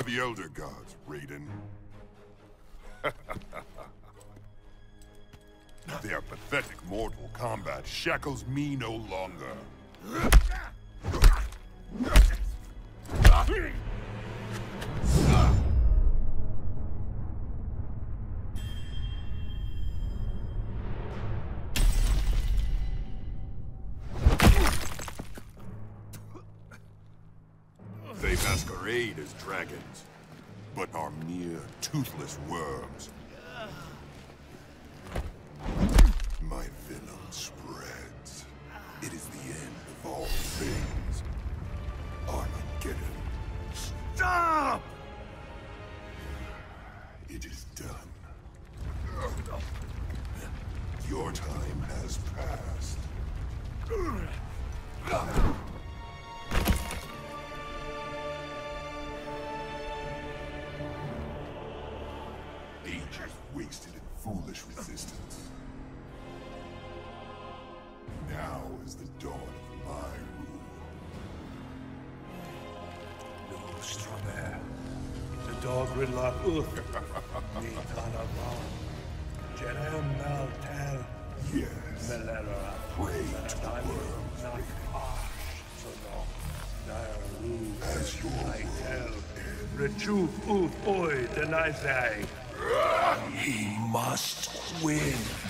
Are the Elder Gods, Raiden? Their pathetic Mortal Kombat shackles me no longer. Toothless worms. The dog Ridlock Uth. Nitanavan. Uh, Jerem Maltel. Yes. Melera. Pray to the worms. Not harsh. So long. Naru. As your I tell. Rechup Uth Oi Denizai. He must win.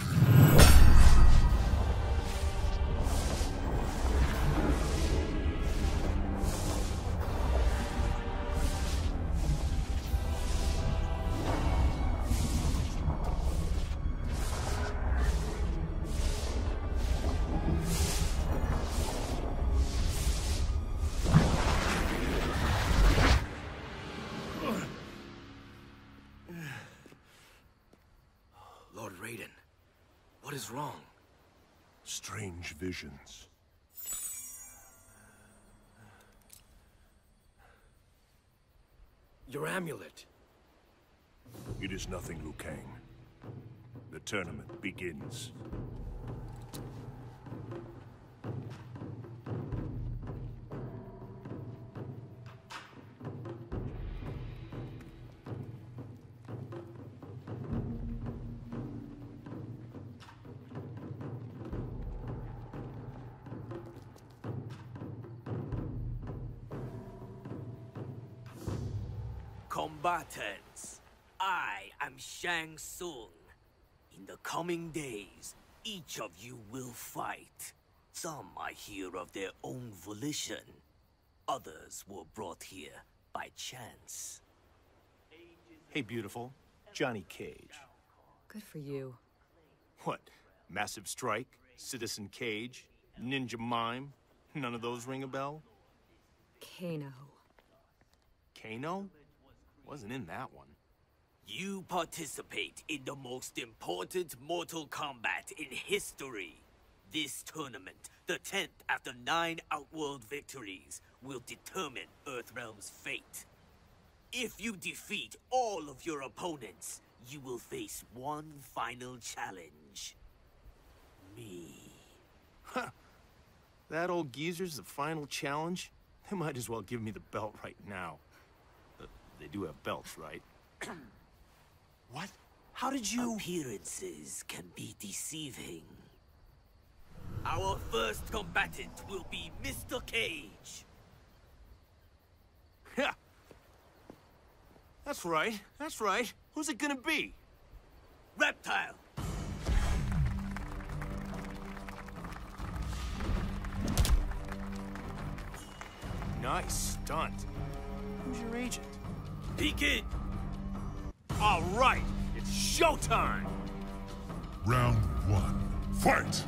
Amulet. It is nothing, Liu Kang. The tournament begins. Combatants, I am Shang Tsung. In the coming days, each of you will fight. Some are here of their own volition. Others were brought here by chance. Hey, beautiful. Johnny Cage. Good for you. What? Massive Strike? Citizen Cage? Ninja Mime? None of those ring a bell? Kano. Kano? Wasn't in that one. You participate in the most important Mortal Kombat in history. This tournament, the 10th after nine Outworld victories, will determine Earthrealm's fate. If you defeat all of your opponents, you will face one final challenge. Me. Huh. That old geezer's the final challenge? They might as well give me the belt right now. They do have belts, right? what? How did you... Appearances can be deceiving. Our first combatant will be Mr. Cage. Yeah. That's right. That's right. Who's it gonna be? Reptile. Nice stunt. Who's your agent? Begin. All right. It's showtime. Round one. Fight!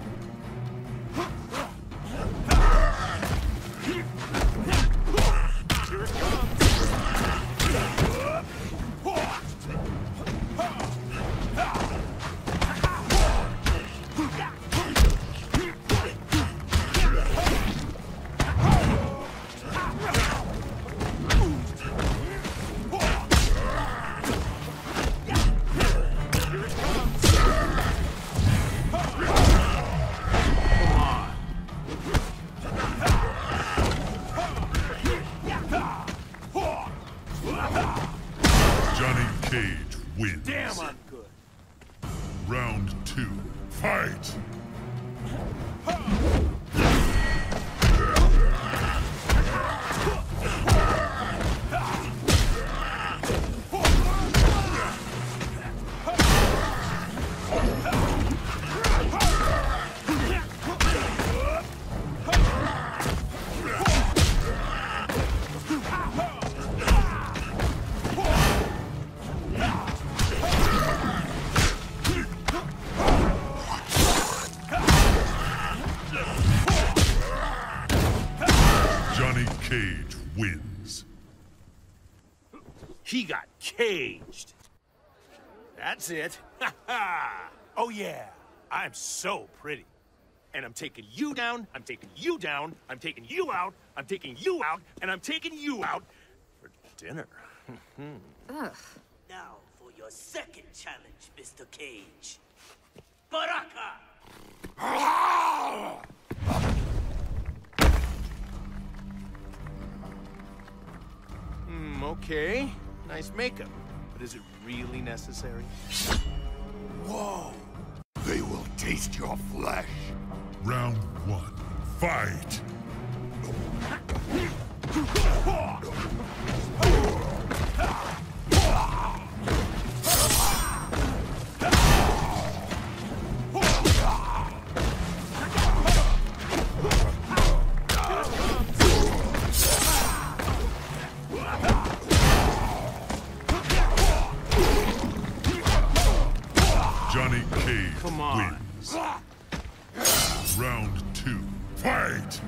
That's it. Ha ha! Oh yeah, I'm so pretty. And I'm taking you down, I'm taking you down, I'm taking you out, I'm taking you out, and I'm taking you out for dinner. Ugh. Now for your second challenge, Mr. Cage. Baraka! Hmm, okay. Nice makeup. But is it really necessary? Whoa! They will taste your flesh. Round one. Fight! Johnny Cage Come on. wins. Round two. Fight!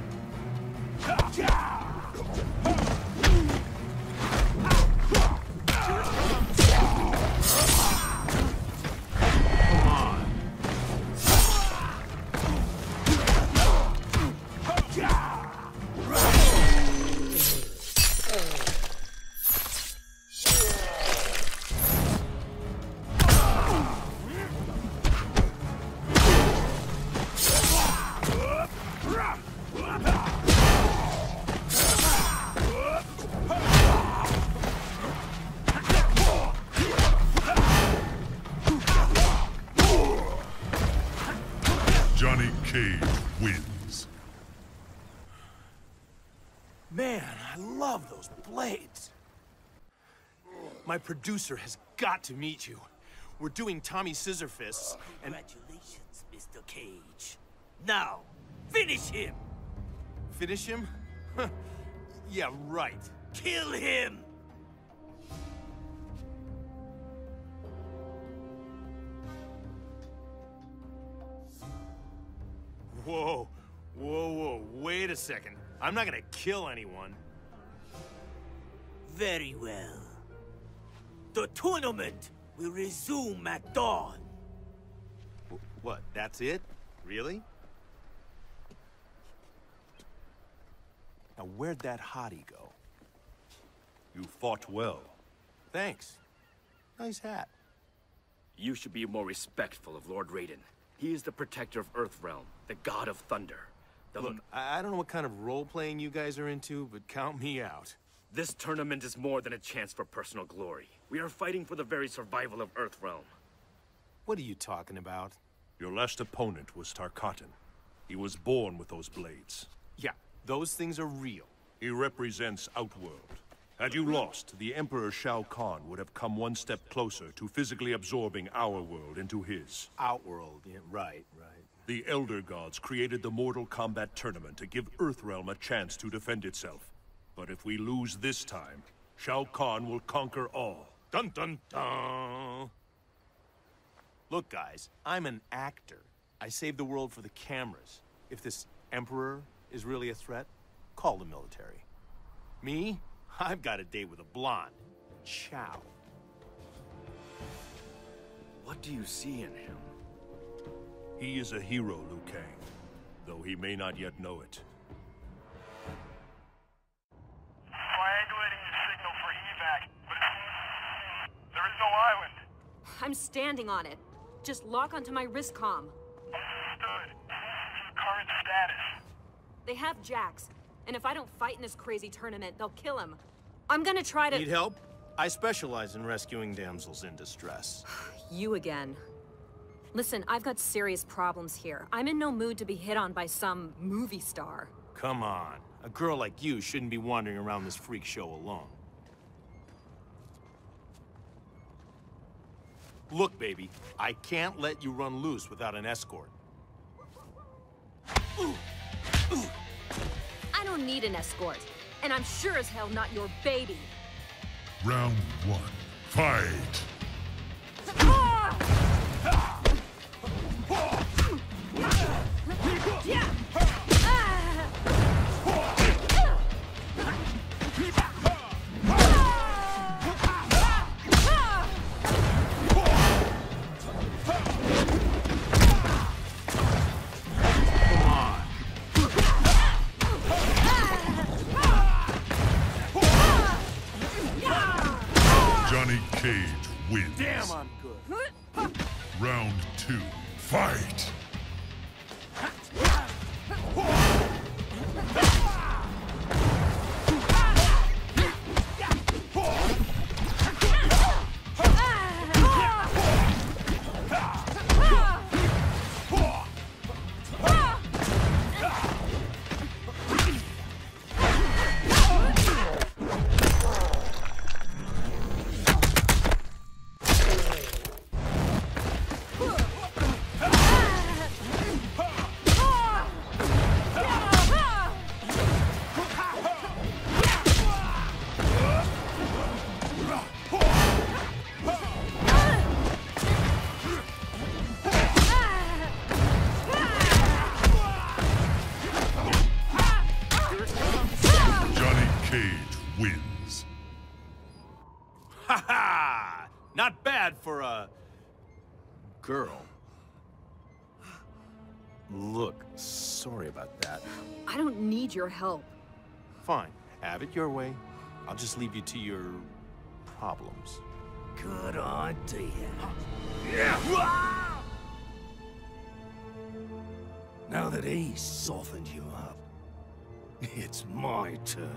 My producer has got to meet you. We're doing Tommy Scissorfists, and Congratulations, Mr. Cage. Now, finish him! finish him? Yeah, right. Kill him! Whoa, whoa, whoa, wait a second. I'm not gonna kill anyone. Very well. The tournament will resume at dawn. Wh- What, that's it? Really? Now, where'd that hottie go? You fought well. Thanks. Nice hat. You should be more respectful of Lord Raiden. He is the protector of Earthrealm, the god of thunder. The Look, I I don't know what kind of role-playing you guys are into, but count me out. This tournament is more than a chance for personal glory. We are fighting for the very survival of Earthrealm. What are you talking about? Your last opponent was Tarkatan. He was born with those blades. Yeah, those things are real. He represents Outworld. Had you lost, the Emperor Shao Kahn would have come one step closer to physically absorbing our world into his. Outworld, yeah, right, right. The Elder Gods created the Mortal Kombat tournament to give Earthrealm a chance to defend itself. But if we lose this time, Shao Kahn will conquer all. Dun dun dun! Look, guys, I'm an actor. I save the world for the cameras. If this Emperor is really a threat, call the military. Me? I've got a date with a blonde. Chow. What do you see in him? He is a hero, Liu Kang, though he may not yet know it. Triangulating your signal for evac, but it seems there is no island. I'm standing on it. Just lock onto my wrist comm. Understood. Current status. They have Jax, and if I don't fight in this crazy tournament, they'll kill him. I'm gonna try to- Need help? I specialize in rescuing damsels in distress. You again. Listen, I've got serious problems here. I'm in no mood to be hit on by some movie star. Come on. A girl like you shouldn't be wandering around this freak show alone. Look, baby, I can't let you run loose without an escort. I don't need an escort. And I'm sure as hell not your baby. Round one. Fight! Ah! wins. Look, sorry about that. I don't need your help. Fine, have it your way. I'll just leave you to your problems. Good idea. Now that he's softened you up, it's my turn.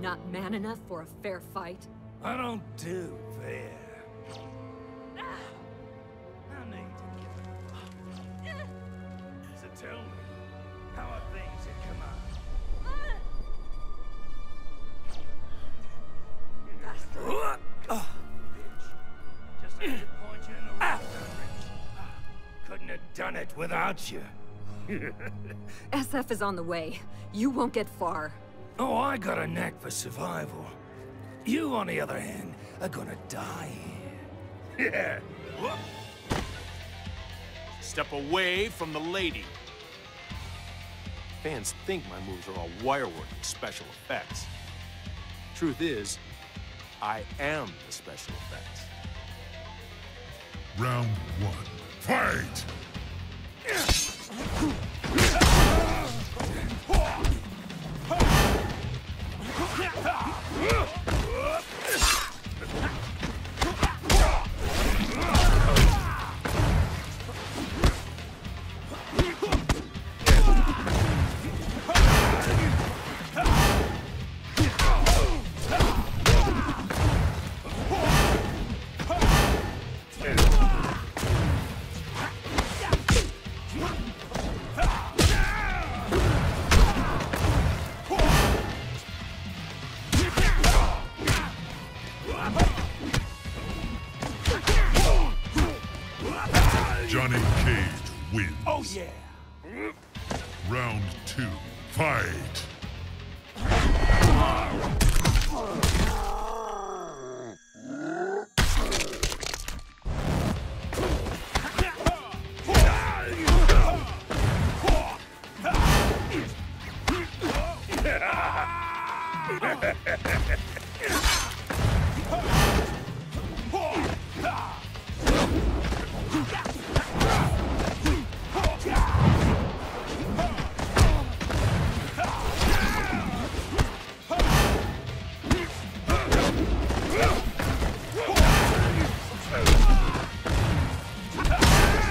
Not man enough for a fair fight? I don't do fair. I need to get So tell me, how are things at command? Bastard! Oh, bitch! Just had to point you in the right direction. Couldn't have done it without you. SF is on the way. You won't get far. Oh, I got a knack for survival. You, on the other hand, are gonna die here. Yeah. Step away from the lady. Fans think my moves are all wirework and special effects. Truth is, I am the special effects. Round one. Fight!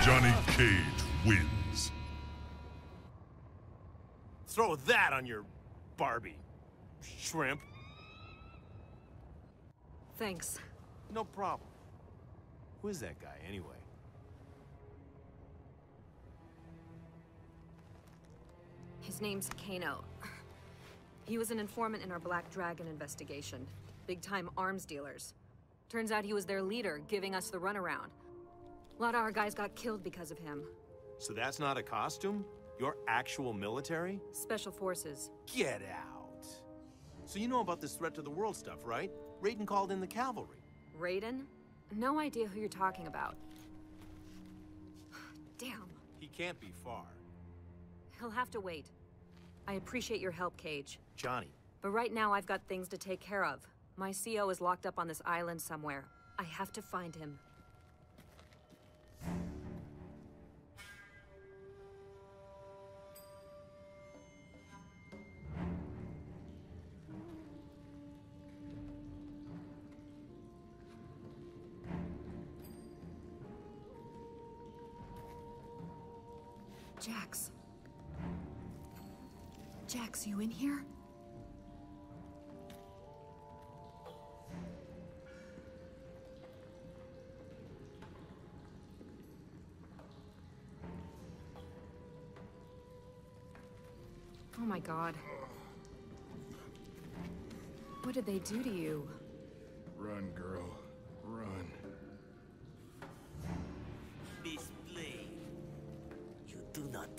Johnny Cage wins. Throw that on your Barbie. Shrimp. Thanks. No problem. Who is that guy, anyway? His name's Kano. He was an informant in our Black Dragon investigation. Big-time arms dealers. Turns out he was their leader, giving us the runaround. A lot of our guys got killed because of him. So that's not a costume? You're actual military? Special forces. Get out. So you know about this threat to the world stuff, right? Raiden called in the cavalry. Raiden? No idea who you're talking about. Damn. He can't be far. He'll have to wait. I appreciate your help, Cage. Johnny, But right now I've got things to take care of. My CO is locked up on this island somewhere. I have to find him. Jax. Jax, you in here? Oh my god. What did they do to you? Run, girl.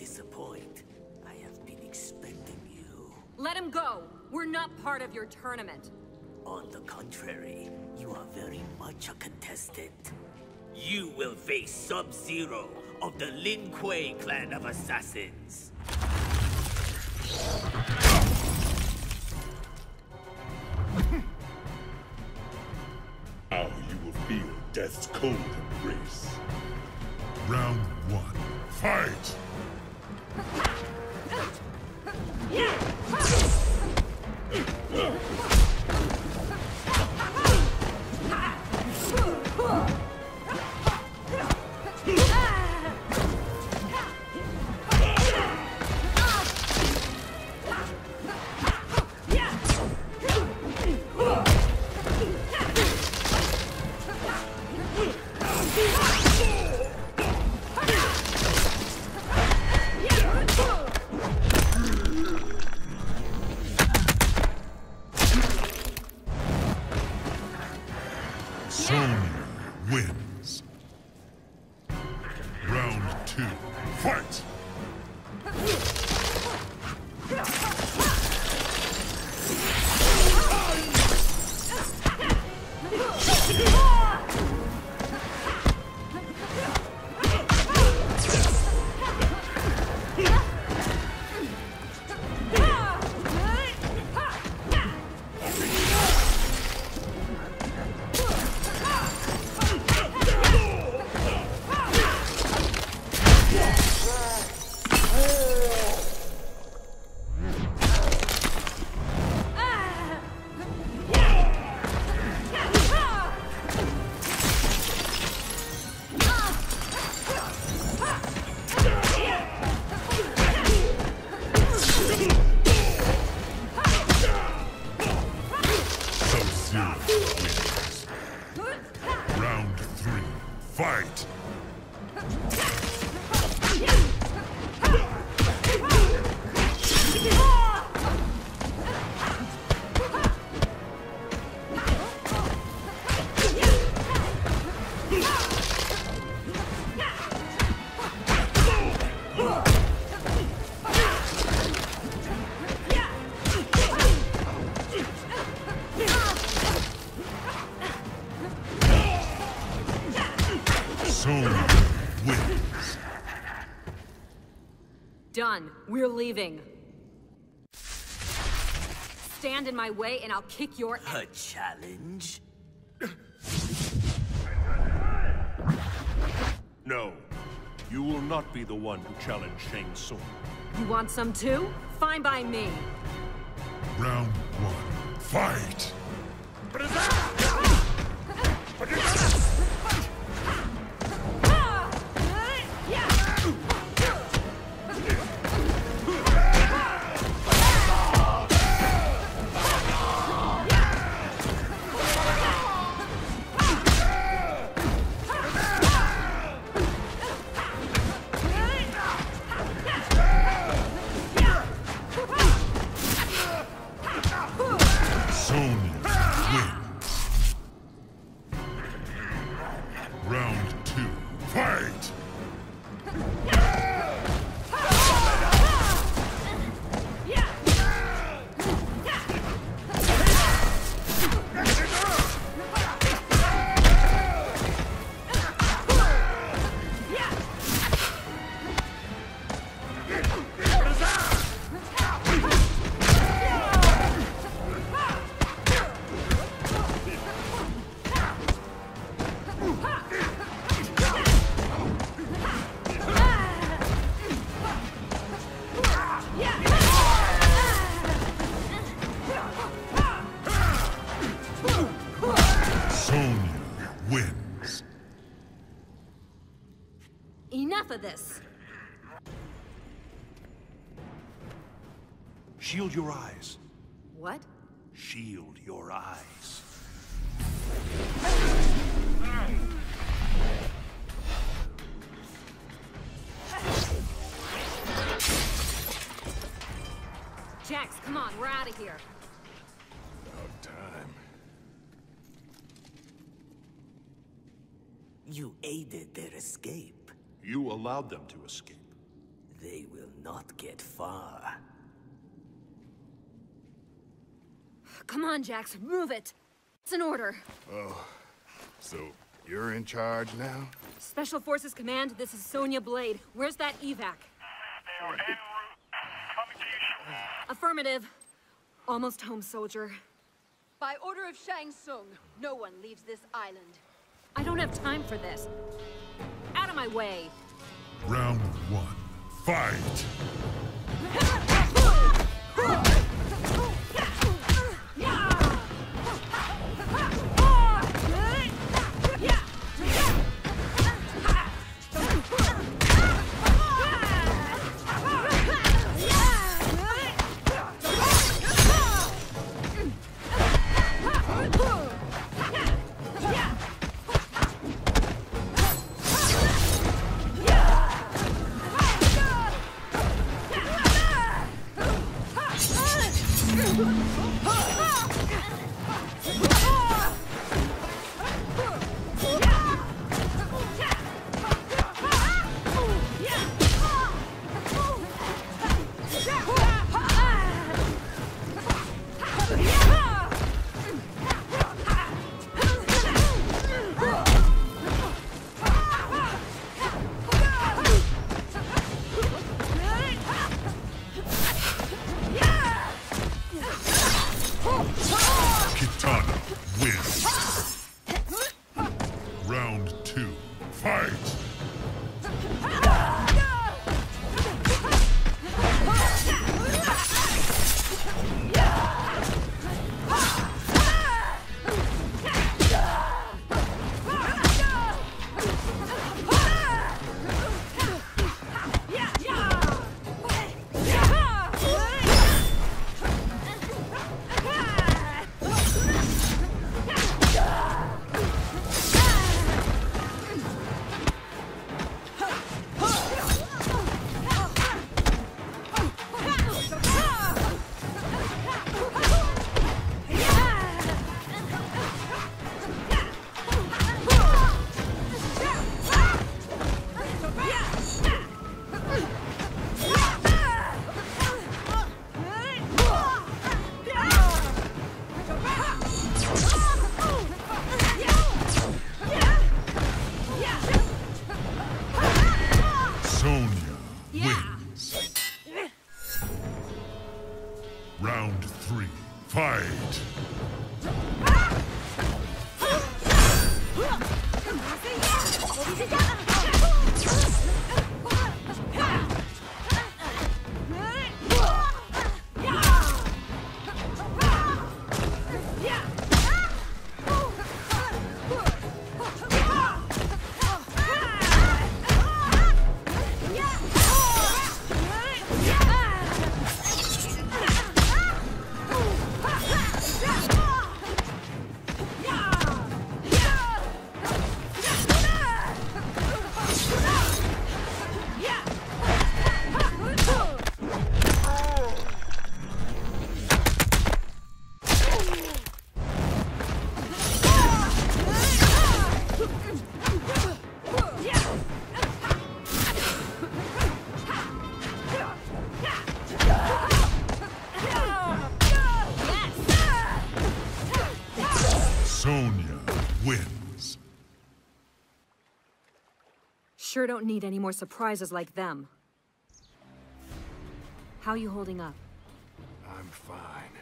Disappoint. I have been expecting you. Let him go! We're not part of your tournament. On the contrary, you are very much a contestant. You will face Sub-Zero of the Lin Kuei clan of assassins. Now you will feel death's cold We're leaving. Stand in my way and I'll kick your ass. A challenge? No. You will not be the one to challenge Shang Tsung. You want some too? Fine by me. Shield your eyes. What? Shield your eyes. Jax, come on, we're out of here. About time. You aided their escape. You allowed them to escape. They will not get far. Come on, Jax, move it. It's an order. Oh, so you're in charge now? Special Forces Command, this is Sonya Blade. Where's that evac? They are en route. Coming to you shortly. Affirmative. Almost home, soldier. By order of Shang Tsung, no one leaves this island. I don't have time for this. Out of my way. Round one. Fight! Sure don't need any more surprises like them. How you holding up? I'm fine.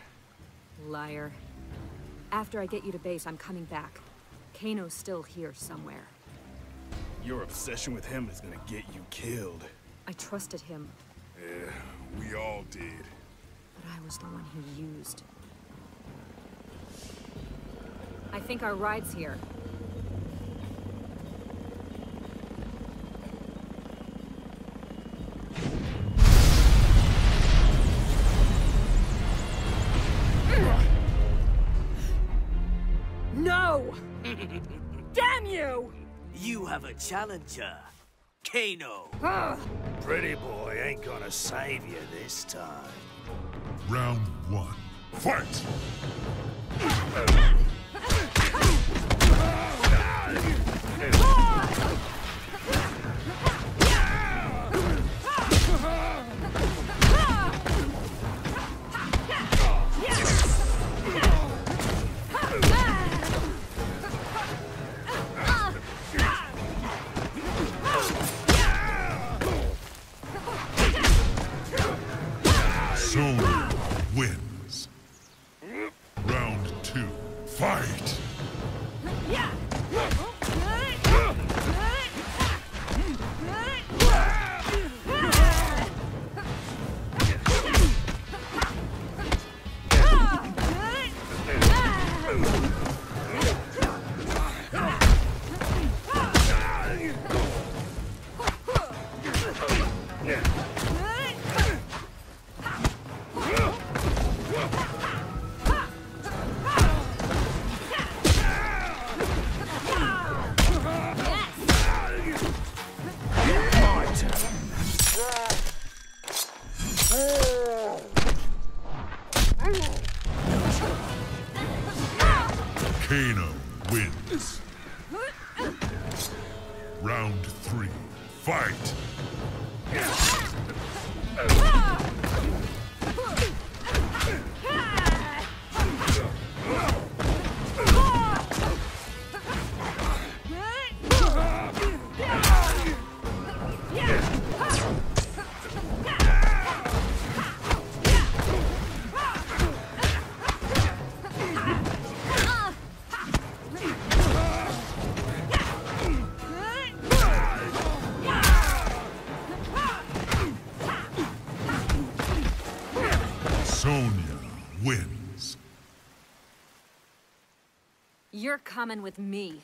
Liar. After I get you to base, I'm coming back. Kano's still here somewhere. Your obsession with him is gonna get you killed. I trusted him, Yeah, we all did. but I was the one he used. I think our ride's here. Challenger, Kano. Pretty boy ain't gonna save you this time. Round one. Fight! You're with me.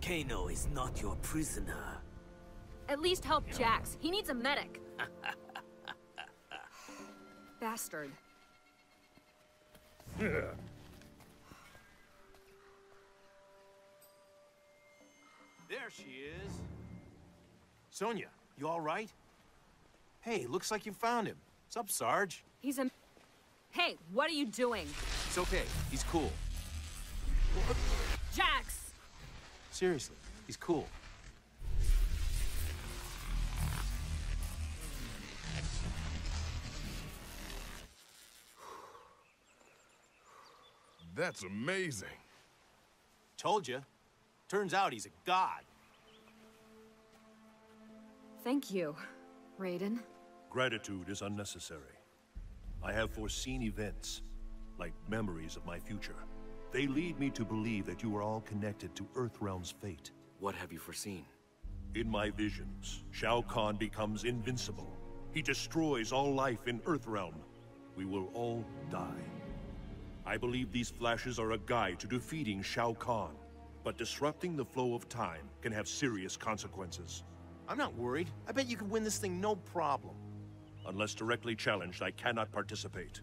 Kano is not your prisoner. At least help Jax. He needs a medic. Bastard. There she is. Sonya, you all right? Hey, looks like you found him. What's up, Sarge? He's a... Hey, what are you doing? It's okay. He's cool. Jax! Seriously, he's cool. That's amazing. Told you. Turns out he's a god. Thank you, Raiden. Gratitude is unnecessary. I have foreseen events, like memories of my future. They lead me to believe that you are all connected to Earthrealm's fate. What have you foreseen? In my visions, Shao Kahn becomes invincible. He destroys all life in Earthrealm. We will all die. I believe these flashes are a guide to defeating Shao Kahn. But disrupting the flow of time can have serious consequences. I'm not worried. I bet you could win this thing no problem. Unless directly challenged, I cannot participate.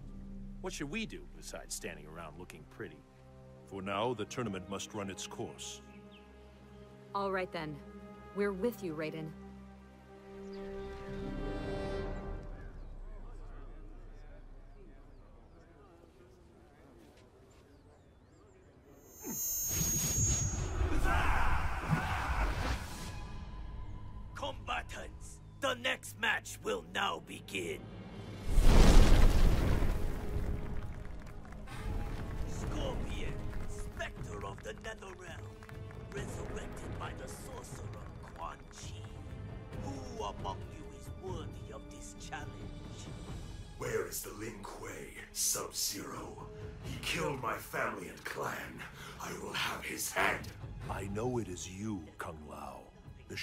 What should we do besides standing around looking pretty? For now, the tournament must run its course. All right then. We're with you, Raiden.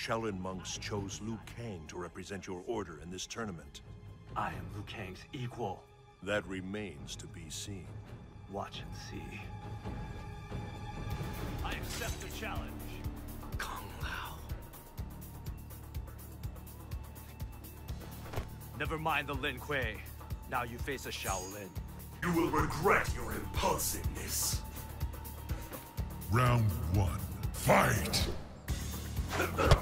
Shaolin monks chose Liu Kang to represent your order in this tournament. I am Liu Kang's equal. That remains to be seen. Watch and see. I accept the challenge. Kung Lao. Never mind the Lin Kuei. Now you face a Shaolin. You will regret your impulsiveness. Round one. Fight! Scorpion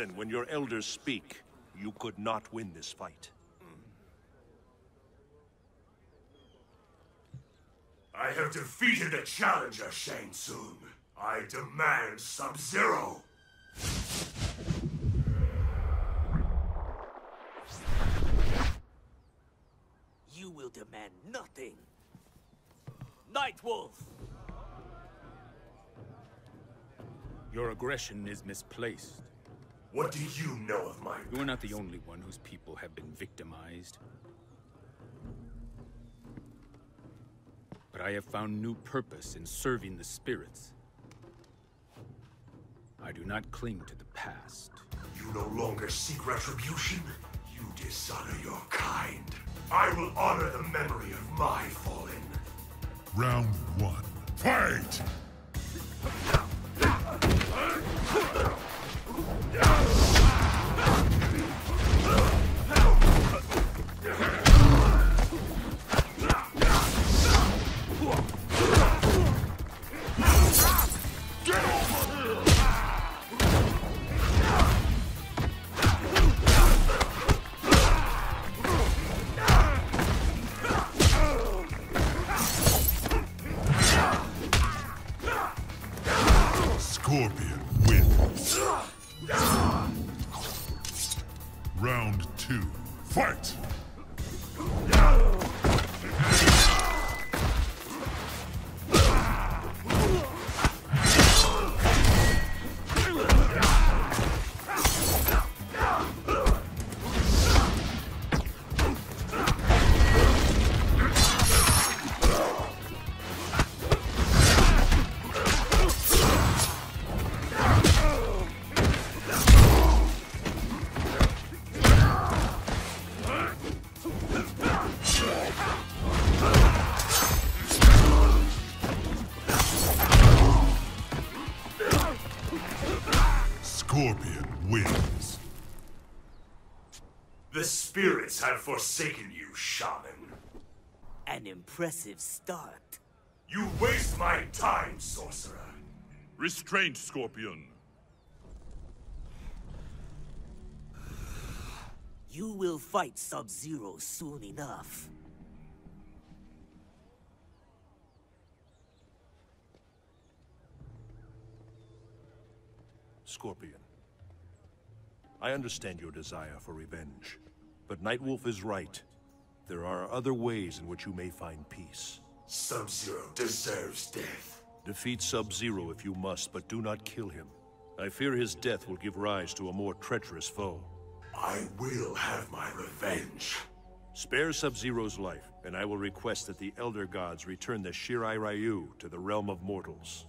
Listen when your elders speak. You could not win this fight. I have defeated a challenger, Shang Tsung. I demand Sub-Zero. You will demand nothing. Nightwolf! Your aggression is misplaced. What do you know of my... You are not the only one whose people have been victimized. But I have found new purpose in serving the spirits. I do not cling to the past. You no longer seek retribution? You dishonor your kind. I will honor the memory of my fallen. Round one. Fight! Oh! Have forsaken you, shaman. An impressive start. You waste my time, sorcerer. Restraint, Scorpion. You will fight Sub-Zero soon enough. Scorpion. I understand your desire for revenge, but Nightwolf is right. There are other ways in which you may find peace. Sub-Zero deserves death. Defeat Sub-Zero if you must, but do not kill him. I fear his death will give rise to a more treacherous foe. I will have my revenge. Spare Sub-Zero's life, and I will request that the Elder Gods return the Shirai Ryu to the realm of mortals.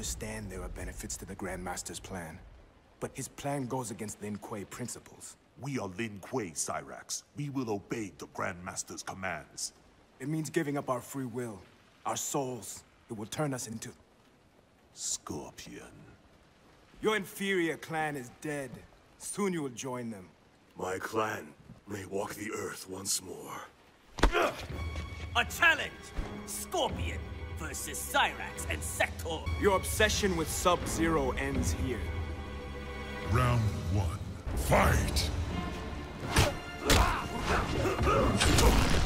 Understand there are benefits to the Grandmaster's plan, but his plan goes against Lin Kuei principles. We are Lin Kuei, Cyrax. We will obey the Grandmaster's commands. It means giving up our free will, our souls. It will turn us into... Scorpion. Your inferior clan is dead. Soon you will join them. My clan may walk the earth once more. A challenge! Scorpion versus Cyrax and Sector. Your obsession with Sub-Zero ends here. Round one. Fight!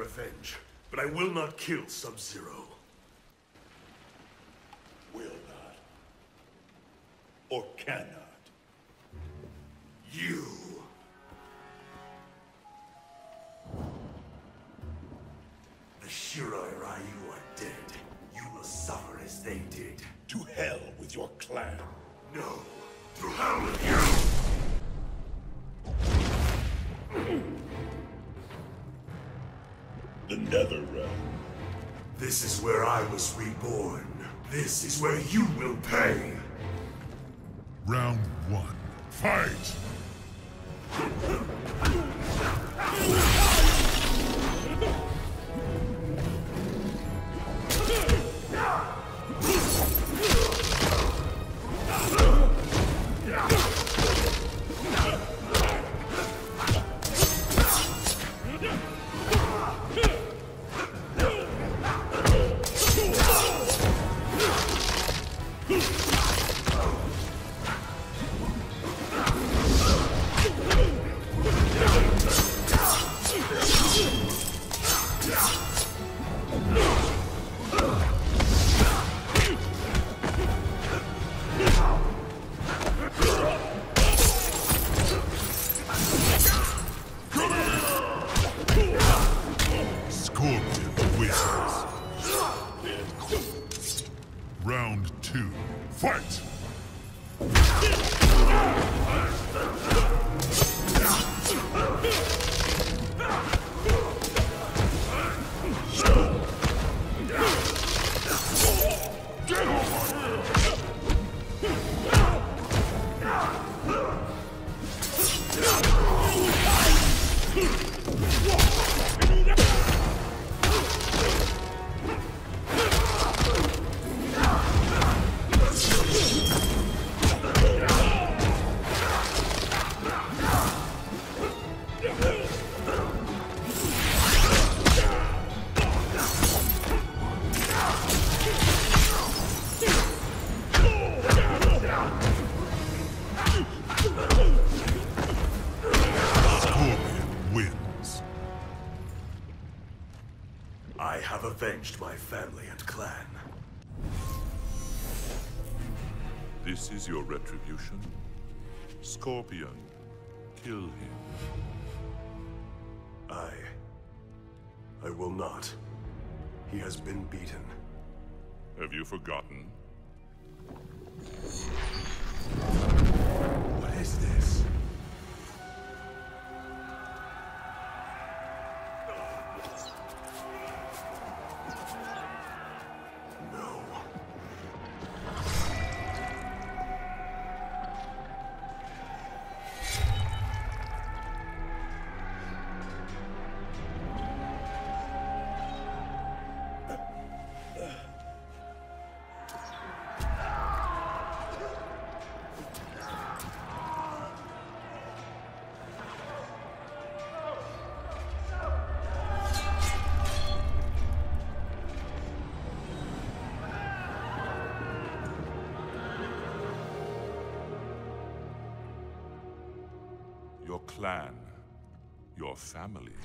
revenge, but I will not kill Sub-Zero. Family and clan. This is your retribution? Scorpion, kill him. I... I will not. He has been beaten. Have you forgotten? Clan. Your family.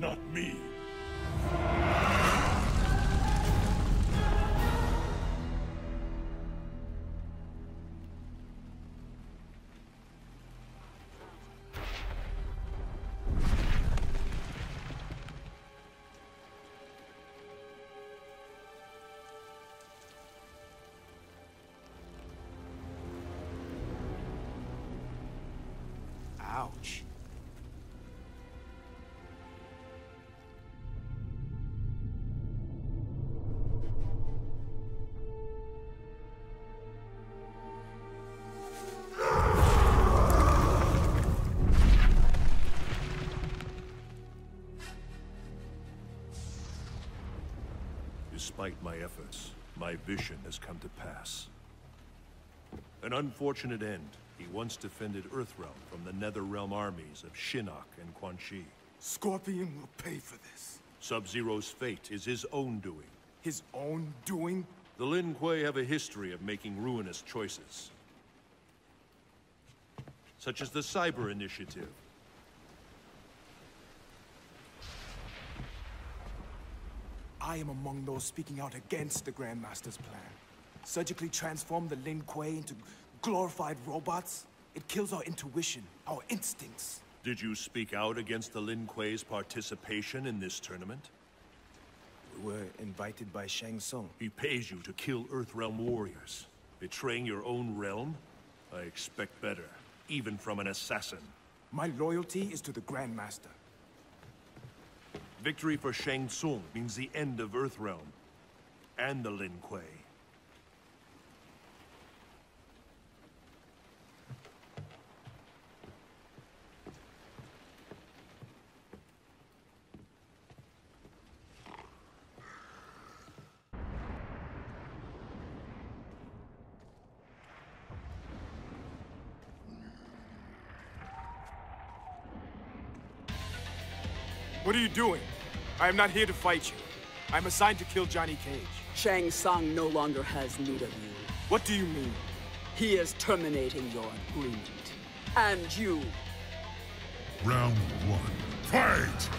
Not me. Despite my efforts, my vision has come to pass. An unfortunate end. He once defended Earthrealm from the Netherrealm armies of Shinnok and Quan Chi. Scorpion will pay for this. Sub-Zero's fate is his own doing. His own doing? The Lin Kuei have a history of making ruinous choices. Such as the Cyber Initiative. I am among those speaking out against the Grandmaster's plan. Surgically transform the Lin Kuei into glorified robots? It kills our intuition, our instincts. Did you speak out against the Lin Kuei's participation in this tournament? We were invited by Shang Tsung. He pays you to kill Earthrealm warriors. Betraying your own realm? I expect better, even from an assassin. My loyalty is to the Grandmaster. Victory for Shang Tsung means the end of Earthrealm and the Lin Kuei. What are you doing? I am not here to fight you. I'm assigned to kill Johnny Cage. Shang Tsung no longer has need of you. What do you mean? He is terminating your agreement. And you. Round one. Fight!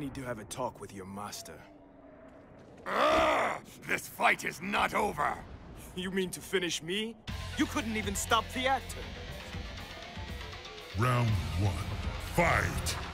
Need to have a talk with your master. This fight is not over! You mean to finish me? You couldn't even stop the actor. Round one. Fight!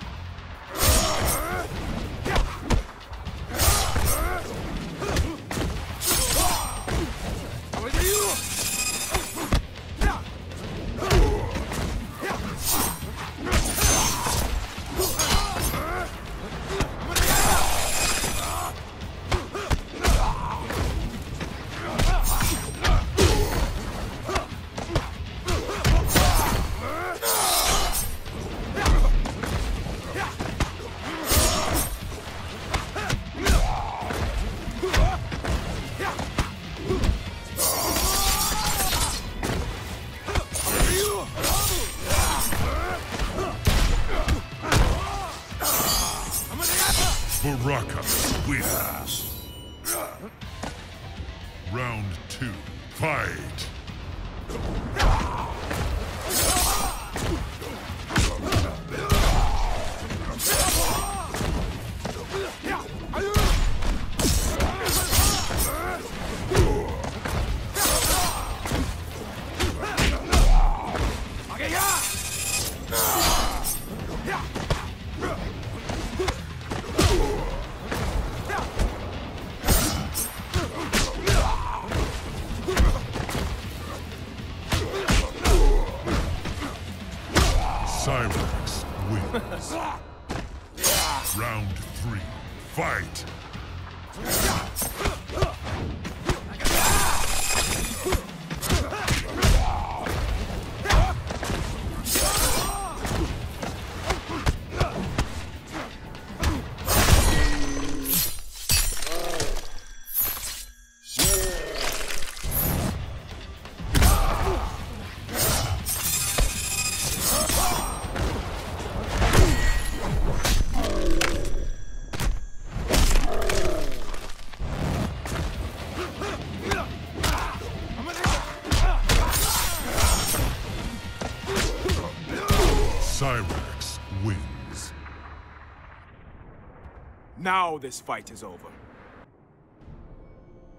Now this fight is over.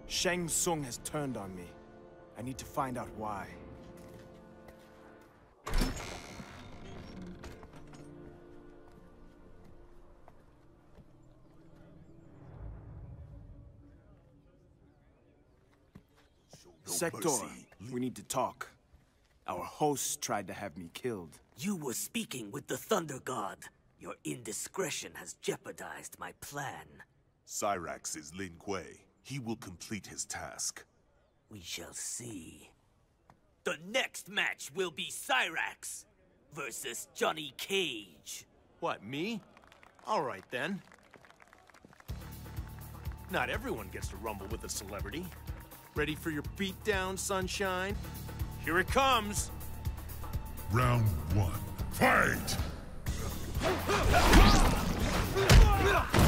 Shang Tsung has turned on me. I need to find out why. Sector, we need to talk. Our host tried to have me killed. You were speaking with the Thunder God. Your indiscretion has jeopardized my plan. Cyrax is Lin Kuei. He will complete his task. We shall see. The next match will be Cyrax versus Johnny Cage. What, me? All right, then. Not everyone gets to rumble with a celebrity. Ready for your beatdown, sunshine? Here it comes! Round one. Fight! Come on!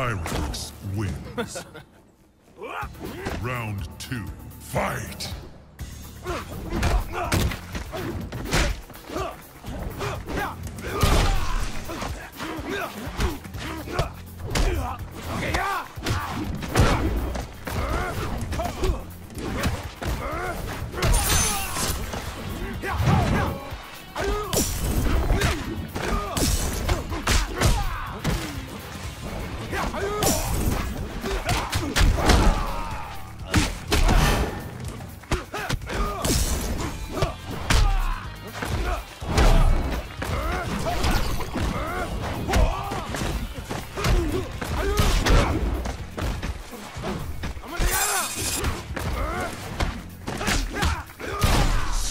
Cyrax wins. Round two. Fight!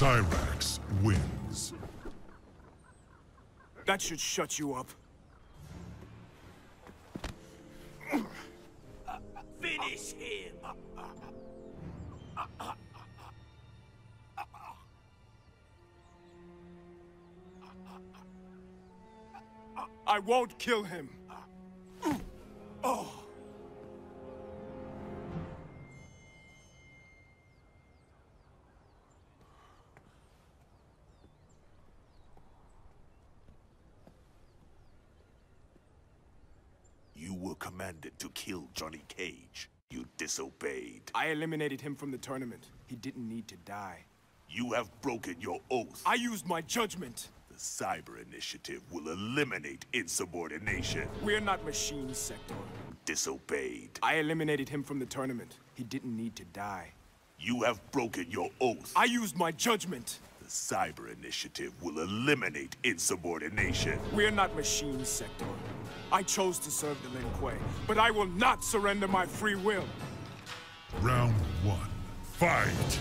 Cyrax wins. That should shut you up. Finish him! I won't kill him. Oh. Were commanded to kill Johnny Cage. You disobeyed. I eliminated him from the tournament. He didn't need to die. You have broken your oath. I used my judgment. The Cyber Initiative will eliminate insubordination. We're not machines, Sector. Disobeyed. I eliminated him from the tournament. He didn't need to die. You have broken your oath. I used my judgment. Cyber Initiative will eliminate insubordination. We're not machines, Sector. I chose to serve the Lin Kuei, but I will not surrender my free will. Round one. Fight!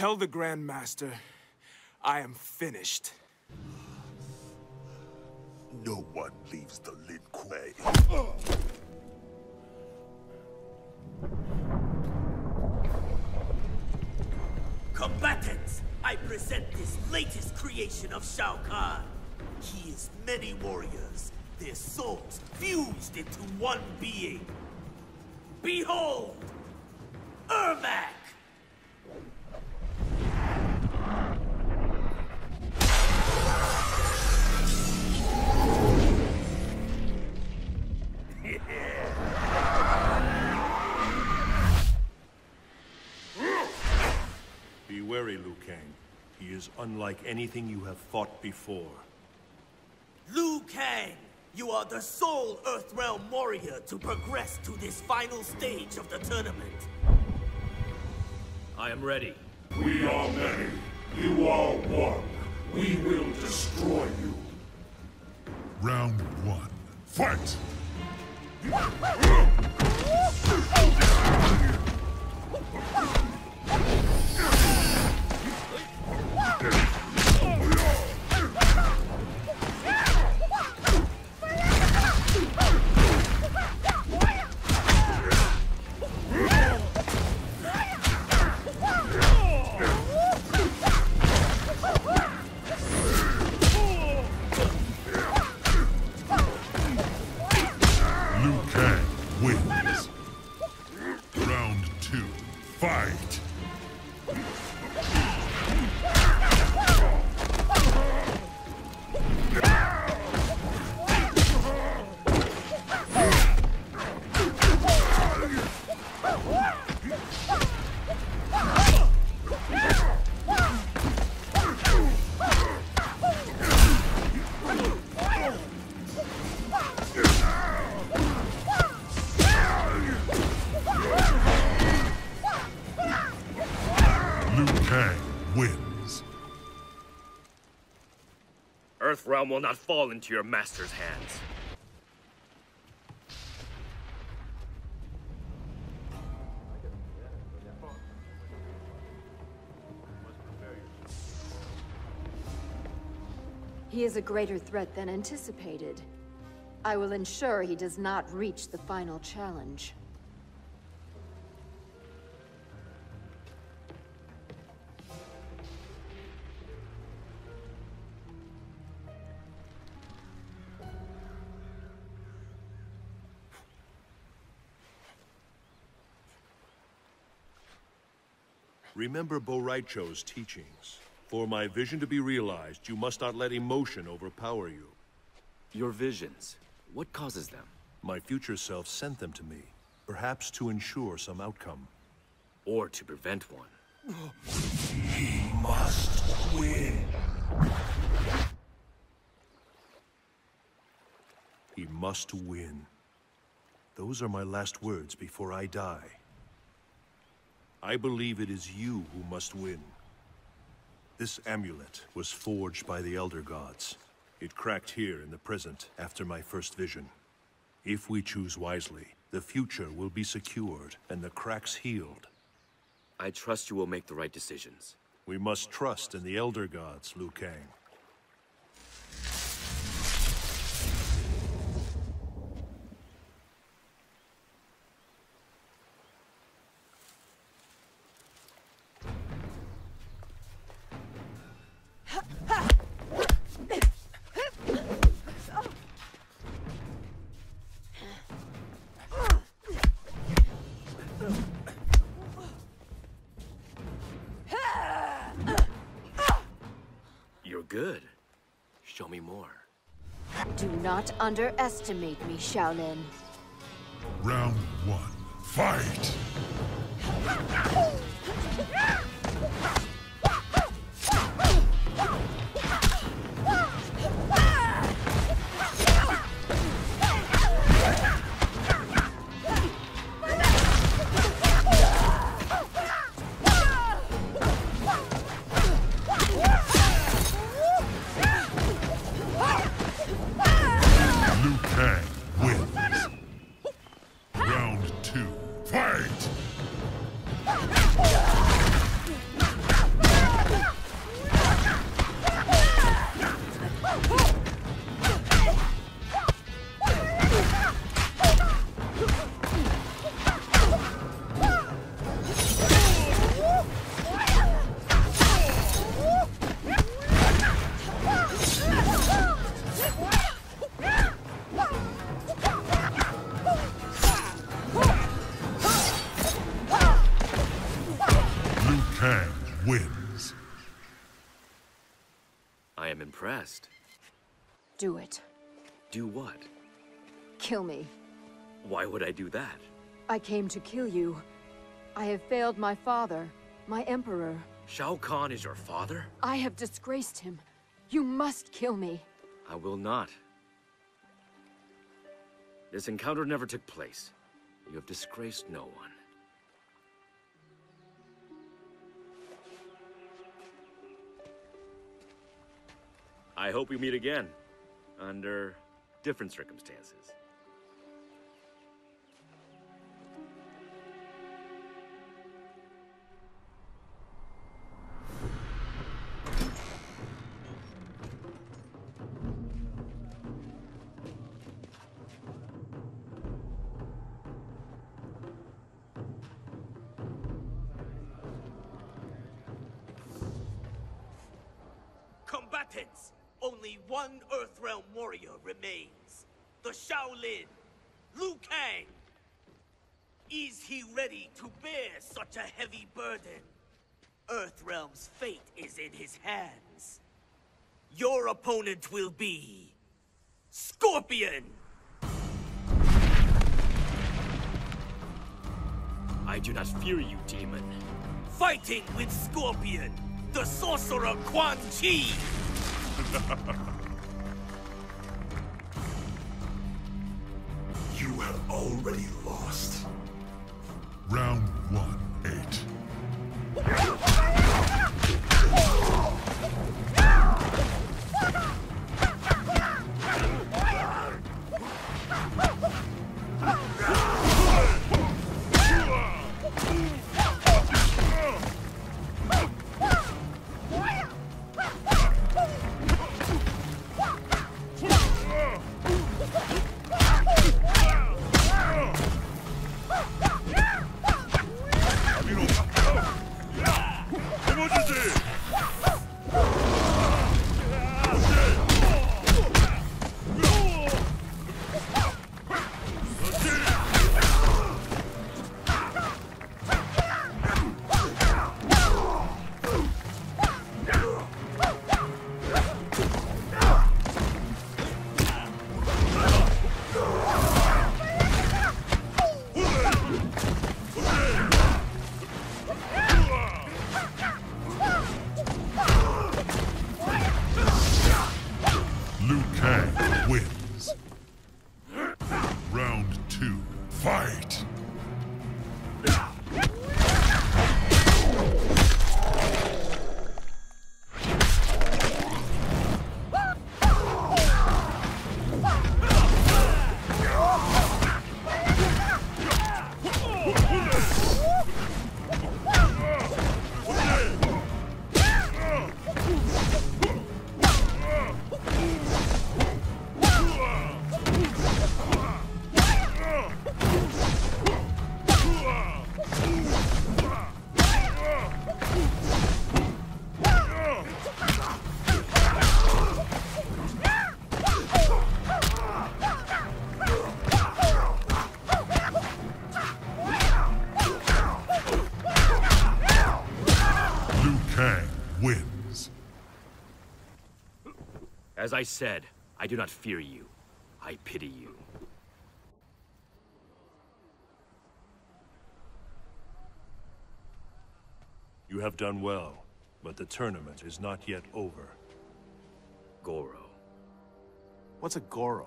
Tell the Grand Master I am finished. No one leaves the Lin Kuei. Combatants, I present this latest creation of Shao Kahn. He is many warriors, their souls fused into one being. Behold! Ermac! Wary, Liu Kang. He is unlike anything you have fought before. Liu Kang! You are the sole Earthrealm warrior to progress to this final stage of the tournament. I am ready. We are many. You are one. We will destroy you. Round one. Fight! Liu will not fall into your master's hands. He is a greater threat than anticipated. I will ensure he does not reach the final challenge. Remember Bo' Rai teachings. For my vision to be realized, you must not let emotion overpower you. Your visions, what causes them? My future self sent them to me, perhaps to ensure some outcome. Or to prevent one. He must win. He must win. Those are my last words before I die. I believe it is you who must win. This amulet was forged by the Elder Gods. It cracked here in the present after my first vision. If we choose wisely, the future will be secured and the cracks healed. I trust you will make the right decisions. We must trust in the Elder Gods, Liu Kang. Underestimate me, Shaolin. Round one. Fight! Impressed. Do it. Do what? Kill me. Why would I do that? I came to kill you. I have failed my father, my emperor. Shao Kahn is your father? I have disgraced him. You must kill me. I will not. This encounter never took place. You have disgraced no one. I hope we meet again, under different circumstances. The Shaolin, Liu Kang. Is he ready to bear such a heavy burden? Earthrealm's fate is in his hands. Your opponent will be... Scorpion! I do not fear you, demon. Fighting with Scorpion, the sorcerer Quan Chi! Have already lost. Round one, eight. As I said, I do not fear you. I pity you. You have done well, but the tournament is not yet over. Goro. What's a Goro?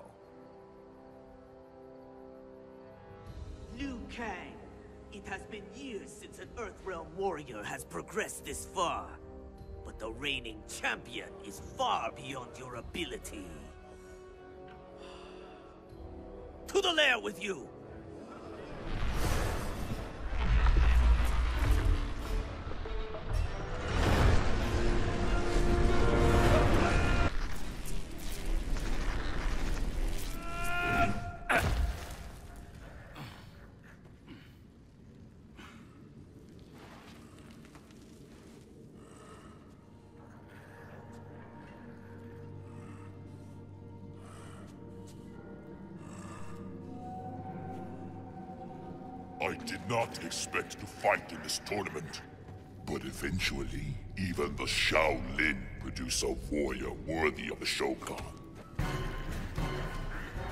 Liu Kang. It has been years since an Earthrealm warrior has progressed this far. The reigning champion is far beyond your ability. To the lair with you! Tournament, but But eventually, even the Shaolin produce a warrior worthy of the Shogun.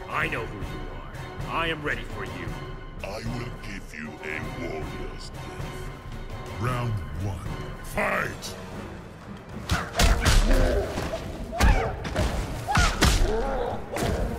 I know who you are. I am ready for you. I will give you a warrior's death. Round one. Fight! Liu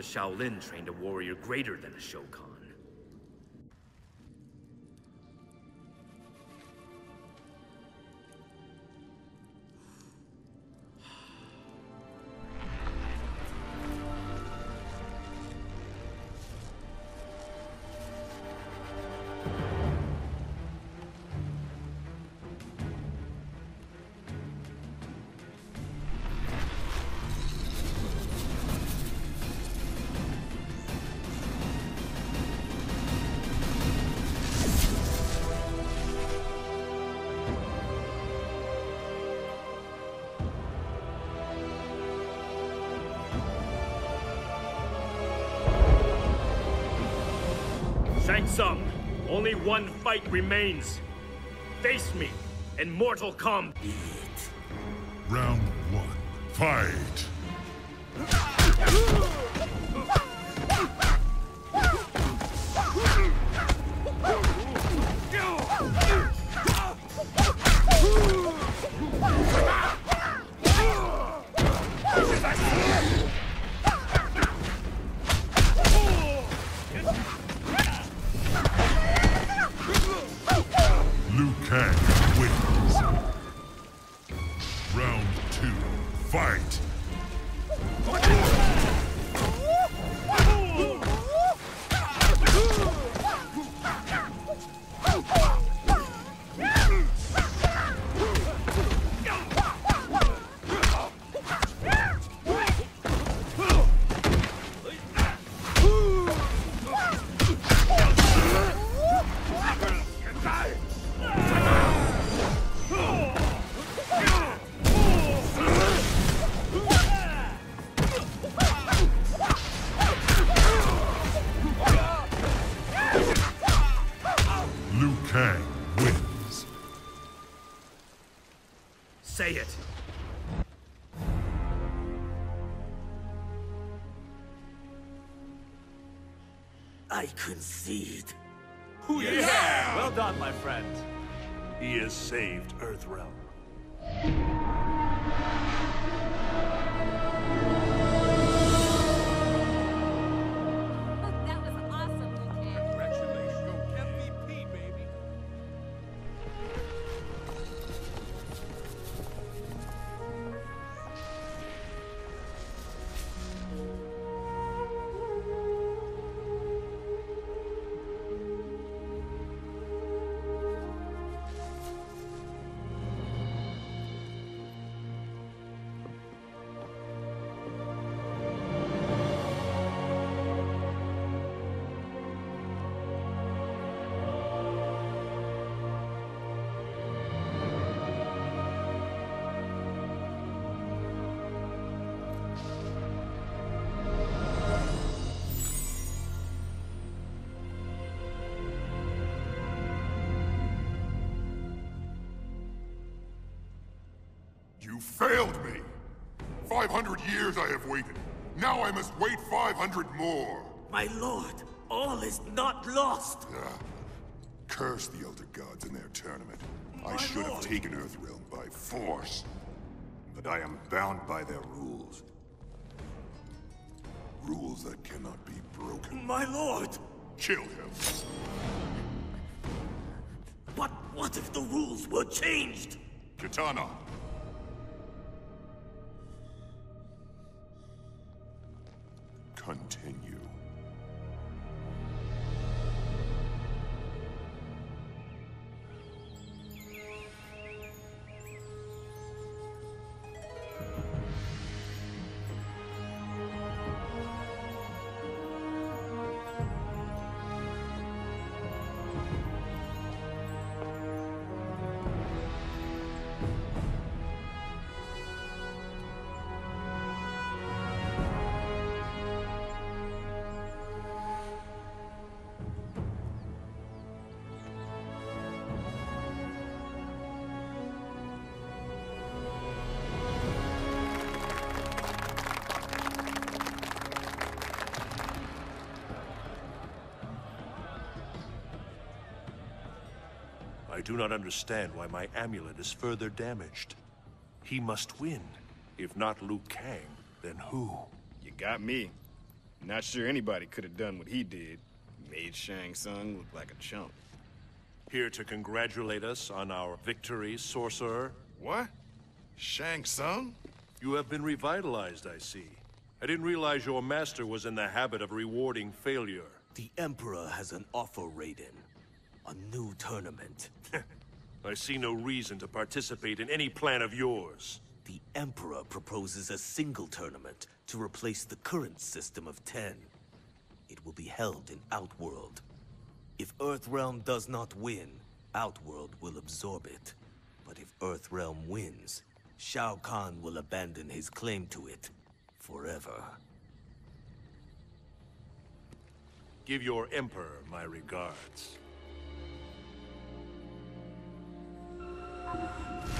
Shaolin trained a warrior greater than a Shogun. Shang Tsung, only one fight remains. Face me and Mortal Kombat. Round one. Fight! Failed me! 500 years I have waited. Now I must wait 500 more. My lord, all is not lost. Ah, curse the Elder Gods in their tournament. I should have taken Earthrealm by force. But I am bound by their rules. Rules that cannot be broken. My lord! Kill him. But what if the rules were changed? Kitana. Do not understand why my amulet is further damaged. He must win. If not Liu Kang, then who? You got me. Not sure anybody could have done what he did. Made Shang Tsung look like a chump. Here to congratulate us on our victory, Sorcerer? What? Shang Tsung? You have been revitalized, I see. I didn't realize your master was in the habit of rewarding failure. The Emperor has an offer, Raiden. A new tournament. I see no reason to participate in any plan of yours. The Emperor proposes a single tournament to replace the current system of ten. It will be held in Outworld. If Earthrealm does not win, Outworld will absorb it. But if Earthrealm wins, Shao Kahn will abandon his claim to it forever. Give your Emperor my regards. Thank you.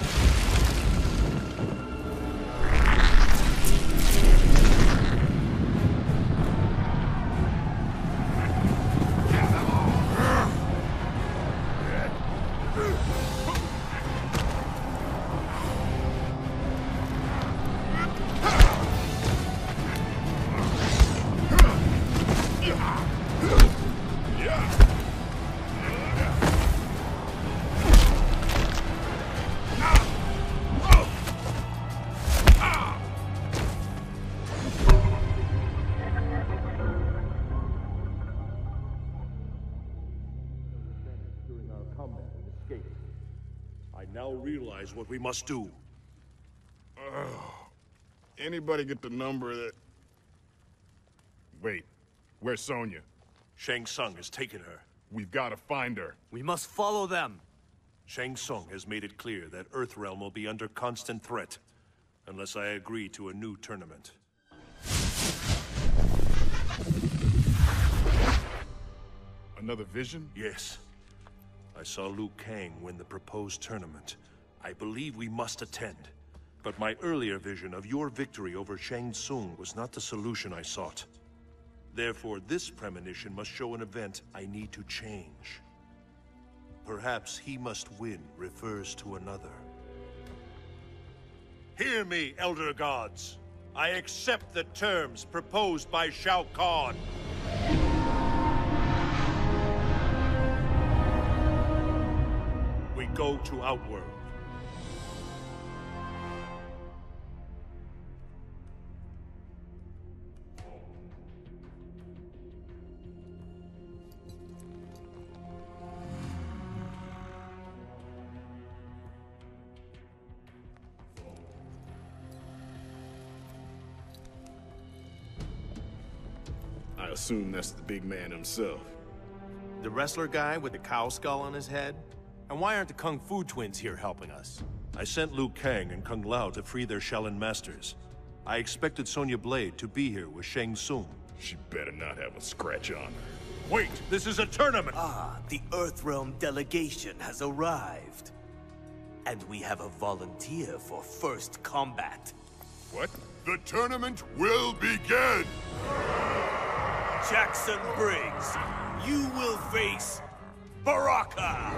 Realize what we must do. Anybody get the number that... Wait, where's Sonya? Shang Tsung has taken her. We've got to find her. We must follow them. Shang Tsung has made it clear that Earthrealm will be under constant threat, unless I agree to a new tournament. Another vision? Yes. I saw Liu Kang win the proposed tournament. I believe we must attend. But my earlier vision of your victory over Shang Tsung was not the solution I sought. Therefore, this premonition must show an event I need to change. Perhaps he must win refers to another. Hear me, Elder Gods. I accept the terms proposed by Shao Kahn. We go to Outworld. Assume that's the big man himself. The wrestler guy with the cow skull on his head? And why aren't the Kung Fu twins here helping us? I sent Liu Kang and Kung Lao to free their Shaolin masters. I expected Sonya Blade to be here with Shang Tsung. She better not have a scratch on her. Wait, this is a tournament! Ah, the Earthrealm delegation has arrived. And we have a volunteer for first combat. What? The tournament will begin! Jackson Briggs, you will face Baraka!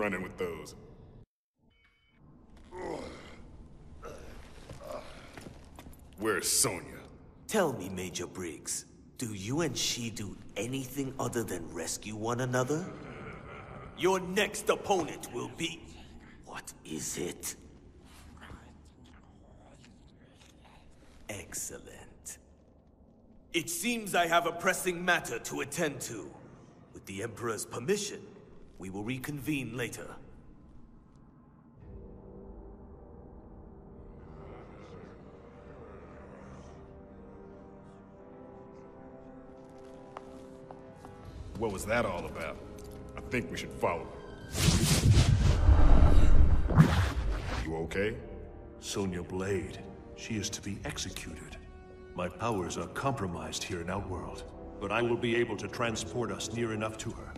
Running with those. Where's Sonya? Tell me, Major Briggs, do you and she do anything other than rescue one another? Your next opponent will be... What is it? Excellent. It seems I have a pressing matter to attend to. With the Emperor's permission, we will reconvene later. What was that all about? I think we should follow. Her. You okay? Sonya Blade. She is to be executed. My powers are compromised here in Outworld, but I will be able to transport us near enough to her.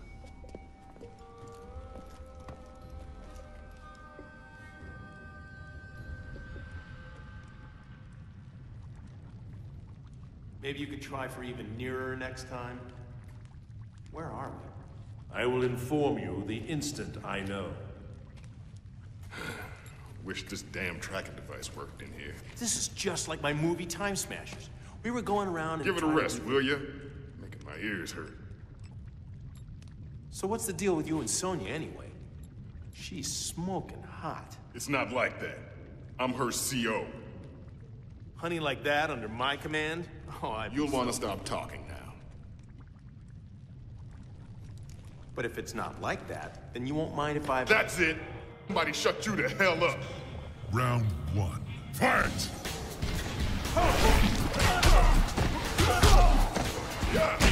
Maybe you could try for even nearer next time. Where are we? I will inform you the instant I know. Wish this damn tracking device worked in here. This is just like my movie Time Smashers. We were going around and Give it a trying to- rest, will you? Making my ears hurt. So what's the deal with you and Sonya anyway? She's smoking hot. It's not like that. I'm her CO. Honey like that under my command? Oh, I. You'll want to stop talking now. But if it's not like that, then you won't mind if I. That's it. Somebody shut you the hell up. Round one. Fight! Gotcha.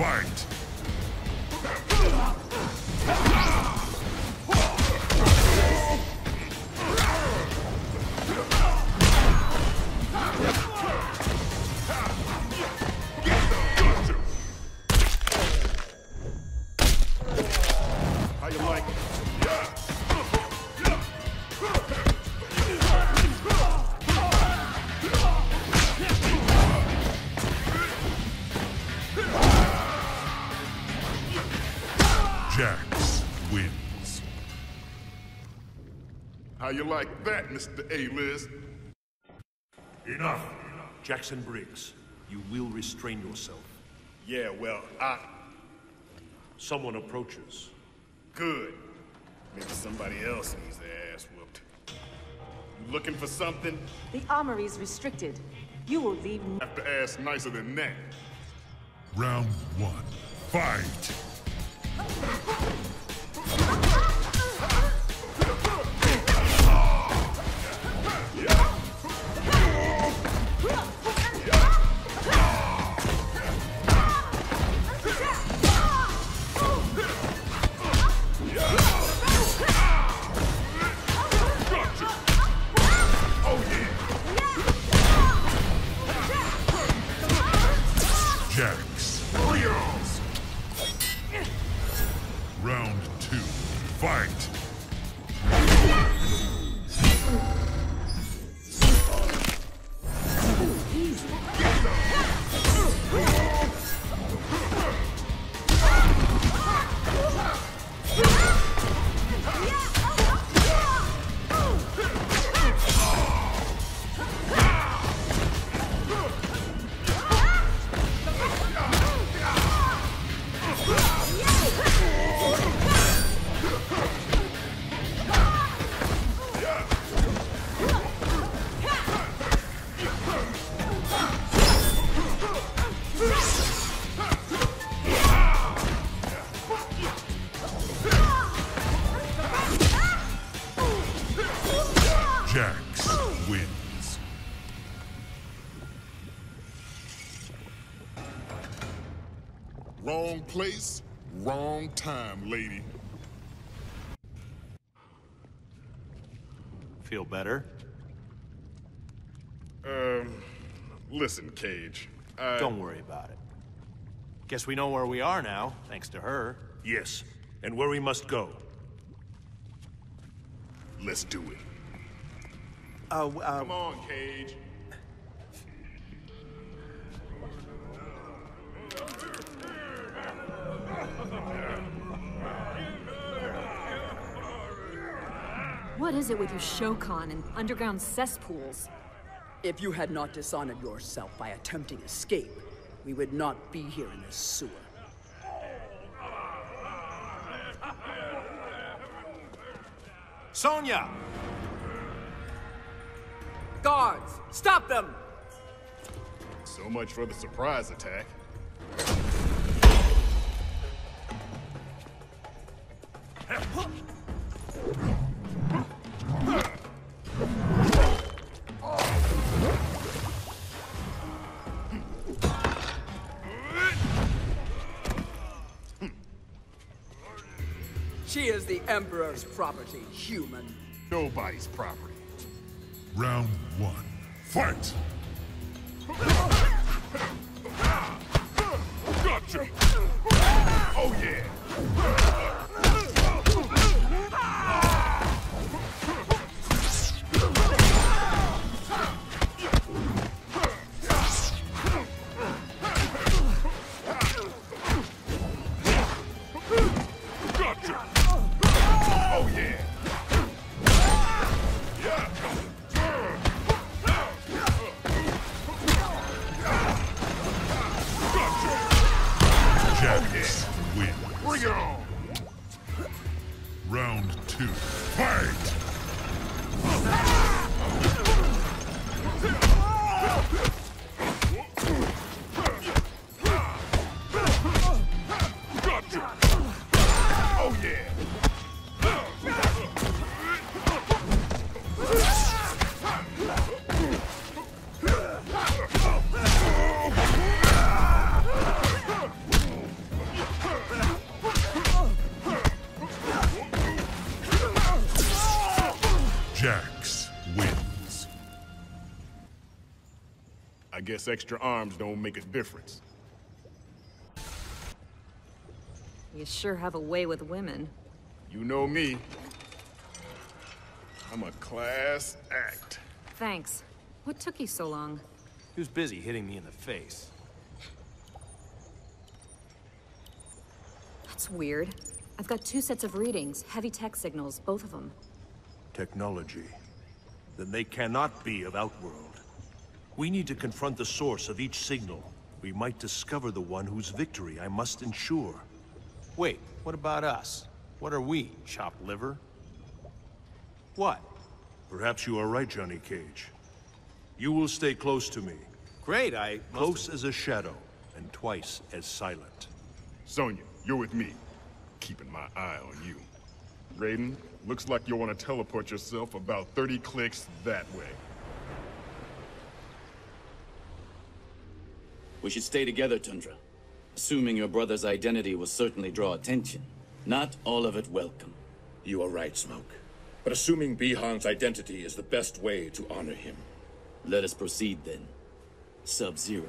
fight! You like that, Mr. A-list? Enough! Jackson Briggs, you will restrain yourself. Yeah, well, I... Someone approaches. Good. Maybe somebody else needs their ass whooped. You looking for something? The armory's restricted. You will leave... Have to ask nicer than that. Round one. Fight! Fight! Jax wins. Wrong place, wrong time, lady. Feel better? Um, listen, Cage. I... Don't worry about it. Guess we know where we are now, thanks to her. Yes, and where we must go. Let's do it. Uh, uh, Come on, Cage. What is it with you Shokan and underground cesspools? If you had not dishonored yourself by attempting escape, we would not be here in this sewer. Sonya! Guards, stop them! So much for the surprise attack. She is the Emperor's property, human. Nobody's property. Round one. Fight! Gotcha! Oh yeah! Guess extra arms don't make a difference. You sure have a way with women. You know me. I'm a class act. Thanks. What took you so long? He was busy hitting me in the face. That's weird. I've got two sets of readings, heavy tech signals, both of them. technology, then they cannot be of Outworld. We need to confront the source of each signal. We might discover the one whose victory I must ensure. Wait, what about us? What are we, chopped liver? What? Perhaps you are right, Johnny Cage. You will stay close to me. Great, I... Close as a shadow, and twice as silent. Sonya, you're with me. Keeping my eye on you. Raiden, looks like you want to teleport yourself about 30 clicks that way. We should stay together, Tundra. Assuming your brother's identity will certainly draw attention. Not all of it welcome. You are right, Smoke. But assuming Bi-Han's identity is the best way to honor him. Let us proceed then. Sub-Zero.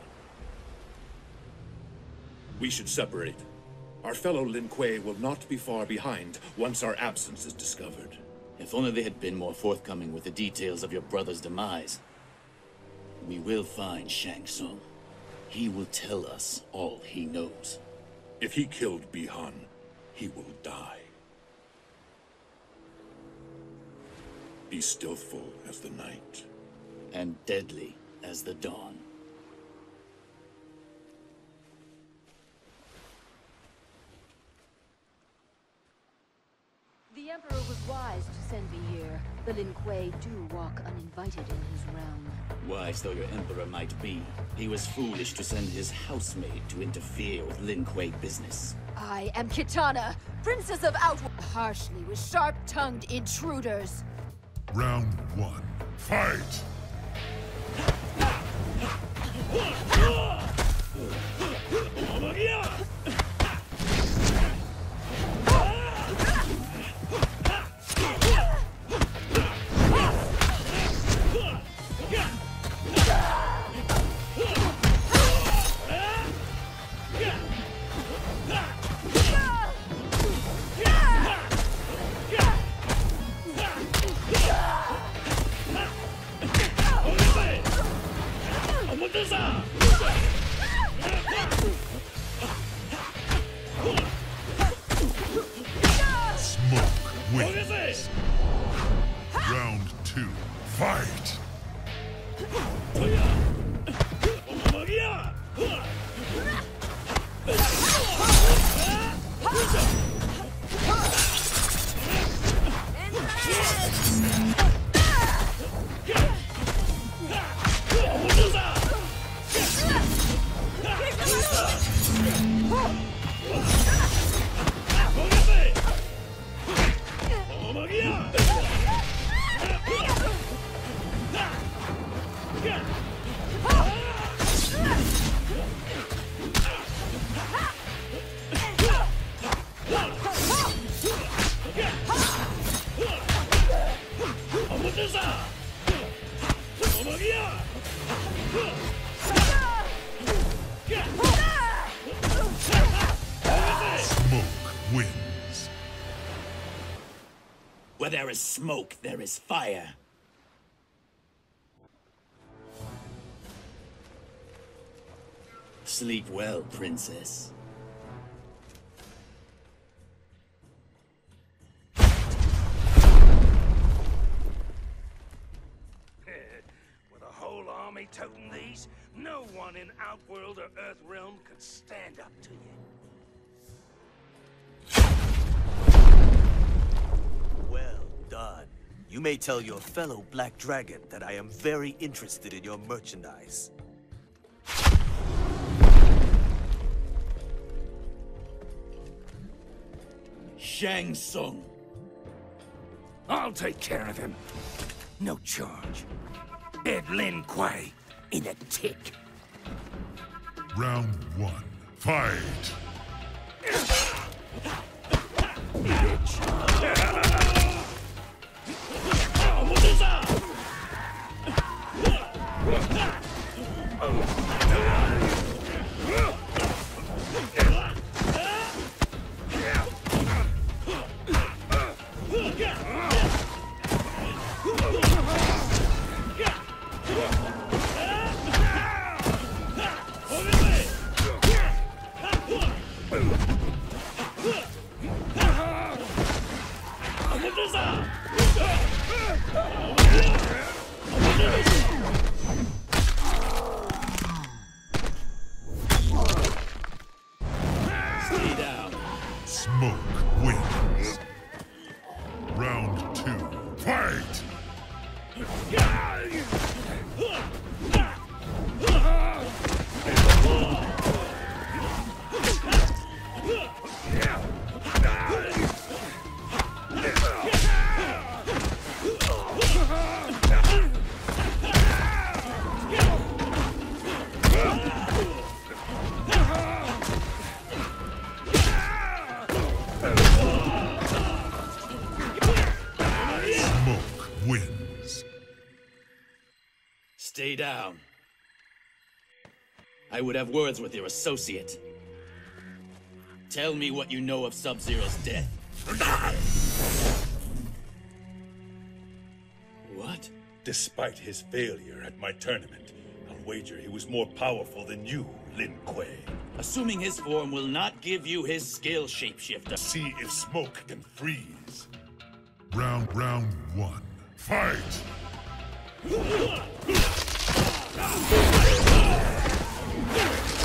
We should separate. Our fellow Lin Kuei will not be far behind once our absence is discovered. If only they had been more forthcoming with the details of your brother's demise. We will find Shang Tsung. He will tell us all he knows. If he killed Bi-Han, he will die. Be stealthful as the night. And deadly as the dawn. The Emperor was wise to send me here. The Lin Kuei do walk uninvited in his realm. Wise though your Emperor might be, he was foolish to send his housemaid to interfere with Lin Kuei business. I am Kitana, Princess of Outworld. Harshly with sharp-tongued intruders. Round one. Fight! Smoke wins. Round two. Fight! Is smoke, there is fire. Sleep well, princess. With a whole army toting these, no one in Outworld or Earthrealm could stand up to you. Done. You may tell your fellow Black Dragon that I am very interested in your merchandise. Shang Tsung. I'll take care of him. No charge. Ed Lin Kuei in a tick. Round one. Fight! Fight! I would have words with your associate. Tell me what you know of Sub-Zero's death. What? Despite his failure at my tournament, I'll wager he was more powerful than you, Lin Kuei. Assuming his form will not give you his skill, Shapeshifter. See if smoke can freeze. Round, round one. Fight! Sub-Zero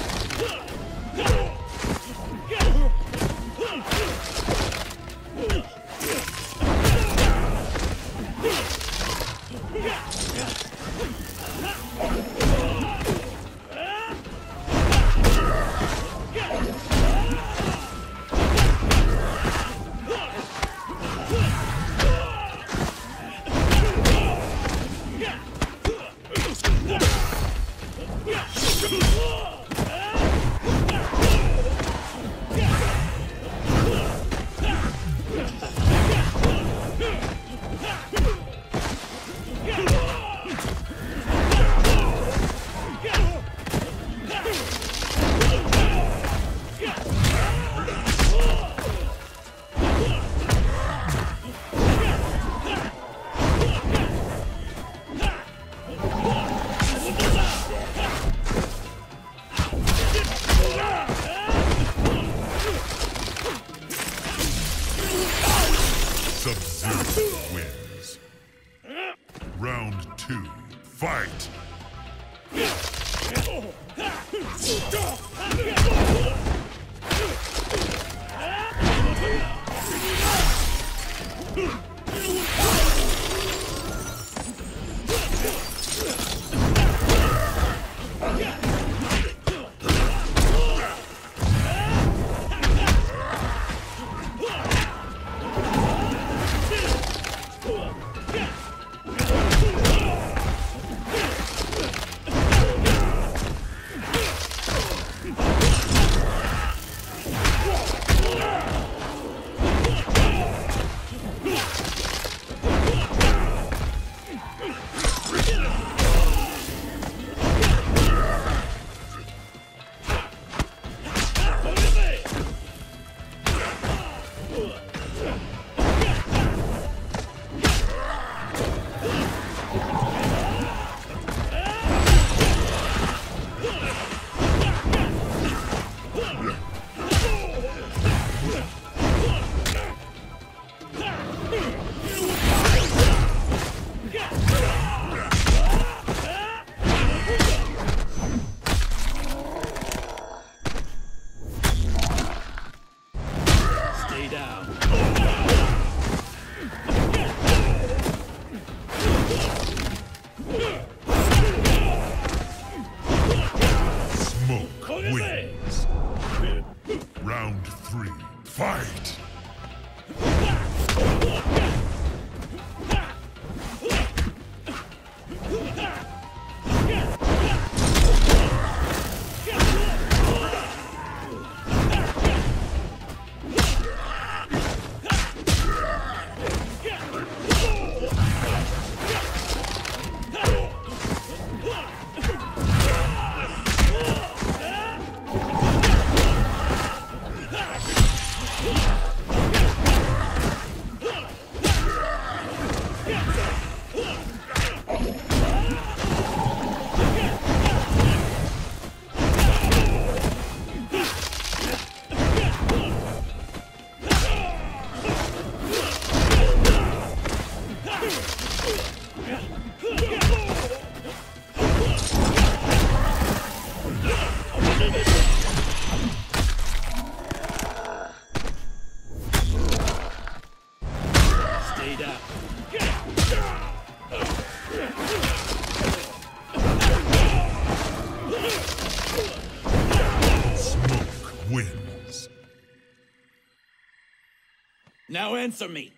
Now answer me.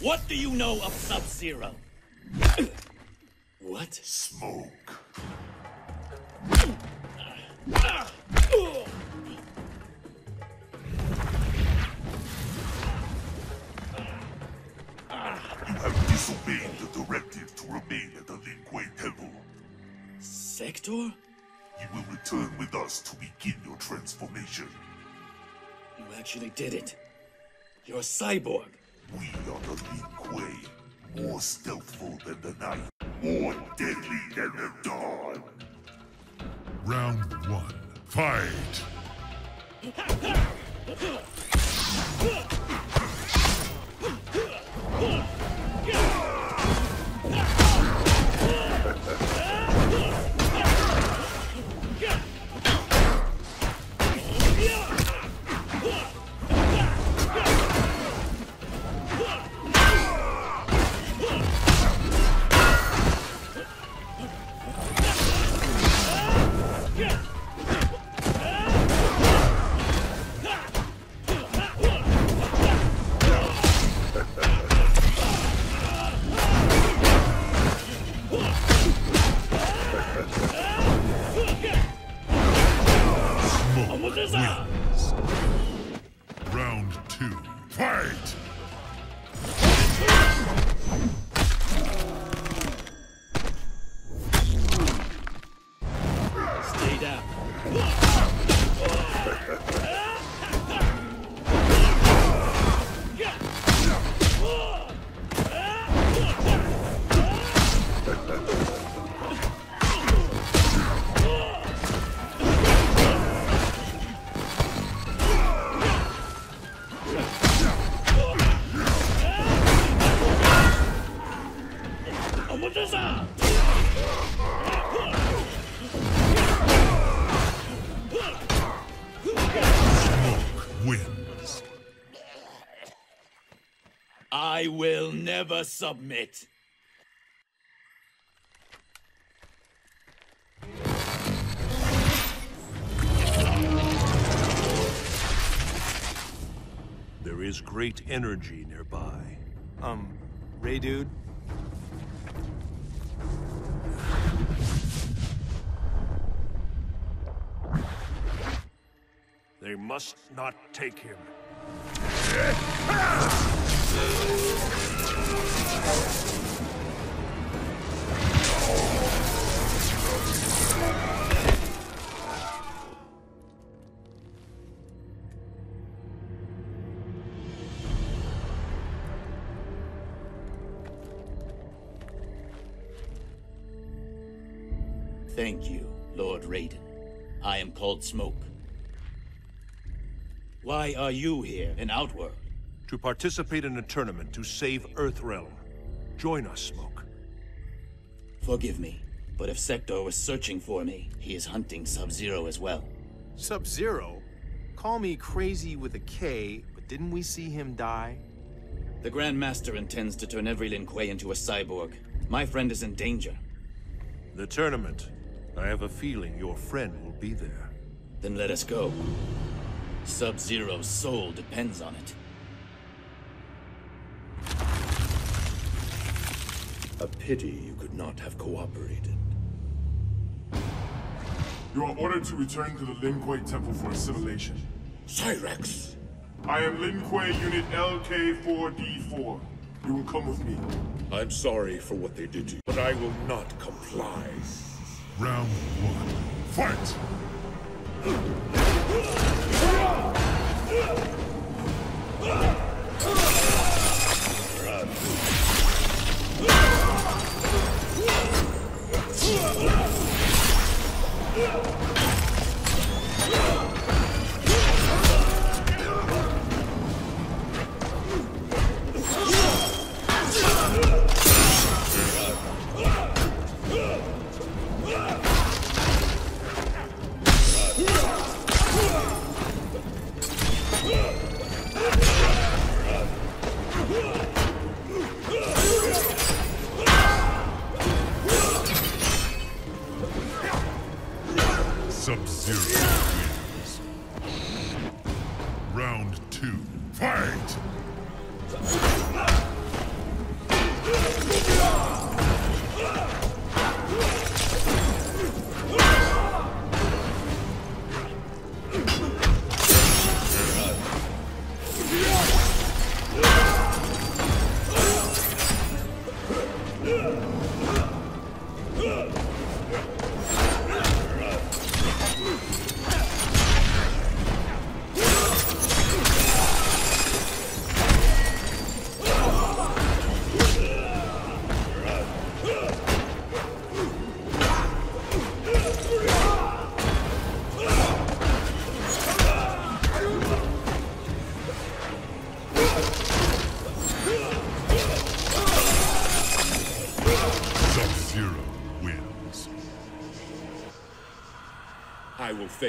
What do you know of Sub-Zero? what? Smoke. You have disobeyed the directive to remain at the Lin Kuei Temple. Sector? You will return with us to begin your transformation. You actually did it. You're a cyborg. We are the Lin Kuei. More stealthful than the night. More deadly than the dawn. Round one. Fight! Wins. Round two. Fight! I will never submit. There is great energy nearby. Um, Ray dude? They must not take him. Thank you, Lord Raiden. I am called Smoke. Why are you here in Outworld? To participate in a tournament to save Earthrealm. Join us, Smoke. Forgive me, but if Sector was searching for me, he is hunting Sub-Zero as well. Sub-Zero? Call me crazy with a K, but didn't we see him die? The Grand Master intends to turn every Lin Kuei into a cyborg. My friend is in danger. The tournament. I have a feeling your friend will be there. Then let us go. Sub-Zero's soul depends on it. A pity you could not have cooperated. You are ordered to return to the Lin Kuei Temple for assimilation. Cyrax! I am Lin Kuei Unit LK4D4. You will come with me. I'm sorry for what they did to you, but I will not comply. Round one. Fight! Sub-Zero wins. Round two. Fight!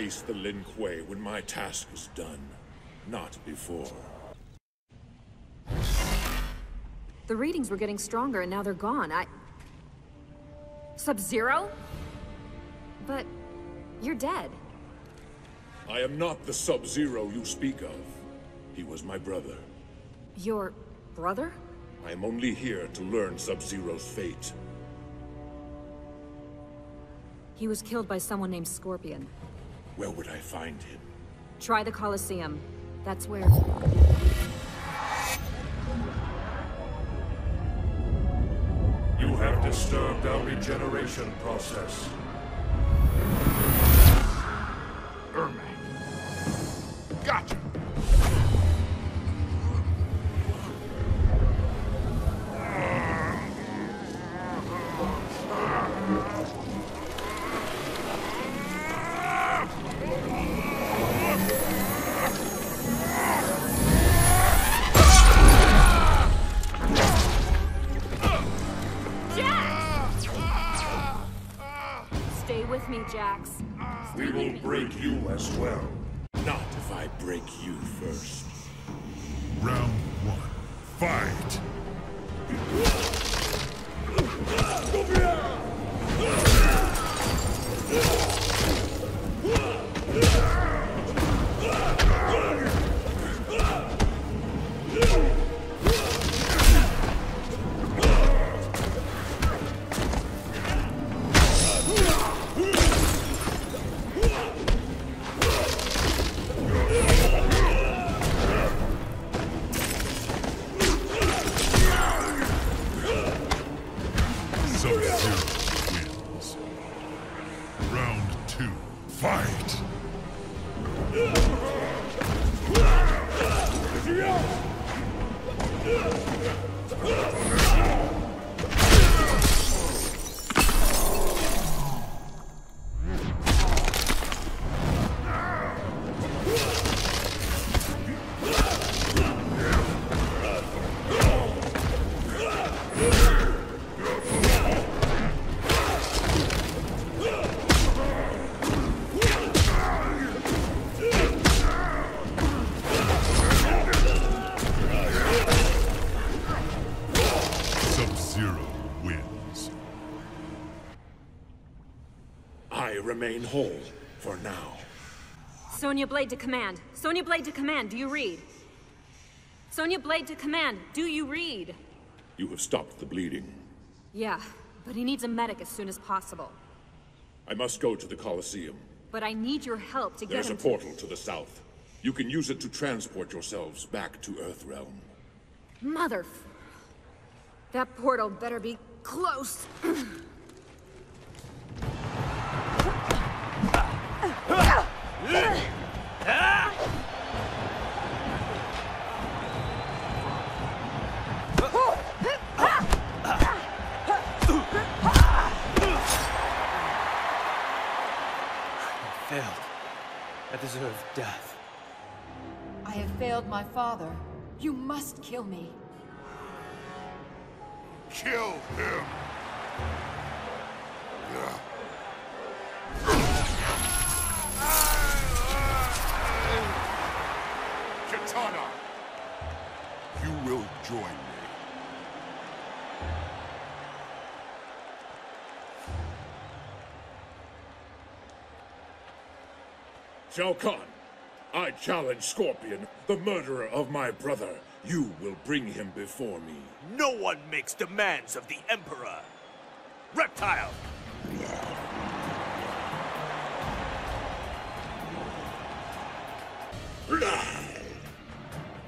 Face the Lin Kuei when my task is done, not before. The readings were getting stronger and now they're gone. I... Sub-Zero? But... you're dead. I am not the Sub-Zero you speak of. He was my brother. Your... brother? I am only here to learn Sub-Zero's fate. He was killed by someone named Scorpion. Where would I find him? Try the Colosseum. That's where... You have disturbed our regeneration process. Ermac. Gotcha! I whole for now. Sonya Blade to command. Sonya Blade to command, do you read? Sonya Blade to command, do you read? You have stopped the bleeding. Yeah, but he needs a medic as soon as possible. I must go to the Colosseum. But I need your help to get There's a him to- portal to the south. You can use it to transport yourselves back to Earthrealm. Mother... That portal better be close. I failed. I deserve death. I have failed my father. You must kill me. Kill him! Kitana! Shao Kahn, I challenge Scorpion, the murderer of my brother. You will bring him before me. No one makes demands of the Emperor. Reptile!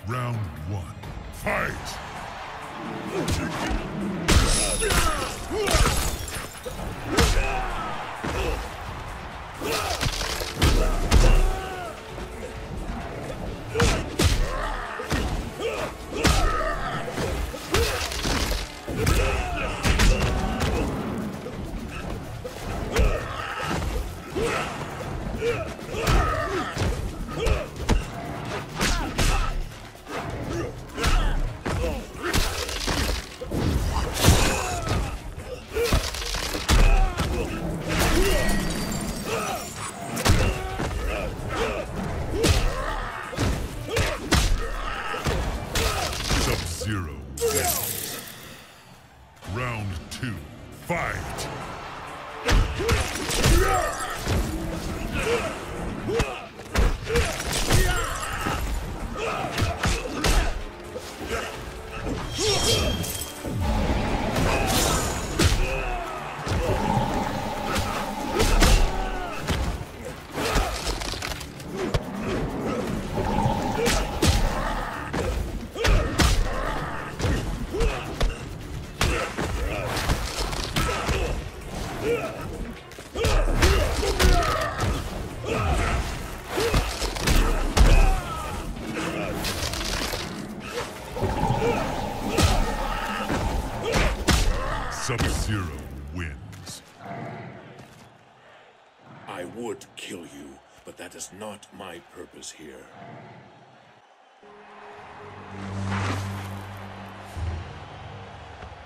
Round one. Fight! purpose here.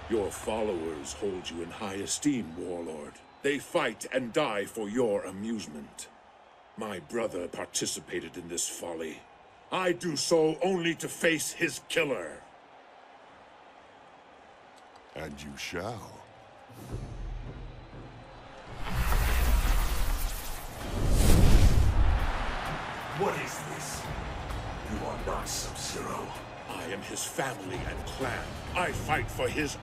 Your followers hold you in high esteem, Warlord. They fight and die for your amusement. My brother participated in this folly. I do so only to face his killer. And you shall. What is this? You are not Sub-Zero. I am his family and clan. I fight for his...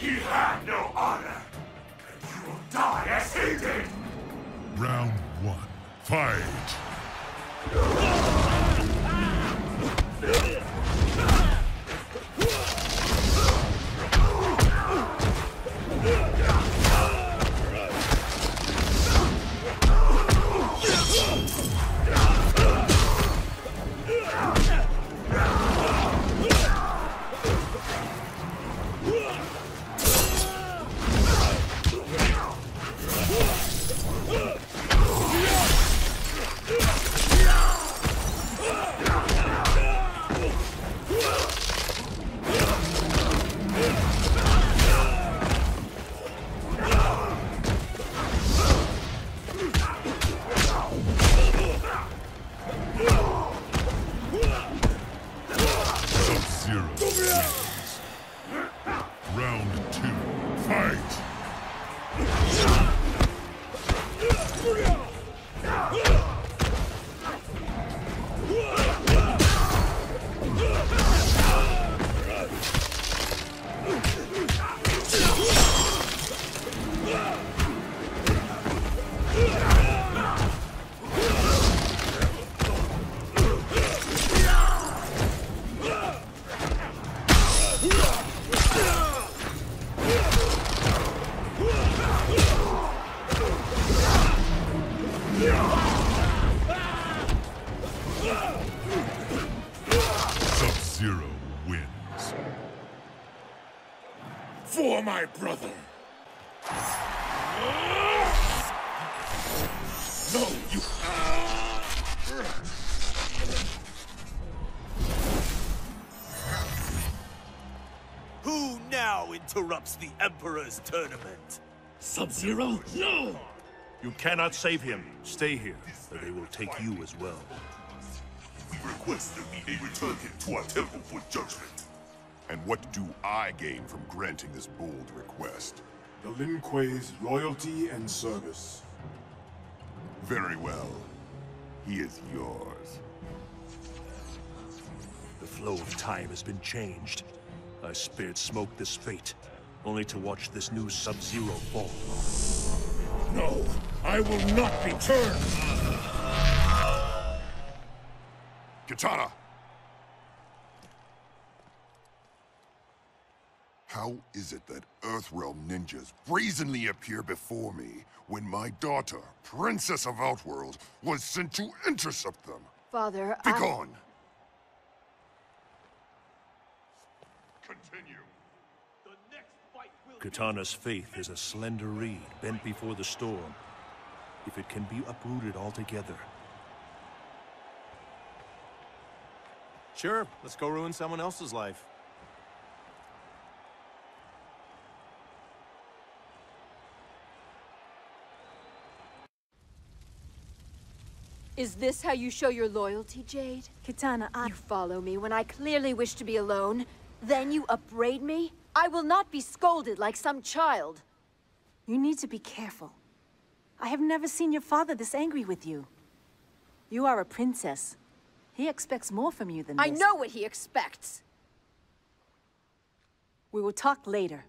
He had no honor. And you will die as he did. Round one. Fight! interrupts the Emperor's tournament? Sub-Zero? No! You cannot save him. Stay here, or they will take you as well. We request that we may return him to our temple for judgment. And what do I gain from granting this bold request? The Lin Kuei's loyalty and service. Very well. He is yours. The flow of time has been changed. I spared Smoke this fate, only to watch this new Sub-Zero fall. No, I will not be turned! Kitana! How is it that Earthrealm ninjas brazenly appear before me when my daughter, Princess of Outworld, was sent to intercept them? Father, Begone! I... gone! Continue. Kitana's faith is a slender reed bent before the storm. If it can be uprooted altogether, Sure, let's go ruin someone else's life. Is this how you show your loyalty, Jade? Kitana, I... You follow me when I clearly wish to be alone. Then you upbraid me? I will not be scolded like some child. You need to be careful. I have never seen your father this angry with you. You are a princess. He expects more from you than I this. I know what he expects. We will talk later,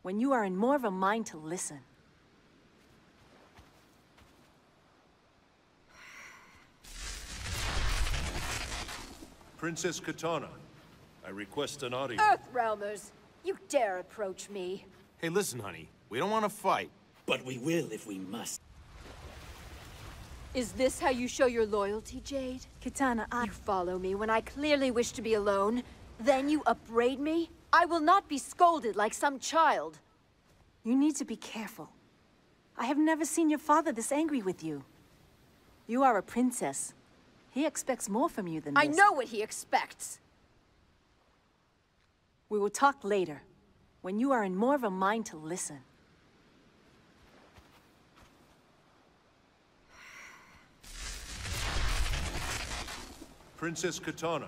when you are in more of a mind to listen. Princess Kitana, I request an audience. Earthrealmers, you dare approach me. Hey, listen, honey. We don't want to fight. But we will if we must. Is this how you show your loyalty, Jade? Kitana, I... You follow me when I clearly wish to be alone. Then you upbraid me? I will not be scolded like some child. You need to be careful. I have never seen your father this angry with you. You are a princess. He expects more from you than I this. I know what he expects. We will talk later, when you are in more of a mind to listen. Princess Kitana,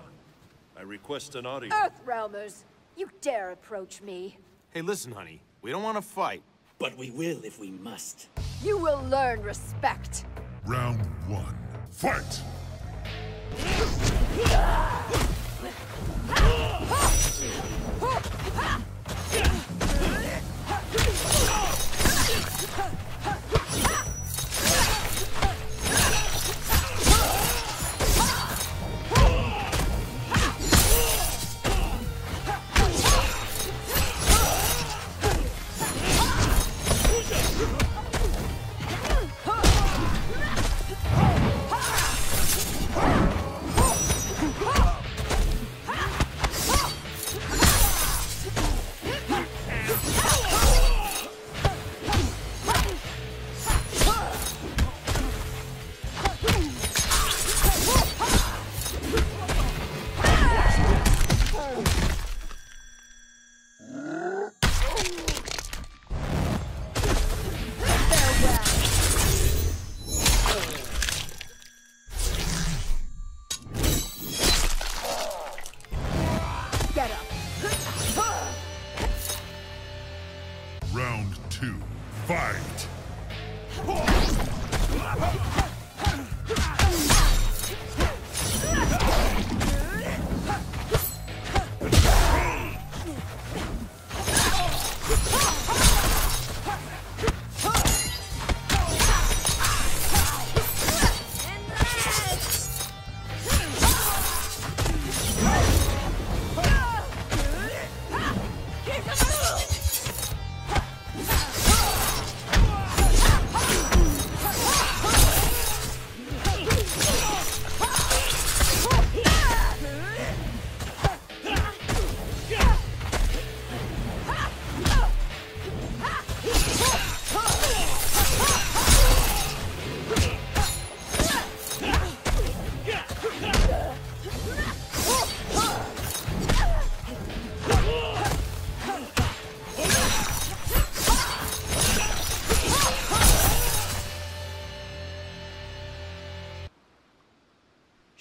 I request an audience. Earthrealmers, you dare approach me. Hey, listen, honey. We don't want to fight. But we will if we must. You will learn respect. Round one. Fight! Get up. Round two. Fight!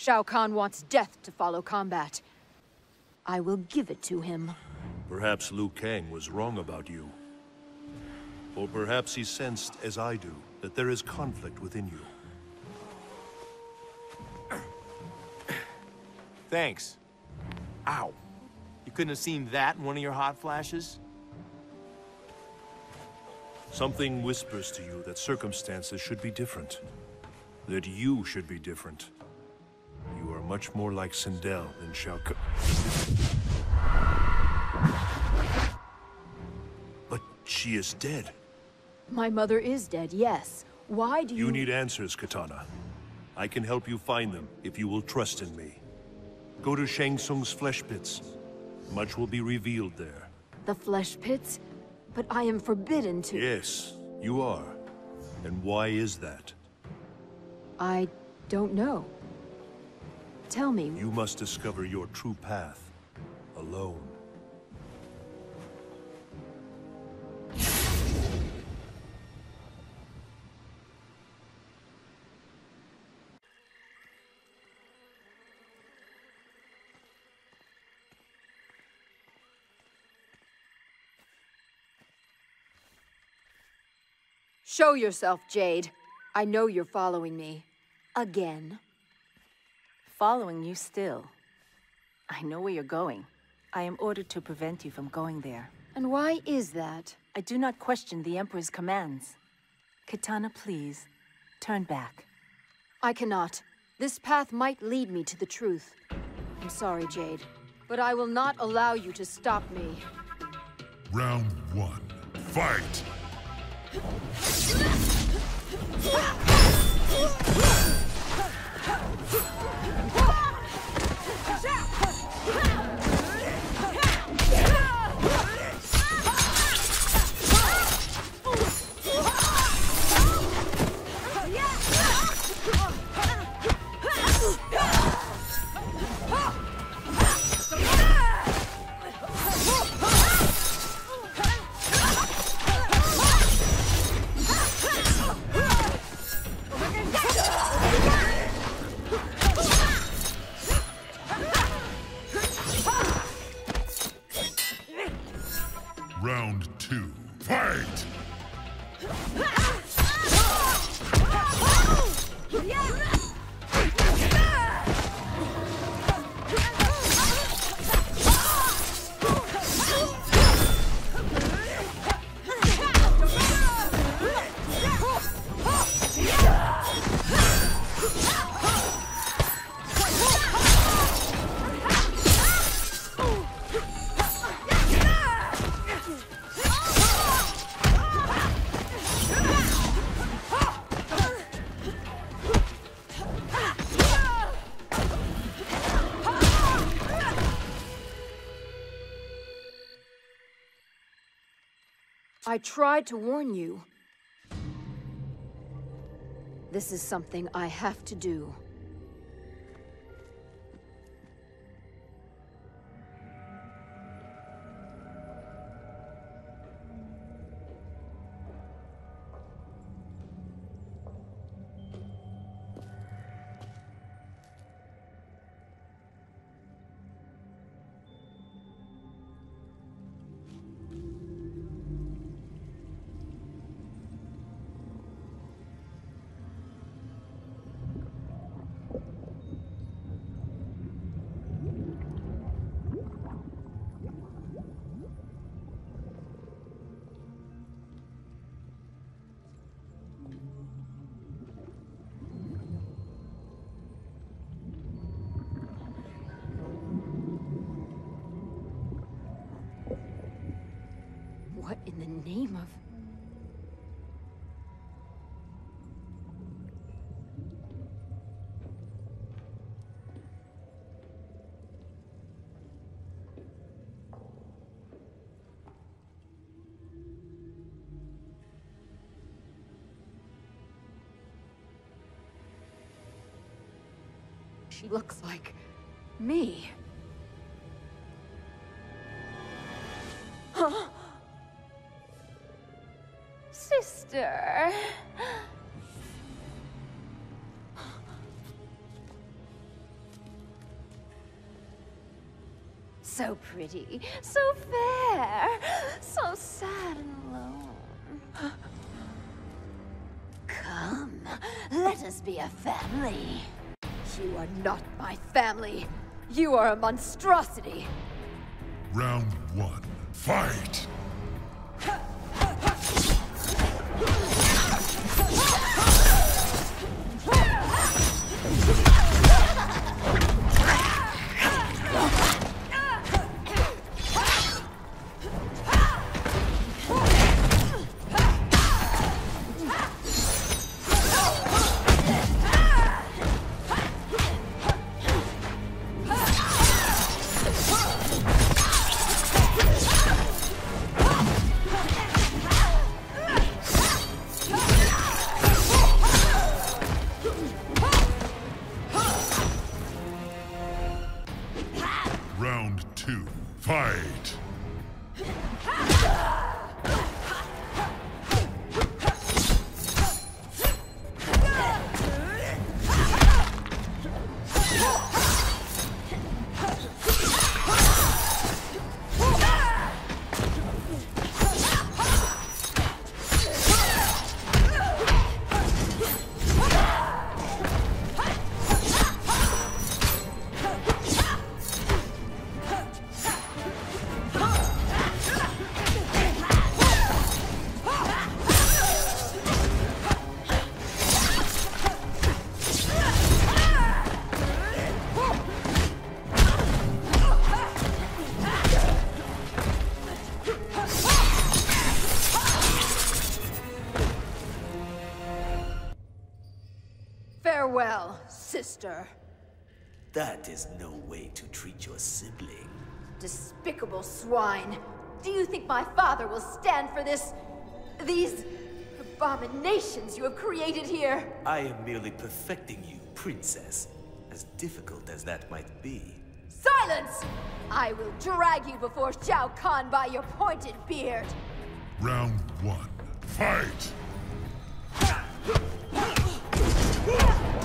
Shao Kahn wants death to follow combat. I will give it to him. Perhaps Liu Kang was wrong about you. Or perhaps he sensed, as I do, that there is conflict within you. Thanks. Ow. You couldn't have seen that in one of your hot flashes? Something whispers to you that circumstances should be different. That you should be different. You are much more like Sindel than Shao. But she is dead. My mother is dead, yes. Why do you... You need answers, Kitana. I can help you find them if you will trust in me. Go to Shang Tsung's flesh pits. Much will be revealed there. The flesh pits? But I am forbidden to... Yes, you are. And why is that? I don't know. Tell me. You must discover your true path. Alone. Show yourself, Jade. I know you're following me. Again. Following you still. I know where you're going. I am ordered to prevent you from going there. And why is that? I do not question the Emperor's commands. Kitana, please, turn back. I cannot. This path might lead me to the truth. I'm sorry, Jade, but I will not allow you to stop me. Round one. Fight! I tried to warn you. This is something I have to do. She looks like... me. Huh? Sister. So pretty, so fair, so sad and alone. Come, let us be a family. You are not my family. You are a monstrosity. Round one. Fight! Sister. That is no way to treat your sibling. Despicable swine. Do you think my father will stand for this... these... abominations you have created here? I am merely perfecting you, princess. As difficult as that might be. Silence! I will drag you before Shao Kahn by your pointed beard. Round one. Fight!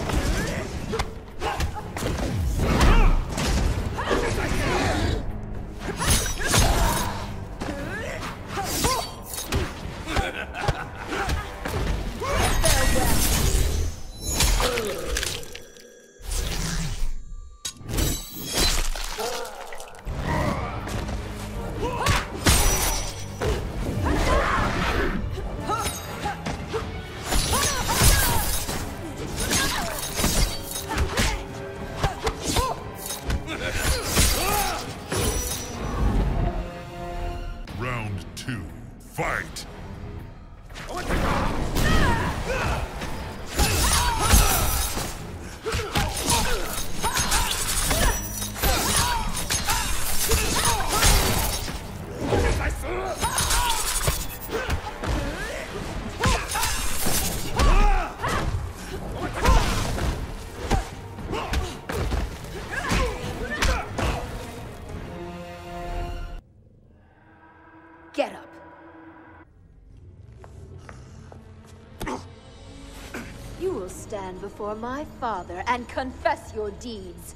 before my father and confess your deeds.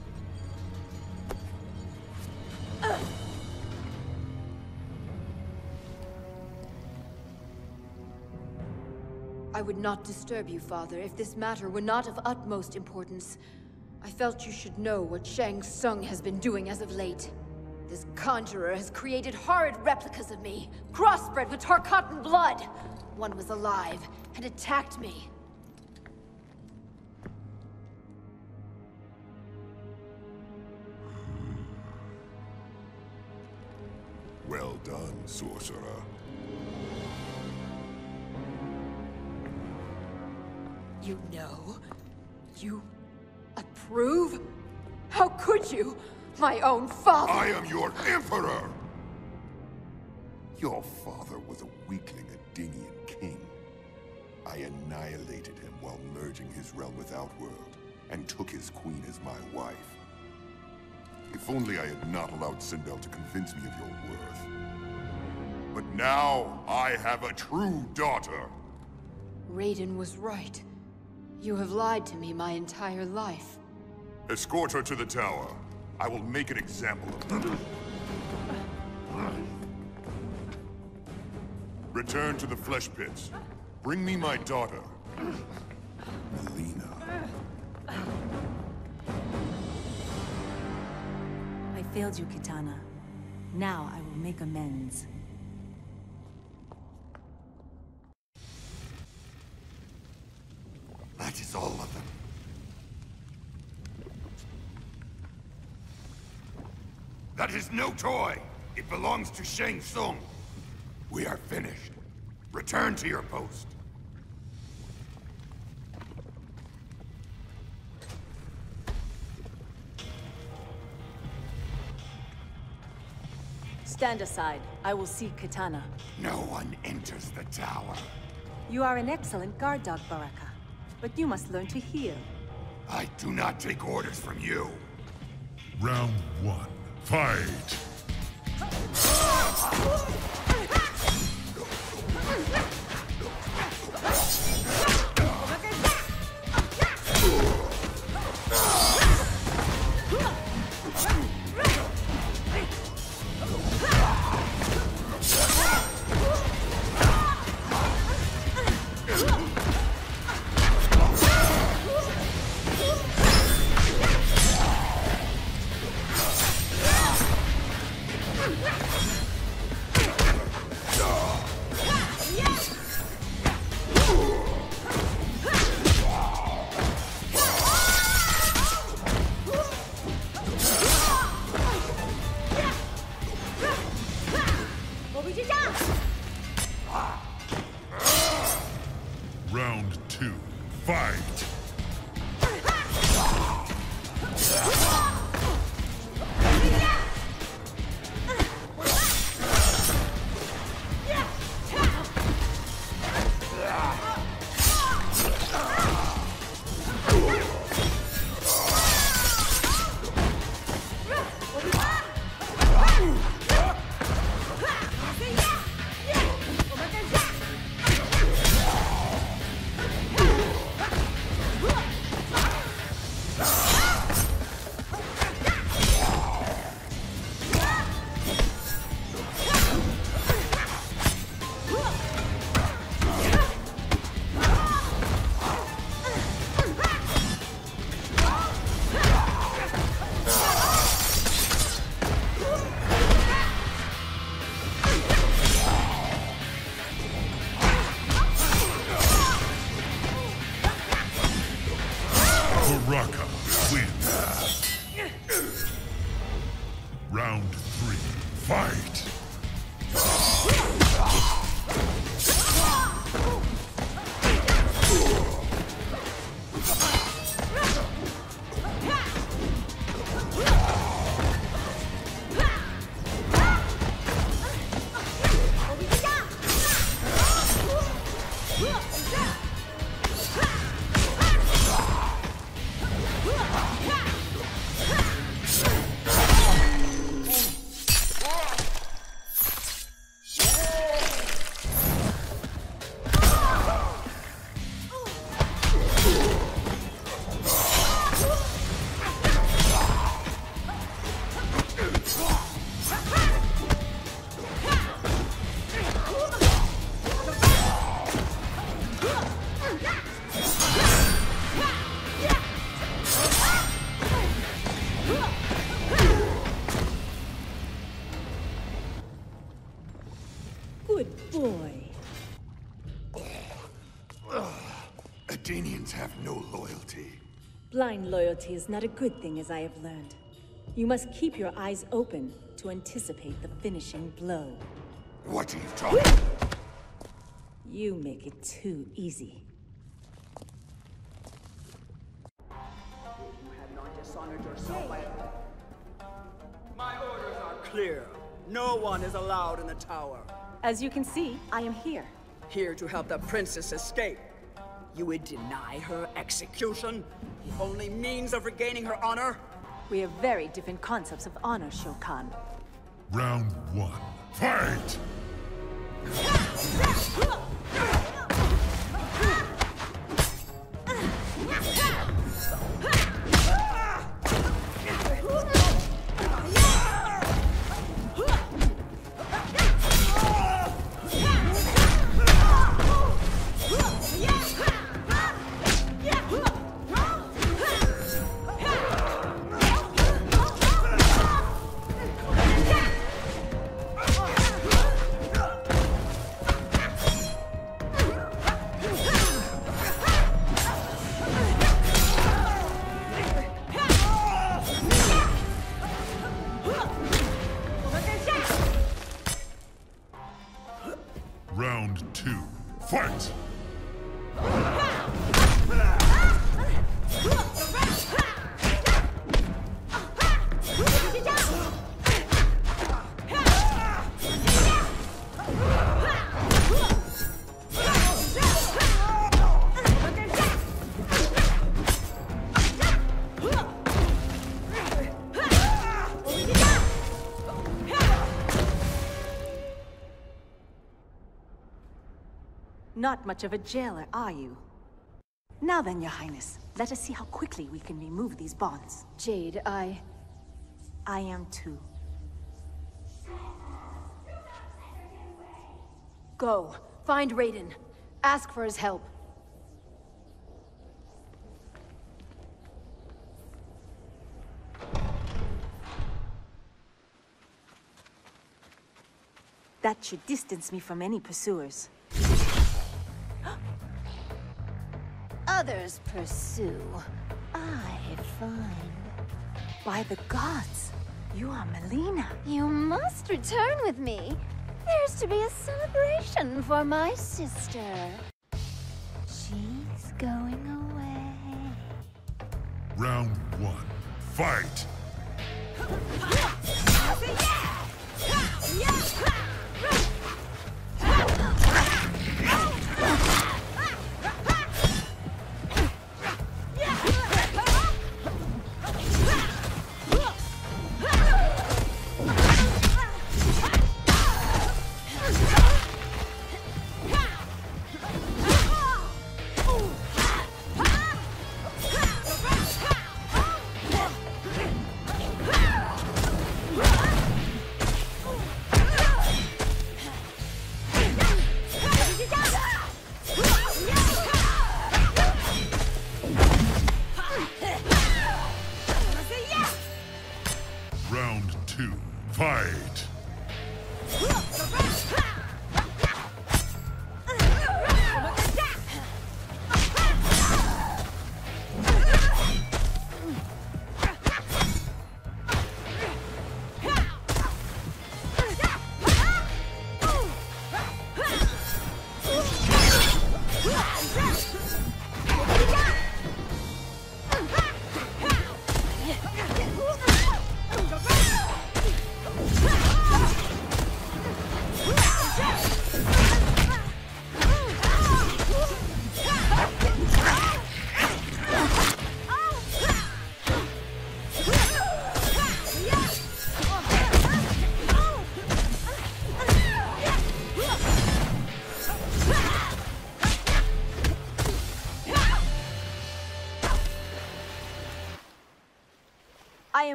I would not disturb you, father, if this matter were not of utmost importance. I felt you should know what Shang Tsung has been doing as of late. This conjurer has created horrid replicas of me, crossbred with Tarkatan blood. One was alive and attacked me. Well done, sorcerer. You know? You approve? How could you? My own father! I am your emperor! Your father was a weakling a Edenian king. I annihilated him while merging his realm with Outworld, and took his queen as my wife. If only I had not allowed Sindel to convince me of your worth. But now, I have a true daughter! Raiden was right. You have lied to me my entire life. Escort her to the tower. I will make an example of her. Return to the flesh pits. Bring me my daughter. Mileena. Failed you, Kitana. Now I will make amends. That is all of them. That is no toy! It belongs to Shang Tsung. We are finished. Return to your post. Stand aside. I will see Kitana. No one enters the tower. You are an excellent guard dog, Baraka. But you must learn to heel. I do not take orders from you. Round one. Fight! loyalty is not a good thing, as I have learned. You must keep your eyes open to anticipate the finishing blow. What are you talking? You make it too easy. You have not dishonored yourself by... My orders are clear. No one is allowed in the tower. As you can see, I am here. Here to help the princess escape. You would deny her execution? The only means of regaining her honor? We have very different concepts of honor, Shokan. Round one. Fight! Not much of a jailer, are you? Now then, Your Highness, let us see how quickly we can remove these bonds. Jade, I... I am too. Go. Find Raiden. Ask for his help. That should distance me from any pursuers. Others pursue. I find. By the gods, you are Mileena. You must return with me. There's to be a celebration for my sister. She's going away. Round one. Fight!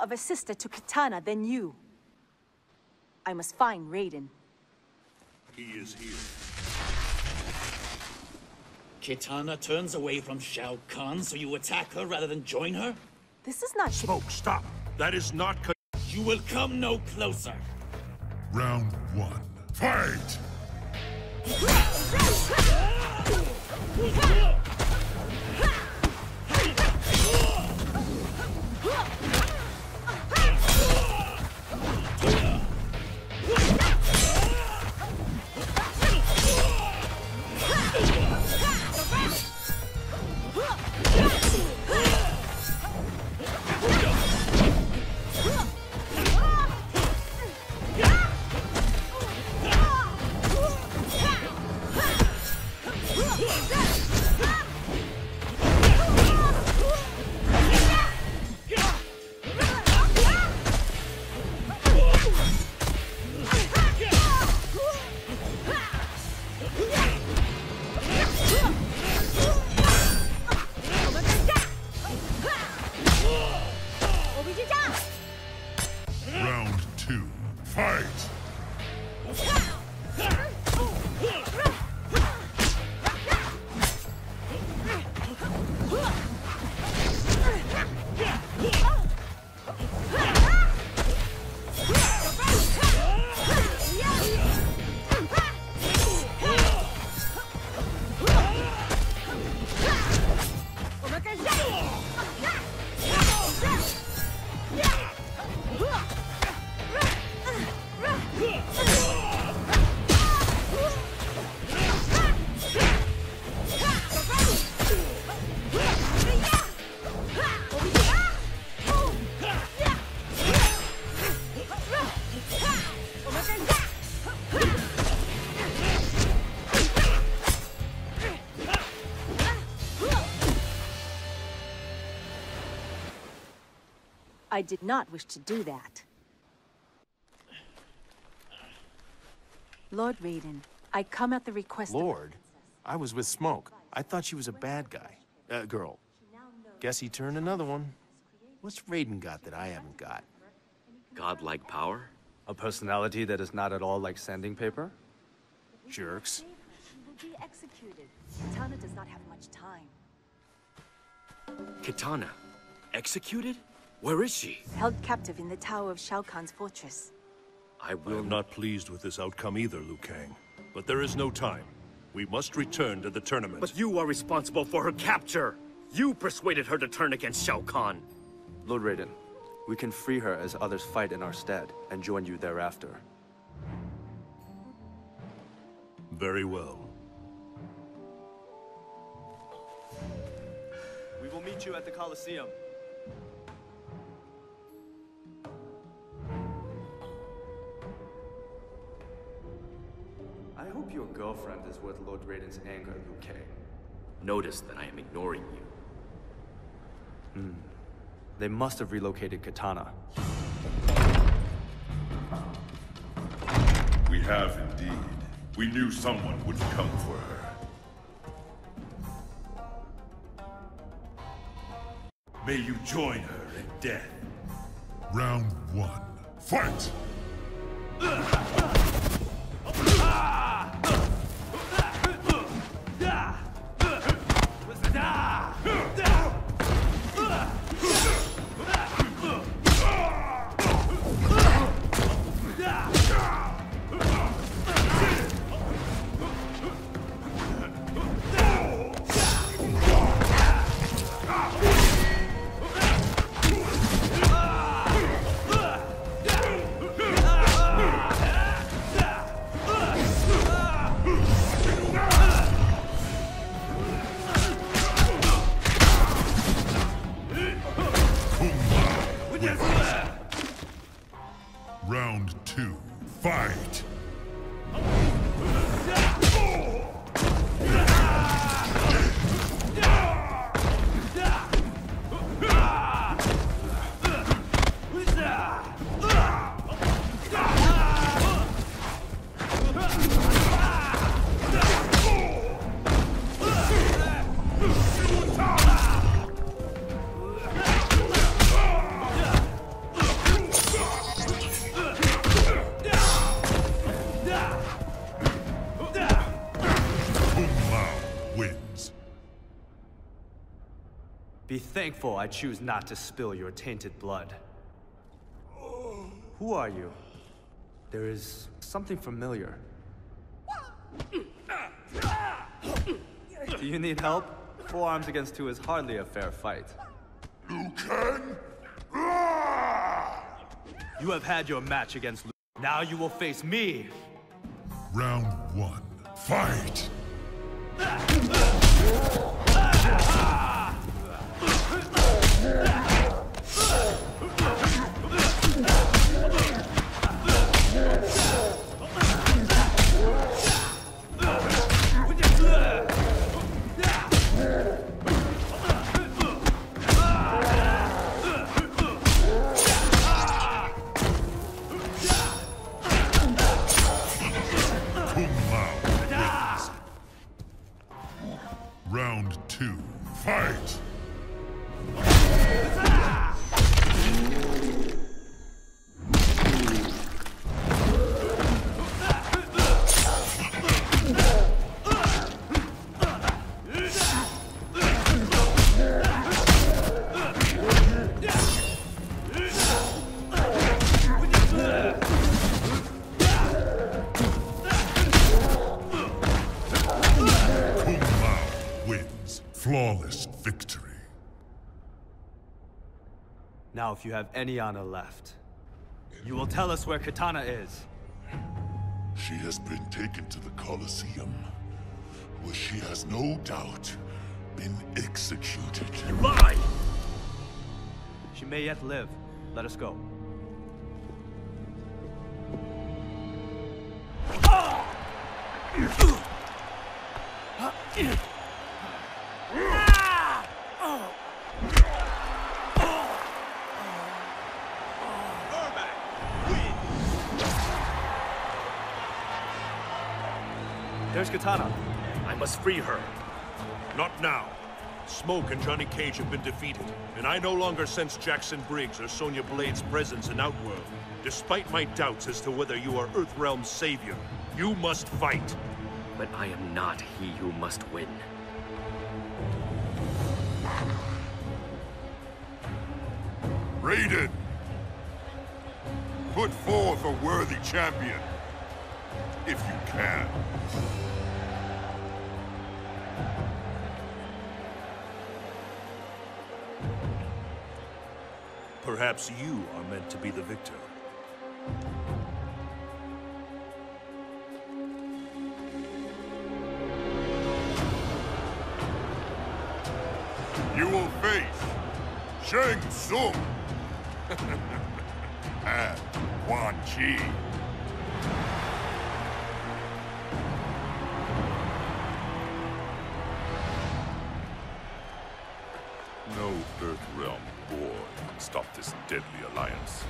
more of a sister to Kitana than you. I must find Raiden. He is here. Kitana turns away from Shao Kahn, so you attack her rather than join her? This is not- Smoke, stop! That is not- You will come no closer! Round one. Fight! I did not wish to do that. Lord Raiden, I come at the request of. Lord? I was with Smoke. I thought she was a bad guy. Uh, girl. Guess he turned another one. What's Raiden got that I haven't got? Godlike power? A personality that is not at all like sanding paper? Jerks. He will be executed. Kitana does not have much time. Kitana? Executed? Where is she? Held captive in the tower of Shao Kahn's fortress. I will I am not pleased with this outcome either, Liu Kang. But there is no time. We must return to the tournament. But you are responsible for her capture! You persuaded her to turn against Shao Kahn! Lord Raiden, we can free her as others fight in our stead, and join you thereafter. Very well. We will meet you at the Colosseum. I hope your girlfriend is worth Lord Raiden's anger, Liu Kang. Notice that I am ignoring you. Hmm. They must have relocated Kitana. We have indeed. We knew someone would come for her. May you join her in death. Round one. Fight! I choose not to spill your tainted blood. Who are you? There is something familiar. Do you need help? Four arms against two is hardly a fair fight. Liu Kang? You have had your match against Liu. Now you will face me! Round one. Fight! Ah! Round two, fight! If you have any honor left, you will tell us where Kitana is. She has been taken to the Colosseum, where she has no doubt been executed. You lie! She may yet live. Let us go. Ah! Where's Kitana? I must free her. Not now. Smoke and Johnny Cage have been defeated, and I no longer sense Jackson Briggs or Sonya Blade's presence in Outworld. Despite my doubts as to whether you are Earthrealm's savior, you must fight. But I am not he who must win. Raiden! Put forth a worthy champion. If you can. Perhaps you are meant to be the victor. You will face Shang Tsung and Quan Chi. No Earthrealm boy can stop this deadly alliance.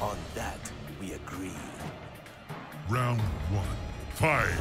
On that, we agree. Round one. Fight!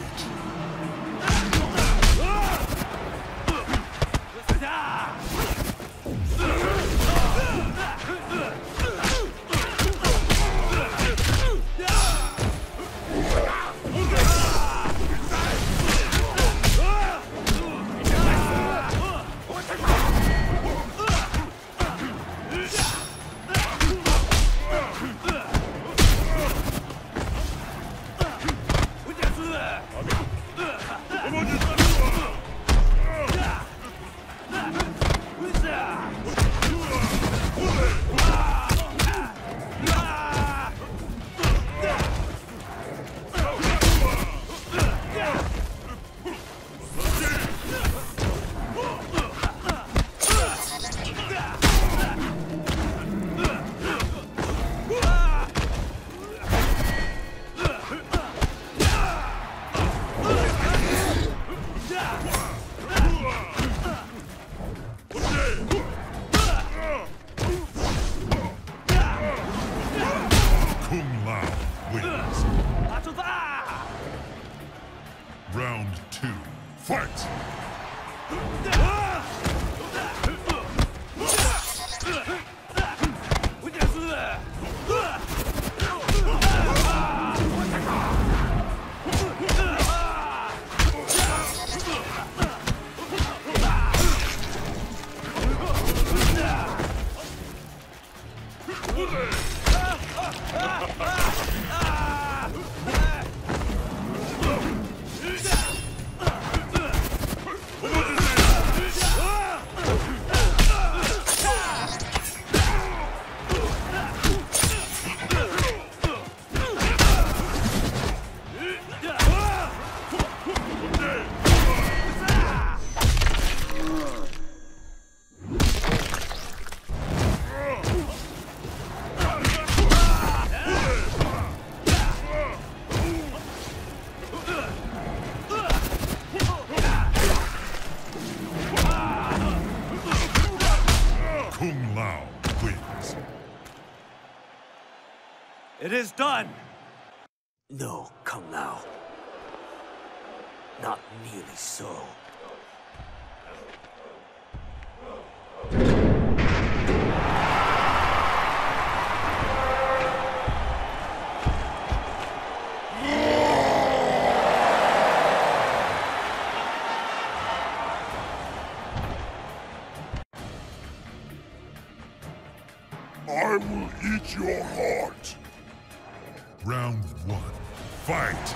Done! No, come now. Not nearly so. I will eat your heart. Fight!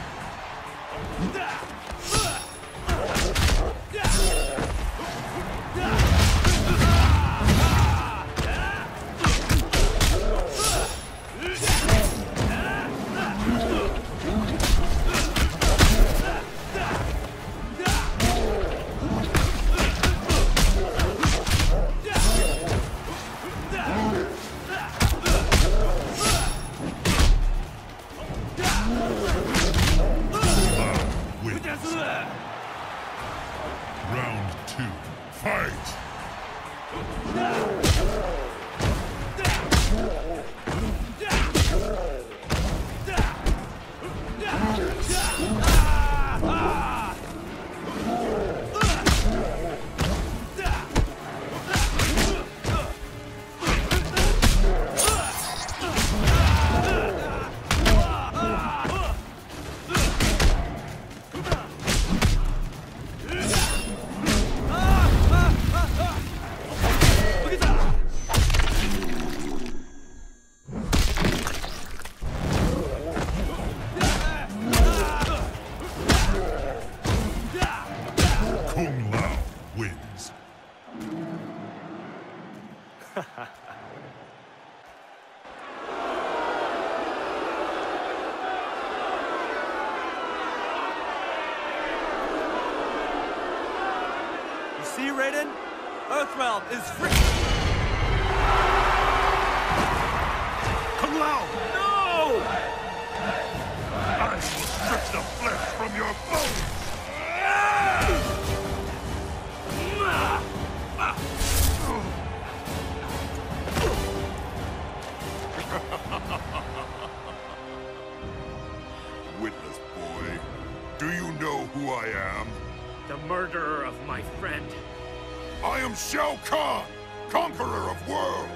Shao Kahn, conqueror of worlds.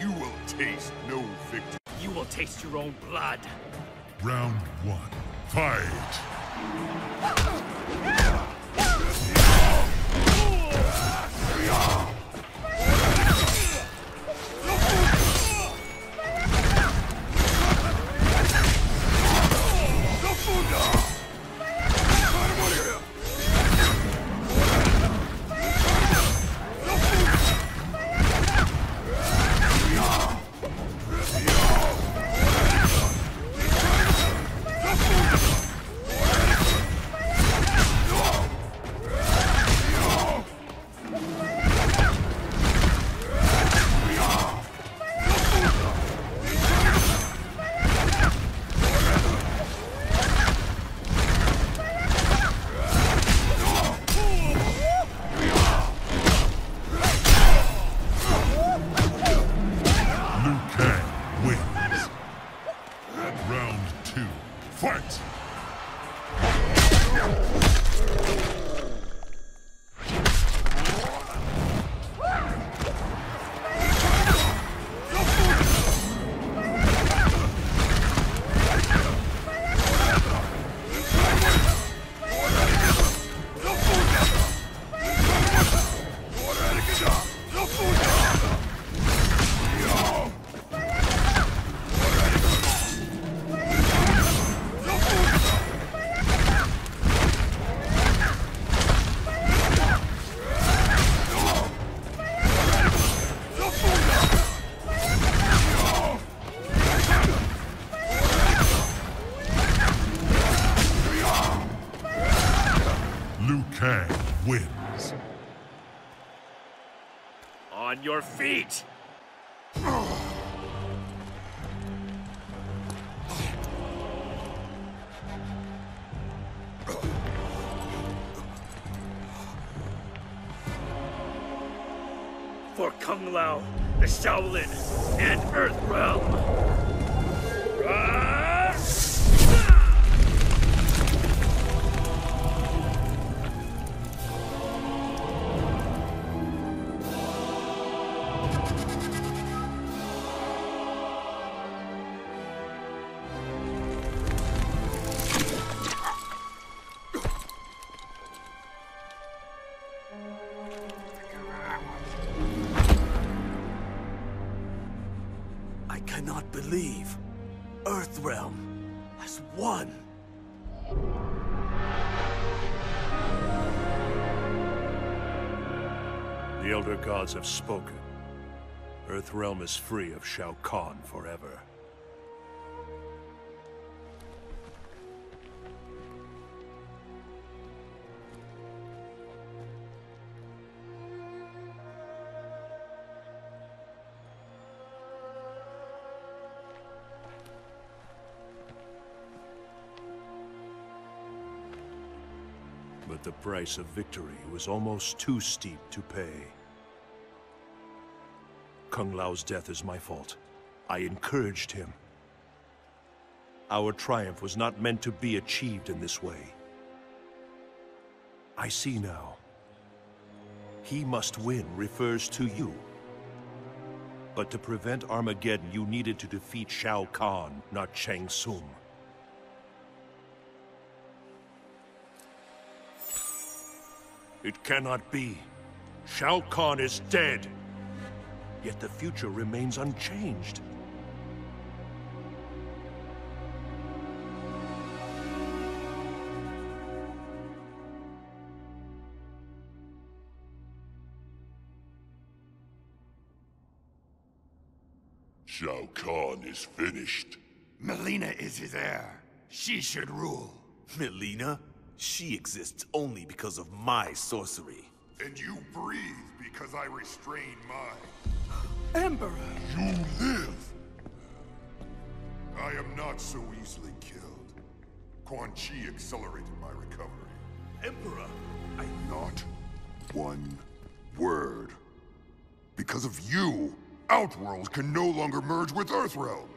You will taste no victory. You will taste your own blood. Feet! For Kung Lao, the Shaolin, Is free of Shao Kahn forever. But the price of victory was almost too steep to pay. Kung Lao's death is my fault. I encouraged him. Our triumph was not meant to be achieved in this way. I see now. He must win refers to you. But to prevent Armageddon, you needed to defeat Shao Kahn, not Shang Tsung. It cannot be. Shao Kahn is dead. Yet the future remains unchanged. Shao Kahn is finished. Mileena is his heir. She should rule. Mileena? She exists only because of my sorcery. And you breathe because I restrain mine. Emperor! You live! I am not so easily killed. Quan Chi accelerated my recovery. Emperor! I... Not one word. Because of you, Outworld can no longer merge with Earthrealm.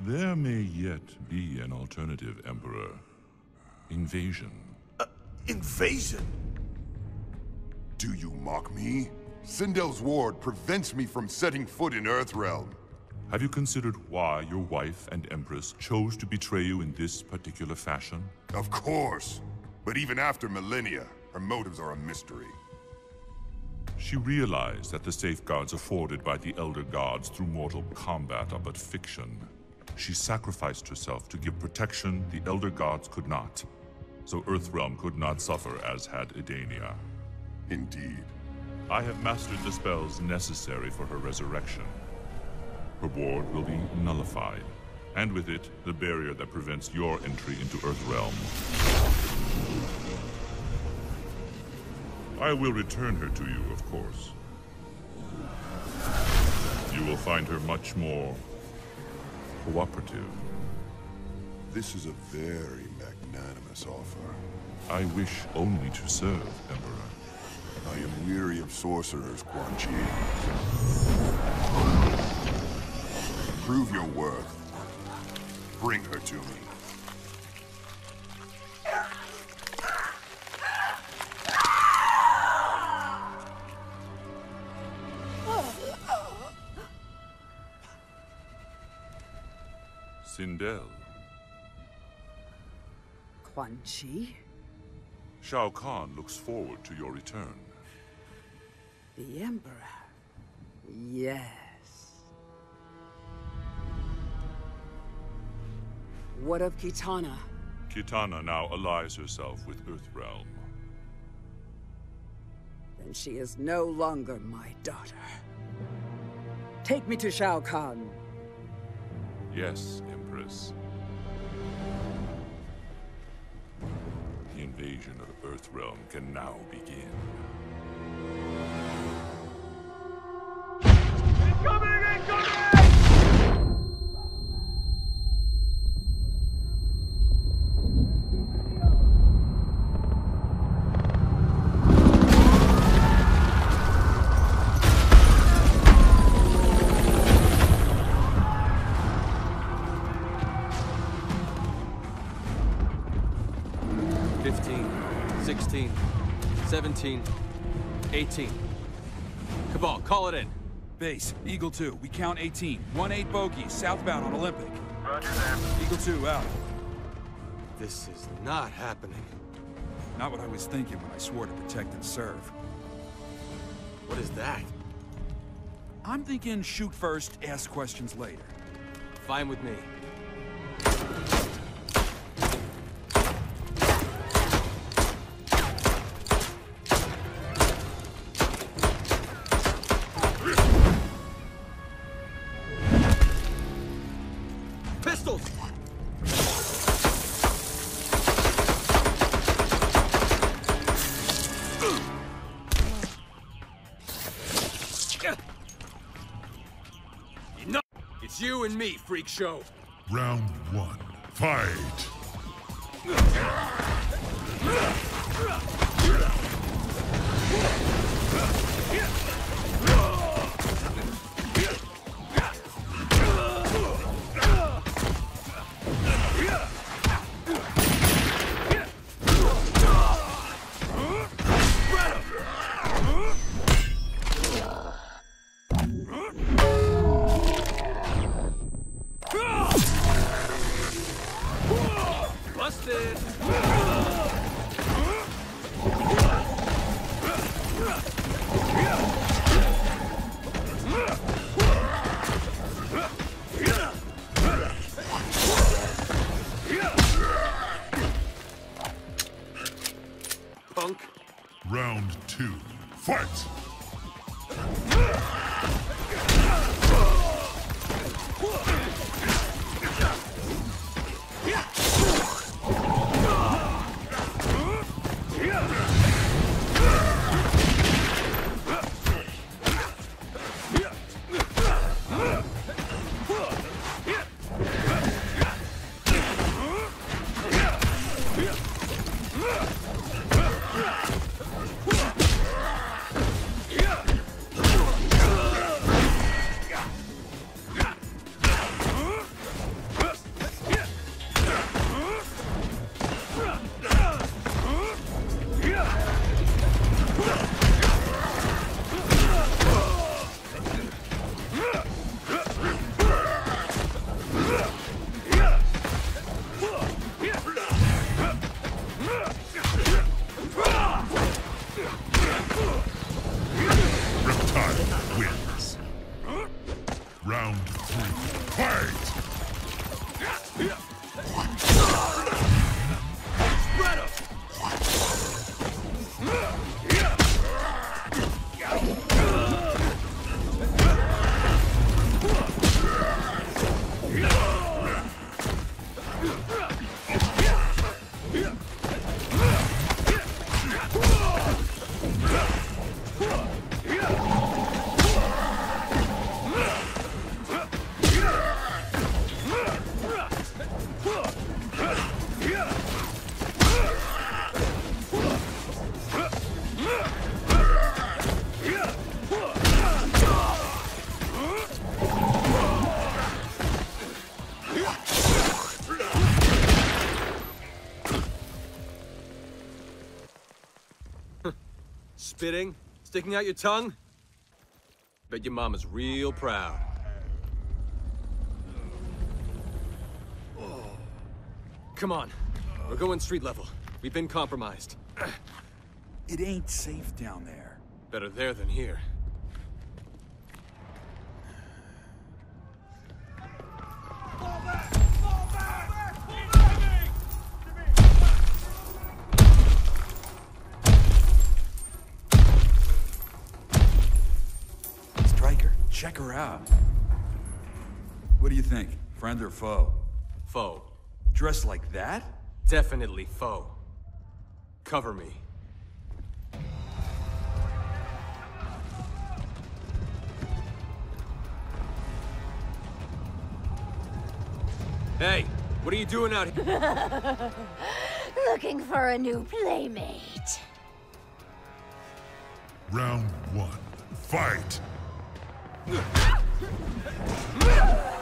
There may yet be an alternative, Emperor. Invasion. Uh, invasion? Do you mock me? Sindel's ward prevents me from setting foot in Earthrealm. Have you considered why your wife and Empress chose to betray you in this particular fashion? Of course. But even after millennia, her motives are a mystery. She realized that the safeguards afforded by the Elder Gods through mortal combat are but fiction. She sacrificed herself to give protection the Elder Gods could not, so Earthrealm could not suffer as had Edenia. Indeed. I have mastered the spells necessary for her resurrection. Her ward will be nullified, and with it, the barrier that prevents your entry into Earthrealm. I will return her to you, of course. You will find her much more cooperative. This is a very magnanimous offer. I wish only to serve, Emperor. I am weary of sorcerers, Quan Chi. Prove your worth. Bring her to me. Sindel. Quan Chi? Shao Kahn looks forward to your return. The Emperor. Yes. What of Kitana? Kitana now allies herself with Earthrealm. Then she is no longer my daughter. Take me to Shao Kahn. Yes, Empress. The invasion of Earthrealm can now begin. Incoming! Incoming! Fifteen, sixteen, seventeen, eighteen. Kabal, call it in. Base, Eagle 2, we count 18. 1-8 bogey, southbound on Olympic. Roger that. Eagle 2, out. This is not happening. Not what I was thinking when I swore to protect and serve. What is that? I'm thinking shoot first, ask questions later. Fine with me. Freak show. Round one. Fight! Sticking out your tongue? Bet your mama's real proud. Oh. Come on. We're going street level. We've been compromised. It ain't safe down there. Better there than here. Check her out. What do you think? Friend or foe? Foe. Dressed like that? Definitely foe. Cover me. Hey, what are you doing out here? Looking for a new playmate. Round one. Fight! Punk. Round two. Fight! You're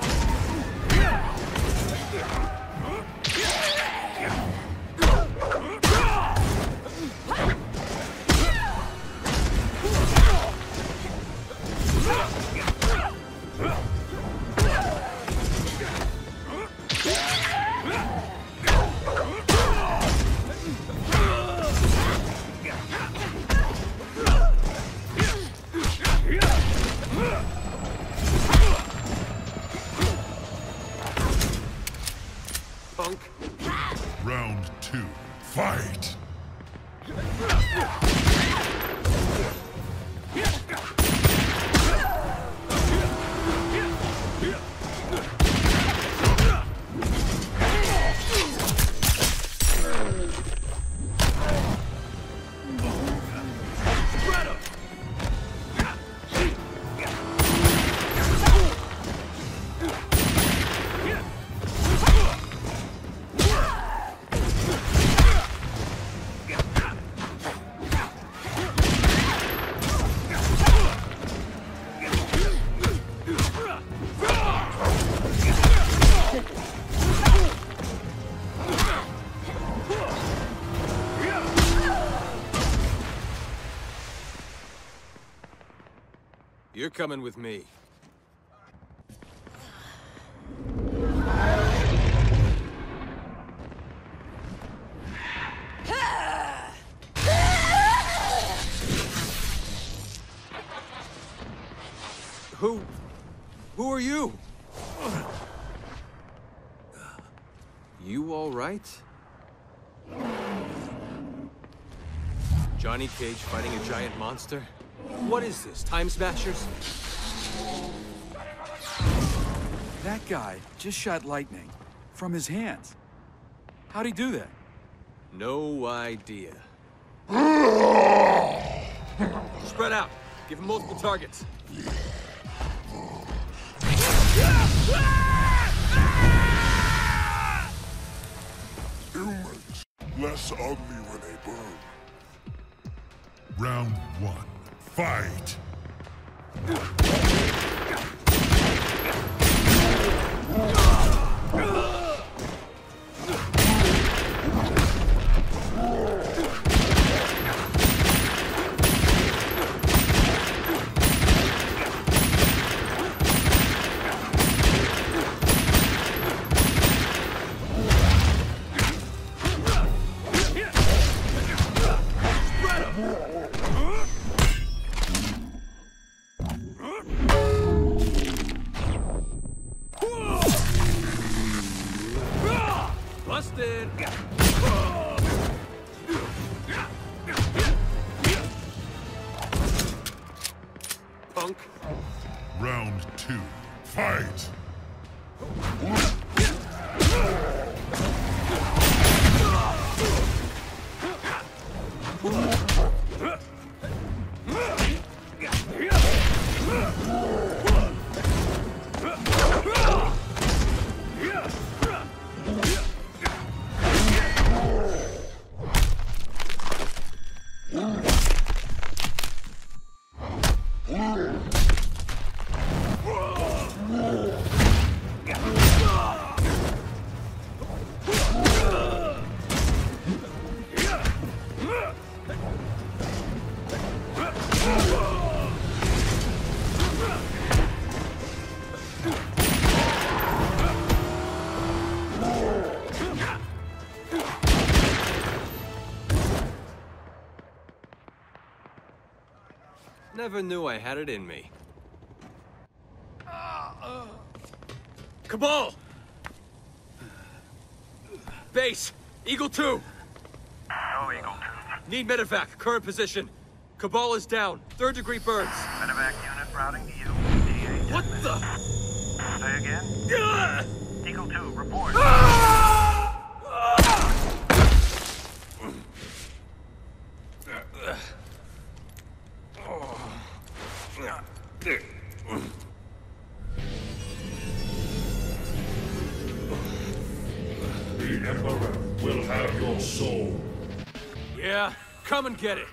coming with me. Who... Who are you? You all right? Johnny Cage fighting a giant monster? What is this, Time Smashers? That guy just shot lightning from his hands. How'd he do that? No idea. Spread out. Give him multiple targets. Humans, less ugly when they burn. Round one. Fight! I never knew I had it in me. Kabal! Base! Eagle 2! No Eagle 2. Need medevac. Current position. Kabal is down. Third degree burns. Medevac unit routing to you. What the? Get it.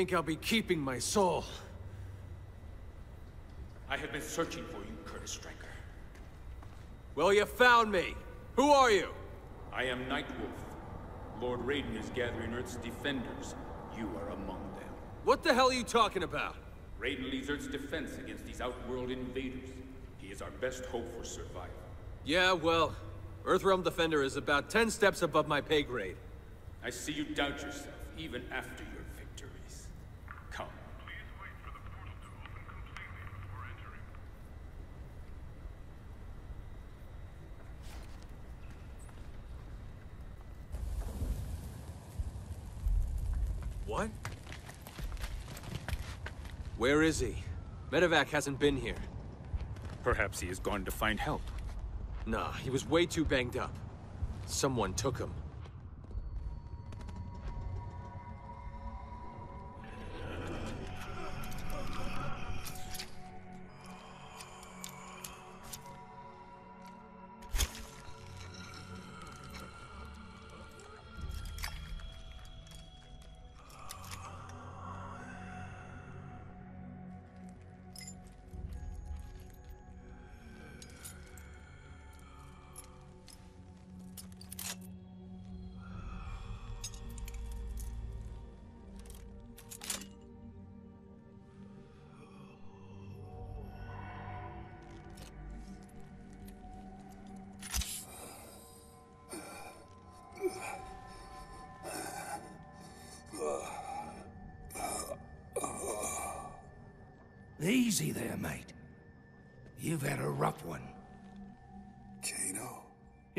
Think I'll be keeping my soul. I have been searching for you, Kurtis Stryker. Well, you found me. Who are you? I am Nightwolf. Lord Raiden is gathering Earth's defenders. You are among them. What the hell are you talking about? Raiden leads Earth's defense against these outworld invaders. He is our best hope for survival. Yeah, well, Earthrealm Defender is about ten steps above my pay grade. I see you doubt yourself, even after victories. Come. What? Where is he? Medevac hasn't been here. Perhaps he has gone to find help. Nah, he was way too banged up. Someone took him.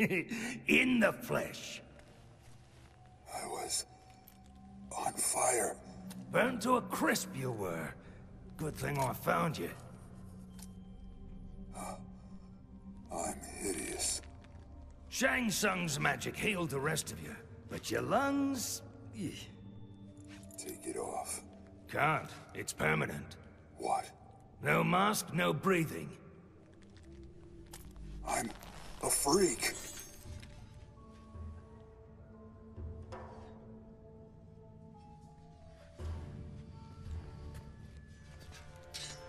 In the flesh. I was... on fire. Burned to a crisp you were. Good thing I found you. I'm hideous. Shang Tsung's magic healed the rest of you, but your lungs... eh, Take it off. Can't. It's permanent. What? No mask, no breathing. I'm a freak.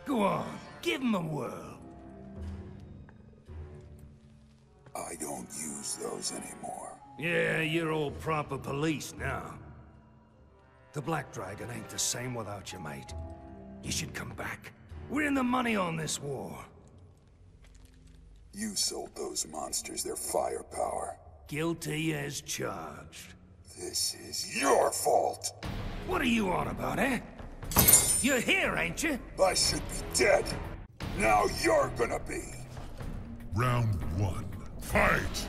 Go on, give him a whirl. I don't use those anymore. Yeah, you're all proper police now. The Black Dragon ain't the same without you, mate. You should come back. We're in the money on this war. You sold those monsters their firepower. Guilty as charged. This is your fault. What are you on about, eh? You're here, ain't you? I should be dead. Now you're gonna be. Round one. Fight!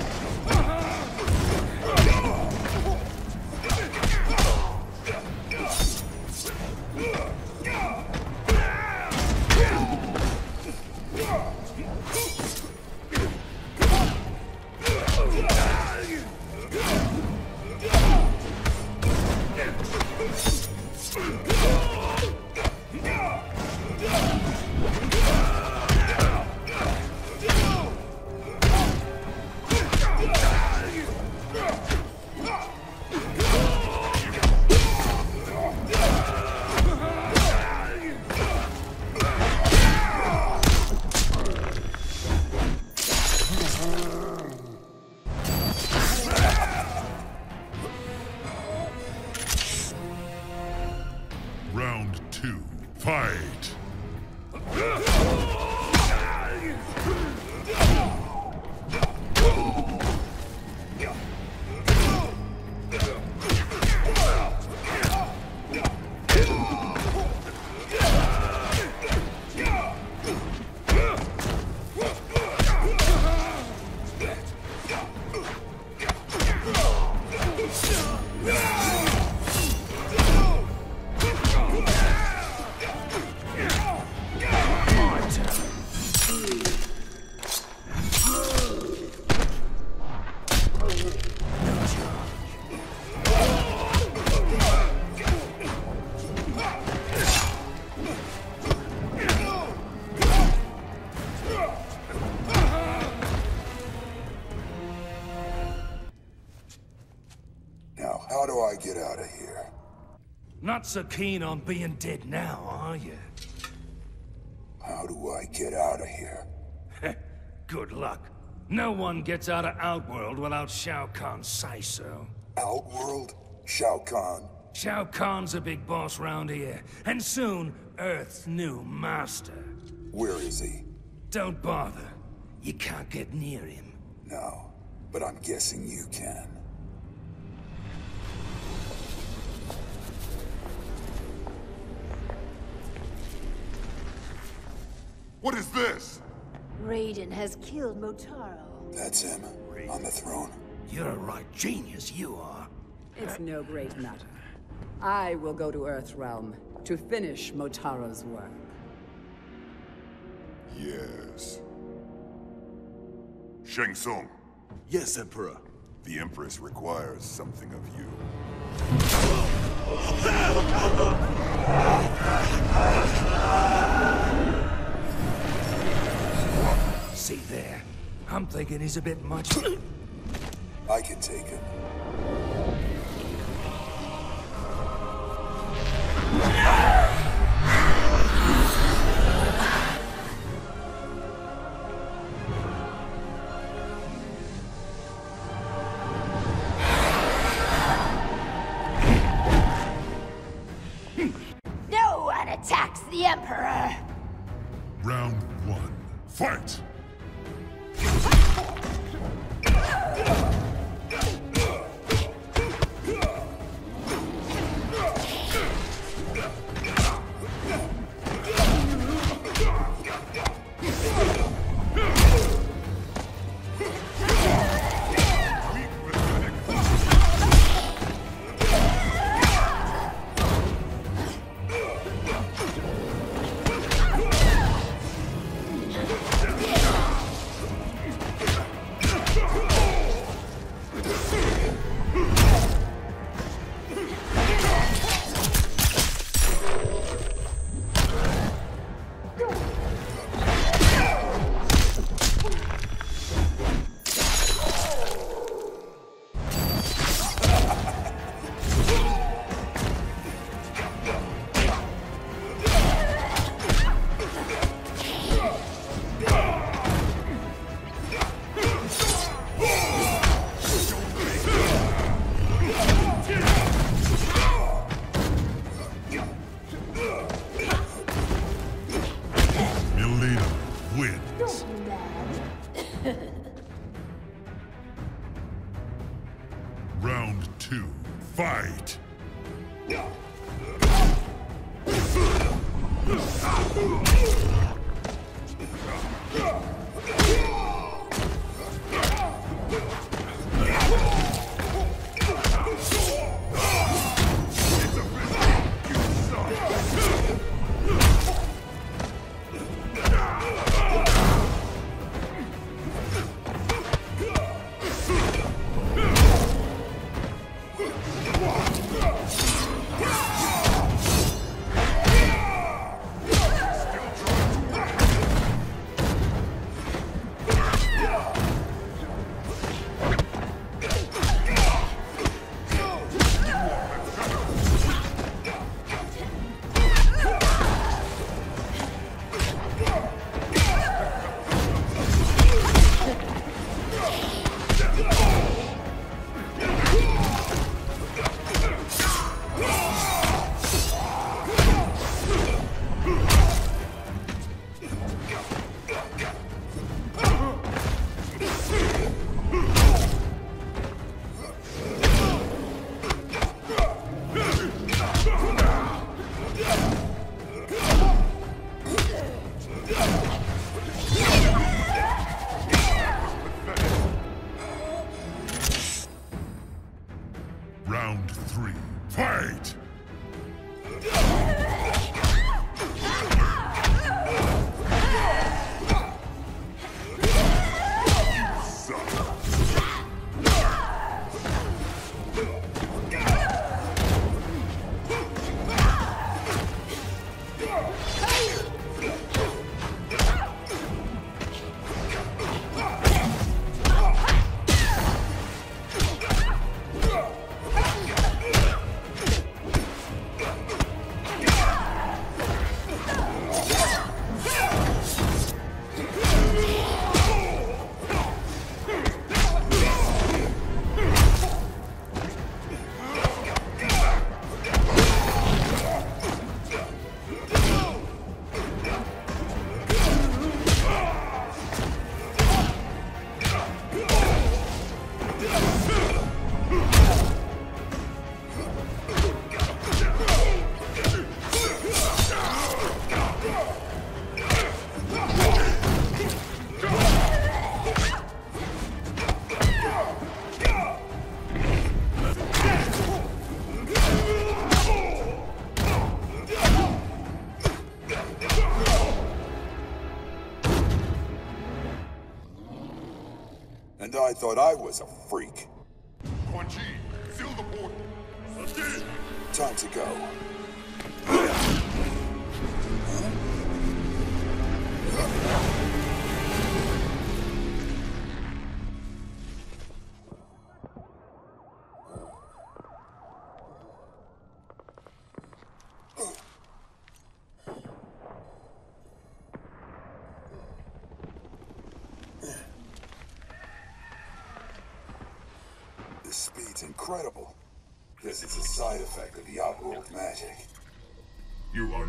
Not so keen on being dead now, are you? How do I get out of here? Good luck. No one gets out of Outworld without Shao Kahn's say-so. Outworld? Shao Kahn? Shao Kahn's a big boss round here, and soon, Earth's new master. Where is he? Don't bother. You can't get near him. No, but I'm guessing you can. What is this? Raiden has killed Motaro. That's him, on the throne. You're a right genius, you are. It's no great matter. I will go to Earthrealm to finish Motaro's work. Yes. Shang Tsung. Yes, Emperor. The Empress requires something of you. See there? I'm thinking he's a bit much. I can take him. I thought I was a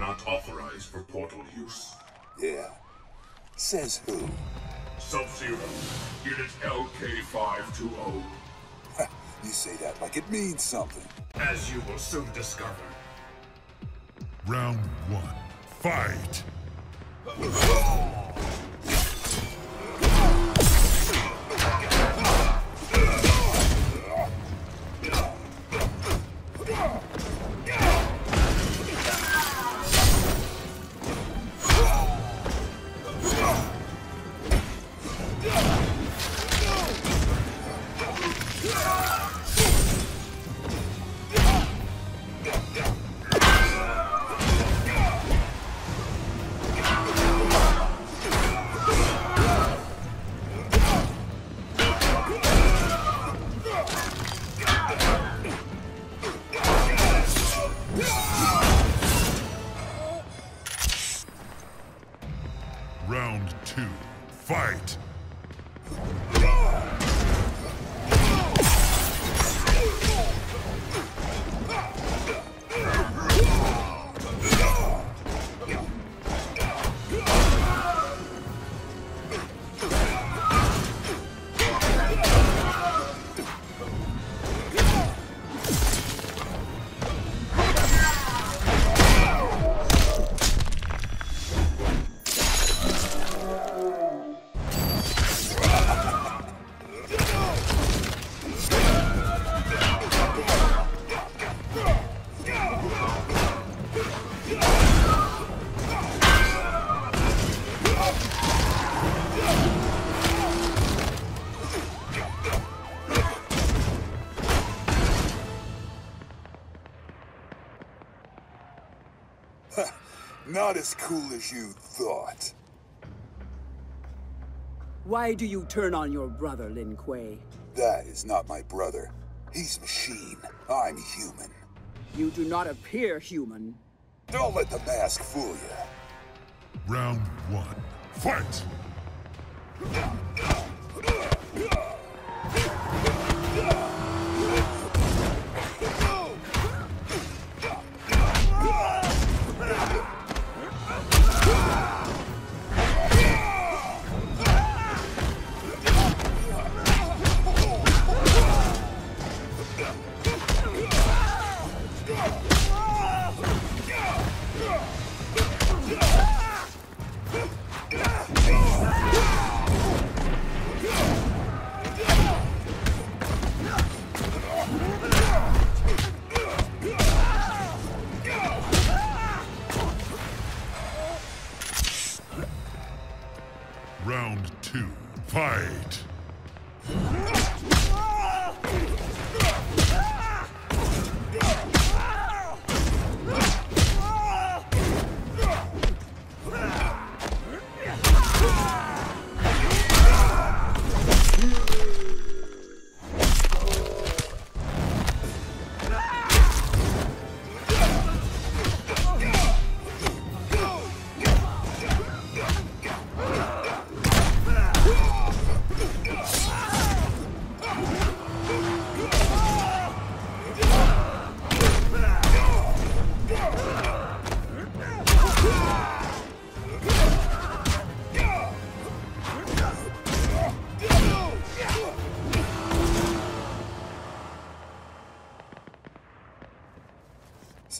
not authorized for portal use. Yeah. Says who? Sub-Zero, Unit LK-520. You say that like it means something. As you will soon discover. Round as cool as you thought. Why do you turn on your brother, Lin Kuei? That is not my brother. He's machine. I'm human. You do not appear human. Don't let the mask fool you. Round one. Fight!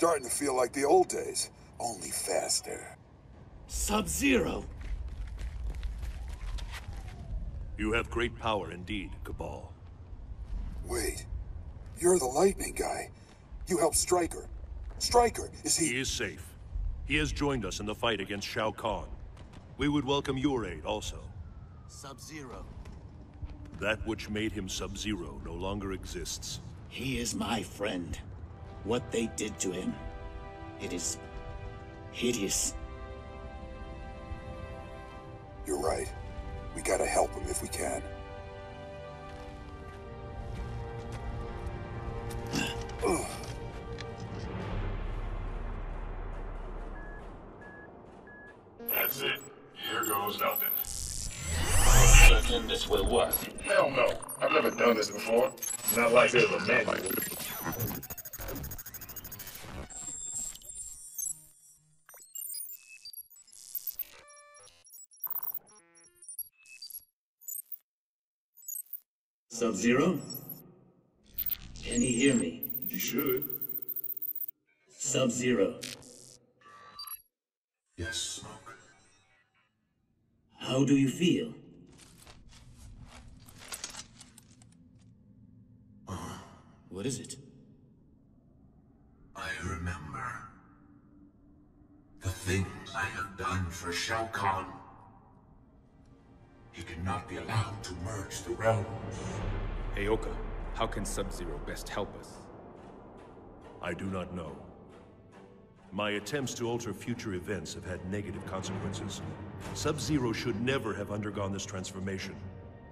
Starting to feel like the old days, only faster. Sub-Zero! You have great power indeed, Kabal. Wait. You're the lightning guy. You helped Stryker. Stryker, is he- He is safe. He has joined us in the fight against Shao Kahn. We would welcome your aid also. Sub-Zero. That which made him Sub-Zero no longer exists. He is my friend. What they did to him, it is hideous. You're right. We gotta help him if we can. Ugh. That's it. Here goes nothing. Certain this will work. Hell no. I've never done this before. Not like there's a manual. Sub-Zero? Can he hear me? You should. Sub-Zero. Yes, Smoke. How do you feel? Uh, what is it? I remember. The things I have done for Shao Kahn. He cannot be allowed to merge the realms. Heyoka, how can Sub-Zero best help us? I do not know. My attempts to alter future events have had negative consequences. Sub-Zero should never have undergone this transformation.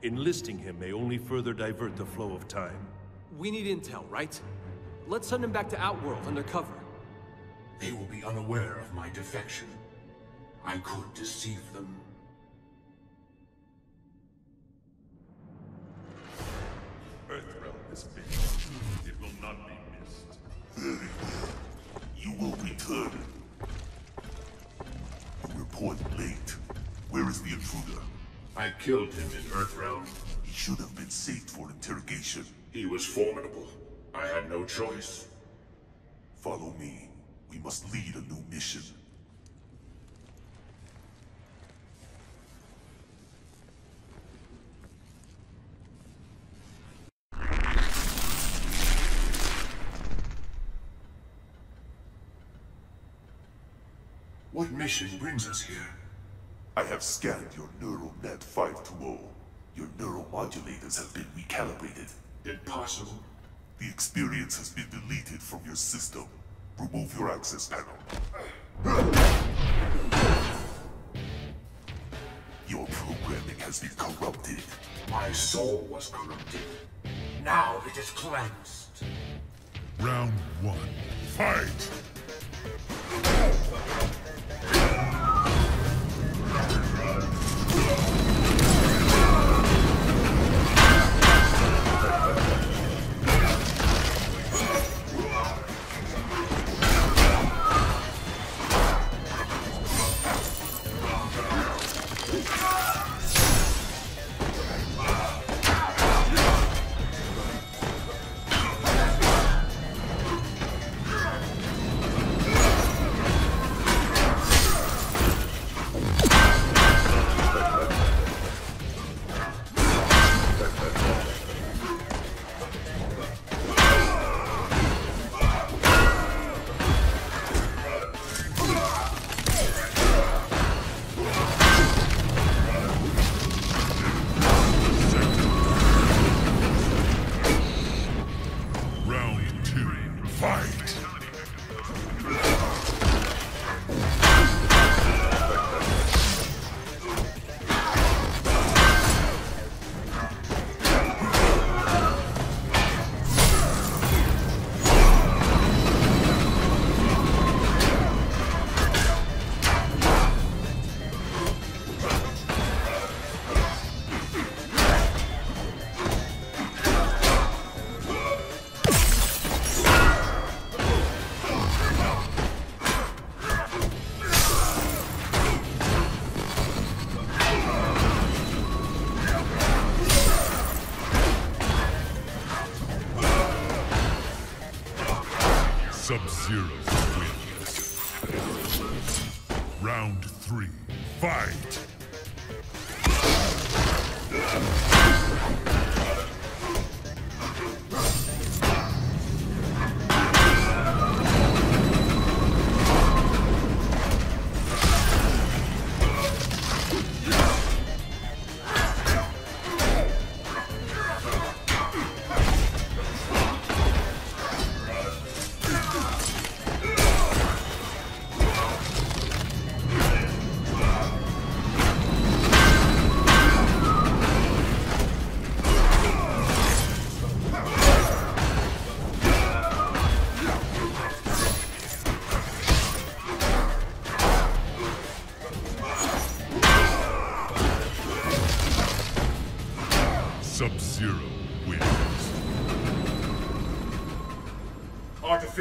Enlisting him may only further divert the flow of time. We need intel, right? Let's send him back to Outworld undercover. They will be unaware of my defection. I could deceive them. Earthrealm is. It will not be missed. Very well. You will return. You report late. Where is the intruder? I killed him in Earthrealm. He should have been saved for interrogation. He was formidable. I had no choice. Follow me. We must lead a new mission. What mission brings us here? I have scanned your neural net five to zero. Your neuromodulators have been recalibrated. Impossible. The experience has been deleted from your system. Remove your access panel. Your programming has been corrupted. My soul was corrupted. Now it is cleansed. Round one, fight!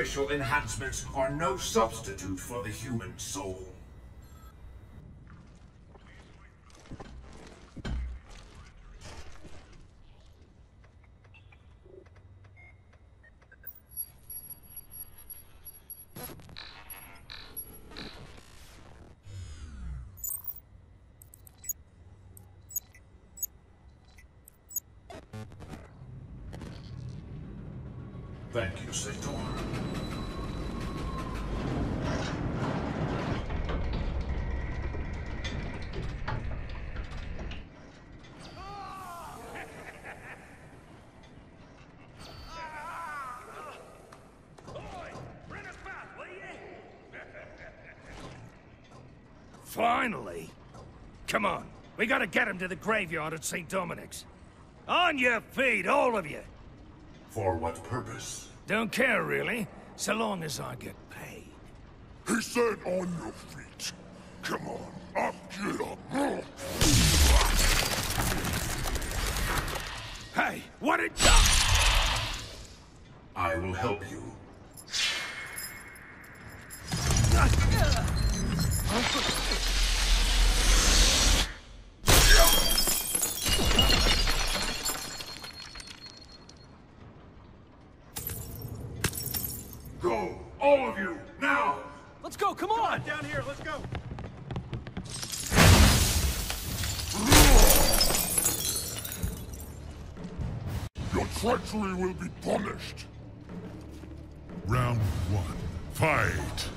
Artificial enhancements are no substitute for the human soul. Thank you, Sator. Finally! Come on, we gotta get him to the graveyard at St. Dominic's. On your feet, all of you! For what purpose? Don't care, really, so long as I get paid. He said on your feet. Come on, up, get up. Fight!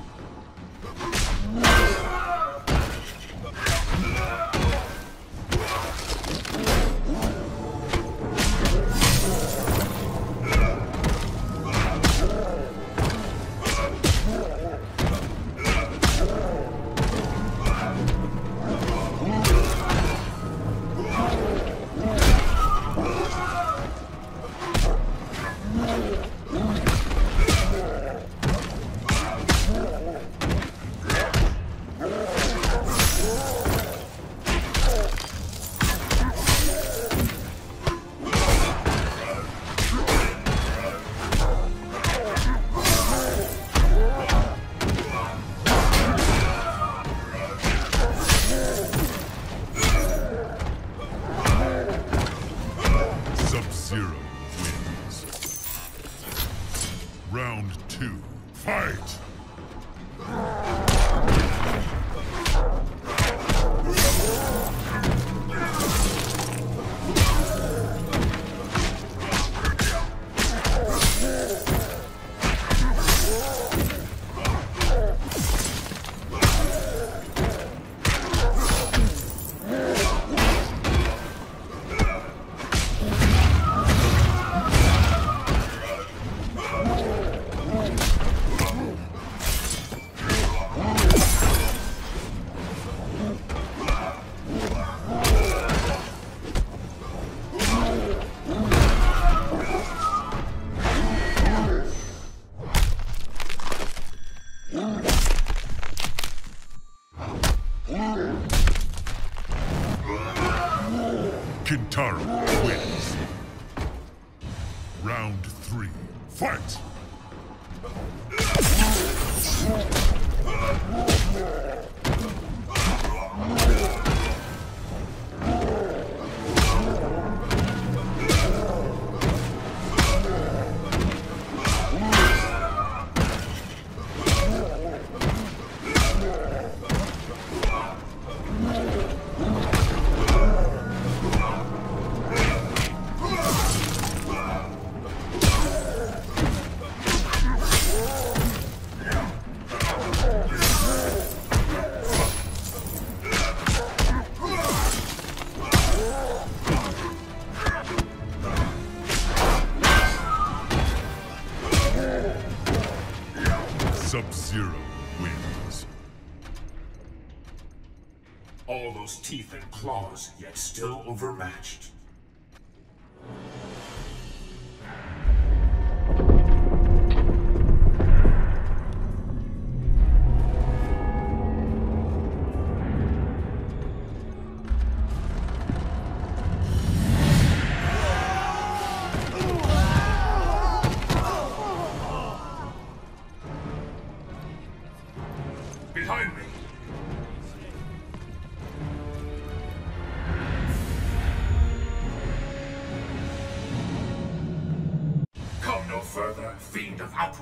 Teeth and claws, yet still overmatched.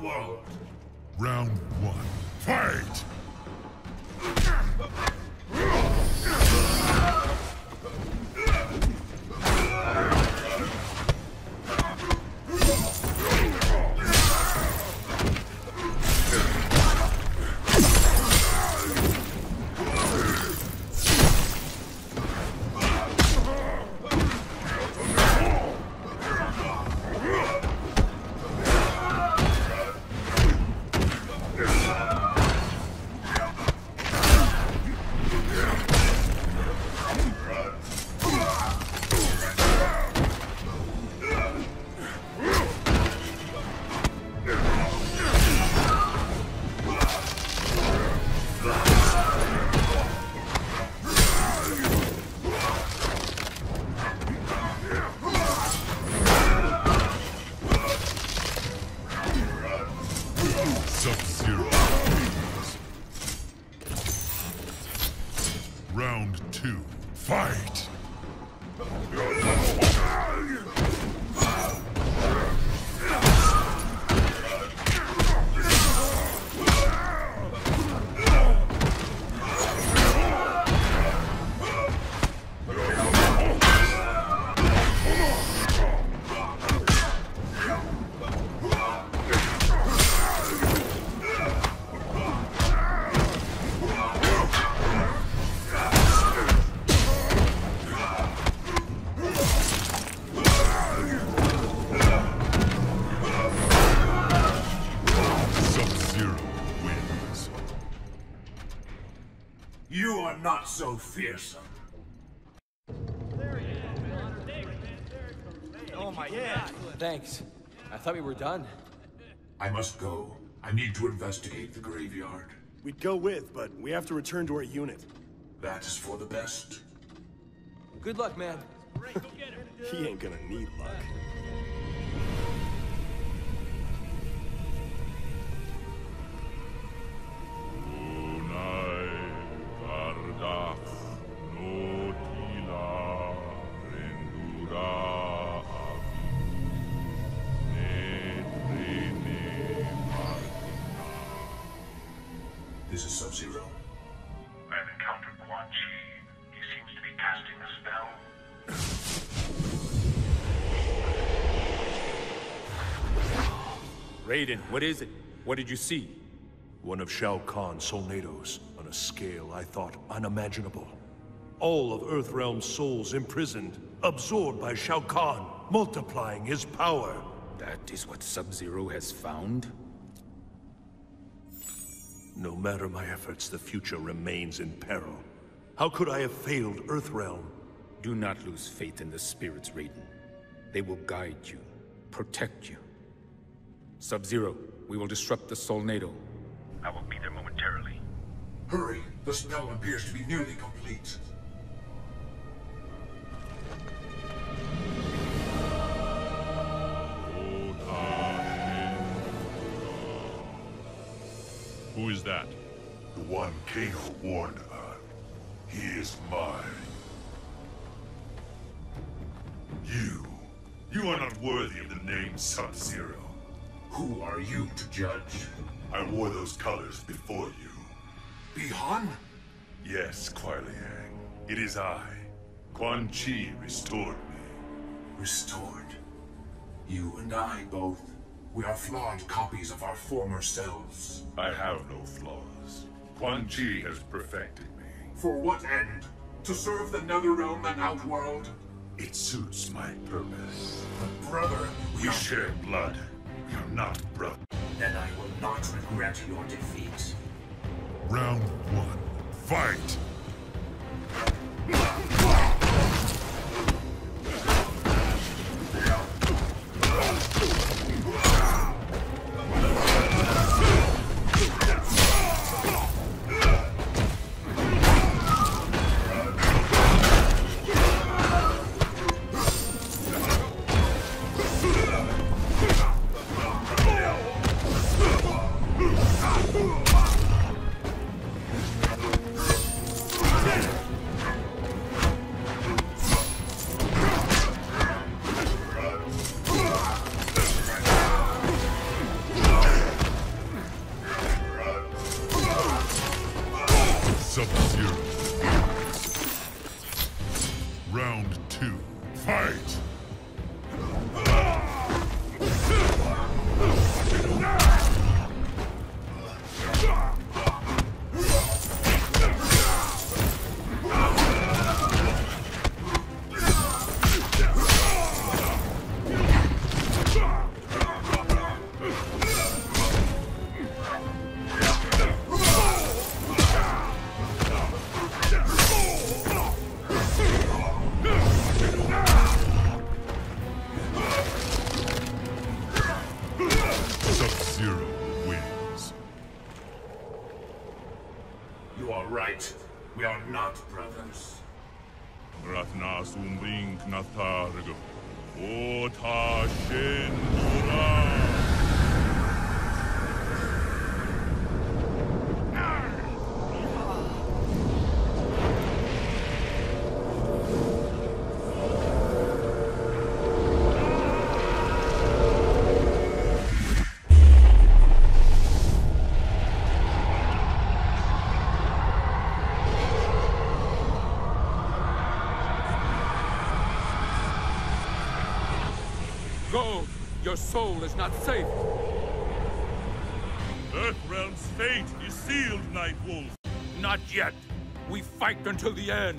Fiend You not so fearsome. Oh my god. Thanks. I thought we were done. I must go. I need to investigate the graveyard. We'd go with, but we have to return to our unit. That is for the best. Good luck, man. He ain't gonna need luck. This is Sub-Zero. I've encountered Quan Chi. He seems to be casting a spell. Raiden, what is it? What did you see? One of Shao Kahn's soulnados, on a scale I thought unimaginable. All of Earthrealm's souls imprisoned, absorbed by Shao Kahn, multiplying his power. That is what Sub-Zero has found? No matter my efforts, the future remains in peril. How could I have failed Earthrealm? Do not lose faith in the spirits, Raiden. They will guide you, protect you. Sub-Zero, we will disrupt the Soulnado. I will be there momentarily. Hurry! The spell appears to be nearly complete. Who is that? The one Kano warned about. He is mine. You. You are not worthy of the name Sub-Zero. Who are you to judge? I wore those colors before you. Bihan? Yes, Kuai Liang. It is I. Quan Chi restored me. Restored? You and I both. We are flawed copies of our former selves. I have no flaws. Quan Chi has perfected me. For what end? To serve the Netherrealm and Outworld? It suits my purpose. Brother, we share blood. We are not brothers. Then I will not regret your defeat. Round one. Fight! Your soul is not safe! Earthrealm's fate is sealed, Nightwolf. Not yet! We fight until the end!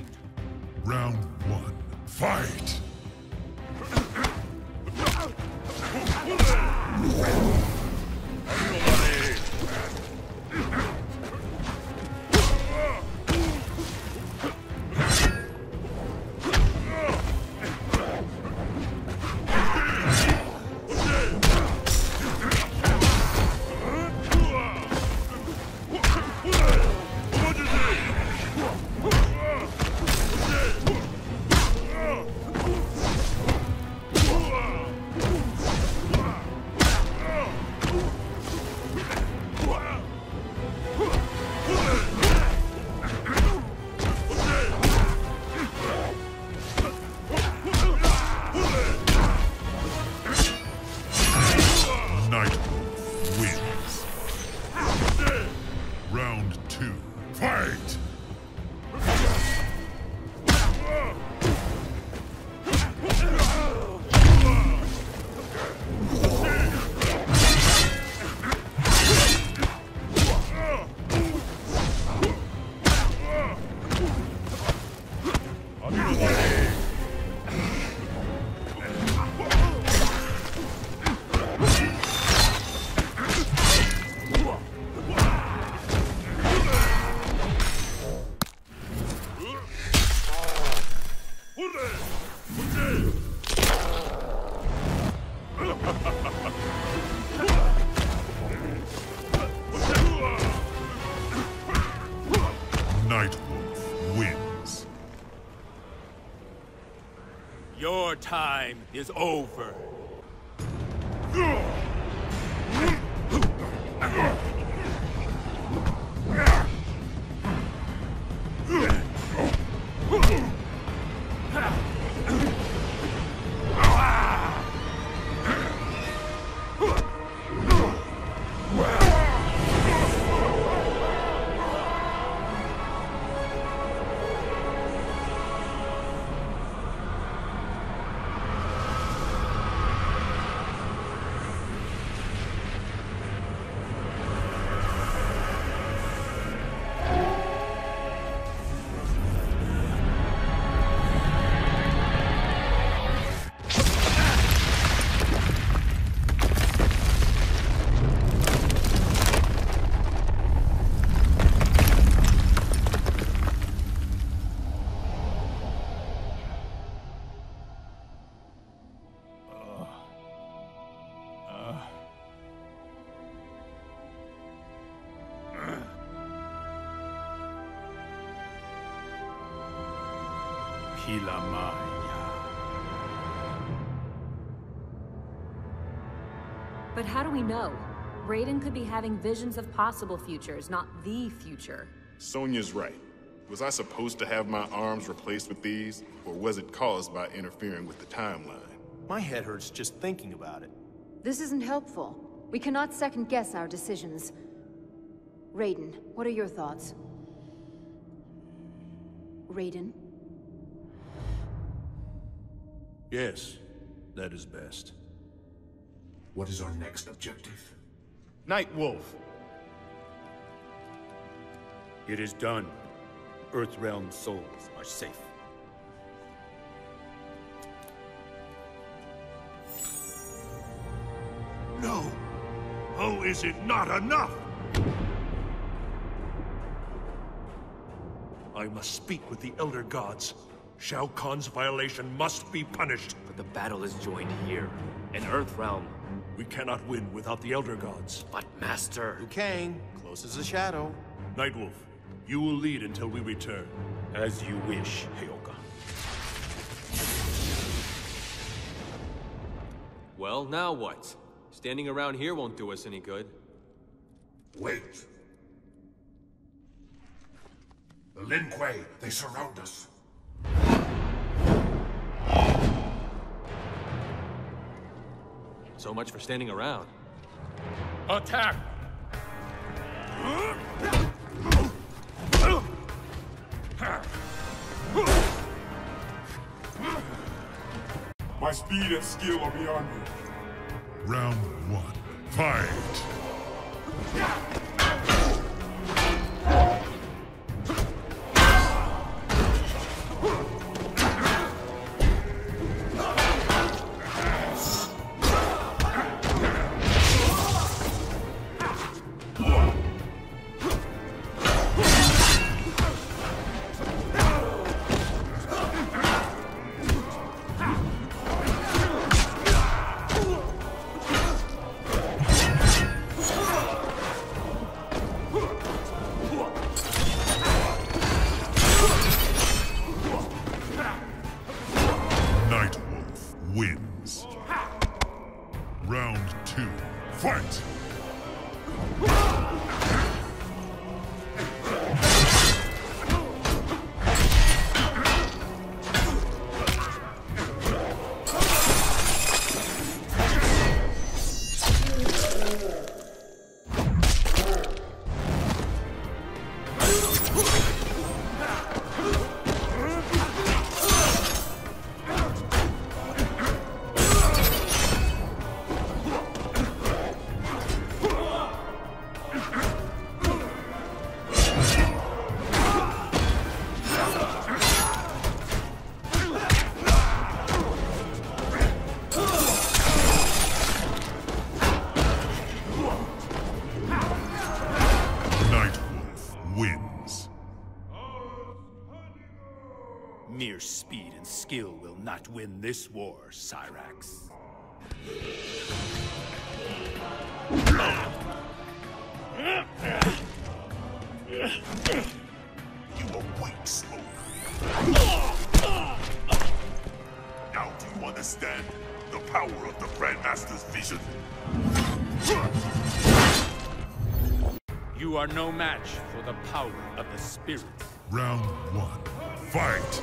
Time is over. We know? Raiden could be having visions of possible futures, not the future. Sonya's right. Was I supposed to have my arms replaced with these, or was it caused by interfering with the timeline? My head hurts just thinking about it. This isn't helpful. We cannot second-guess our decisions. Raiden, what are your thoughts? Raiden? Yes, that is best. What is our next objective? Nightwolf. It is done. Earthrealm souls are safe. No! How is it not enough? I must speak with the Elder Gods. Shao Kahn's violation must be punished. But the battle is joined here, in Earthrealm. We cannot win without the Elder Gods. But, Master... Liu Kang, close as a shadow. Nightwolf, you will lead until we return. As you wish, Heyoka. Well, now what? Standing around here won't do us any good. Wait. The Lin Kuei, they surround us. So much for standing around. Attack! My speed and skill are beyond me. Round one. Fight! Win this war, Cyrax. You awake slowly. Now do you understand? The power of the Grandmaster's vision. You are no match for the power of the spirits. Round one. Fight!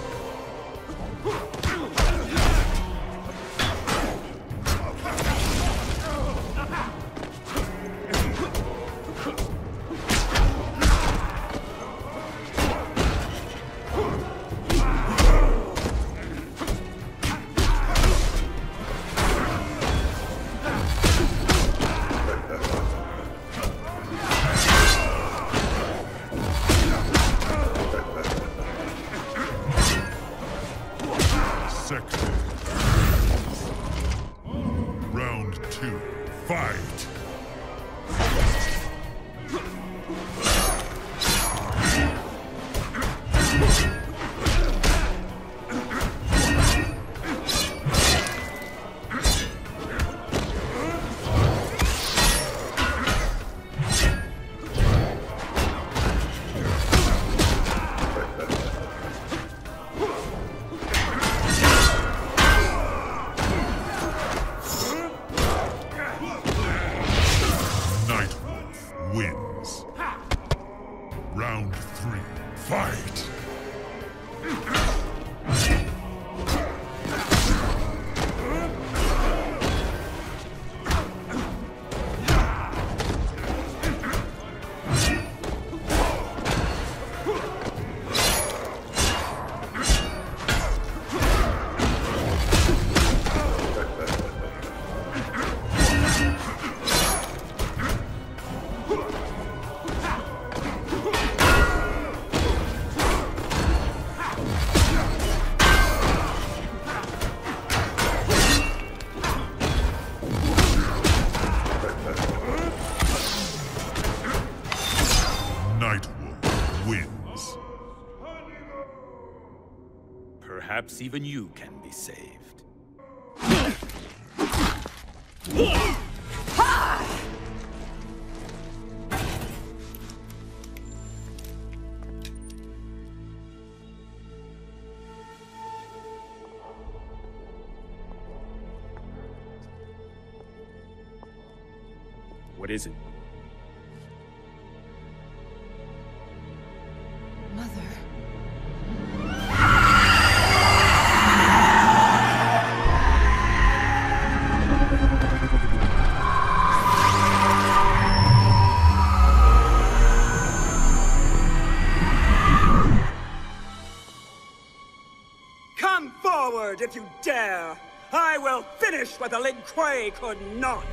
Even you can be saved. What is it? Dare! I will finish what the Lin Kuei could not!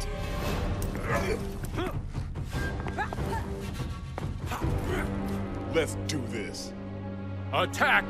Let's do this. Attack!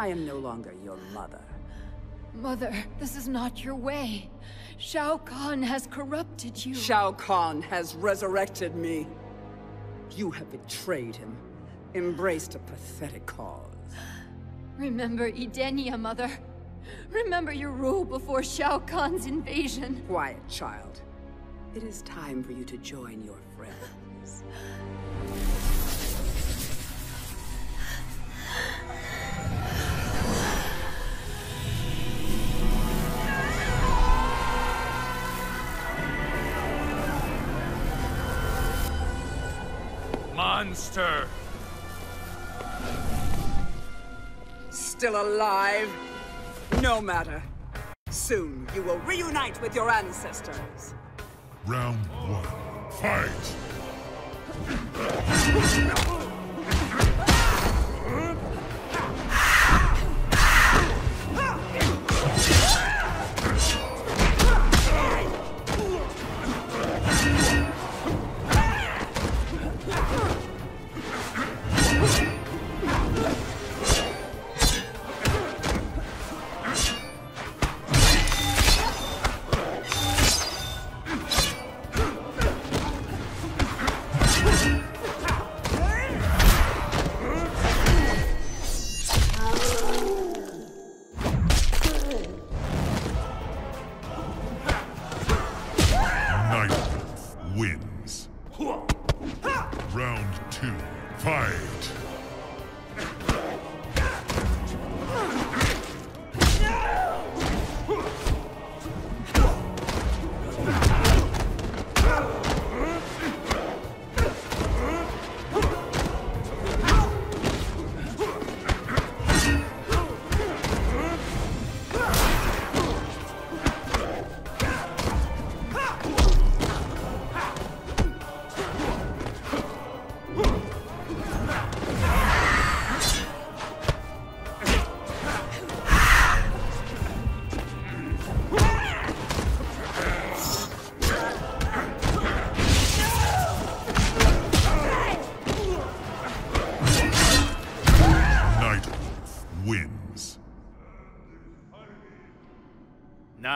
I am no longer your mother. Mother, this is not your way. Shao Kahn has corrupted you. Shao Kahn has resurrected me. You have betrayed him, embraced a pathetic cause. Remember Edenia, Mother. Remember your rule before Shao Kahn's invasion. Quiet, child. It is time for you to join your friends. Monster! Still alive? No matter. Soon you will reunite with your ancestors. Round one. Fight!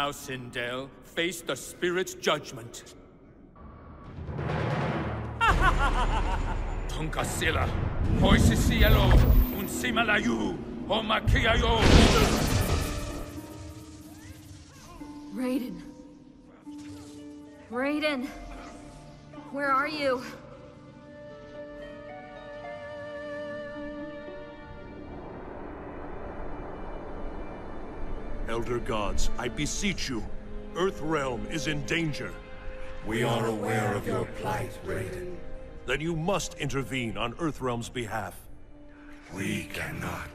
Now, Sindel, face the Spirit's judgment. Tunkasila, Poisisielo, Unsimalayu, Omakiayo. Raiden. Raiden. Where are you? Elder gods, I beseech you. Earthrealm is in danger. We are aware of your plight, Raiden. Then you must intervene on Earthrealm's behalf. We cannot.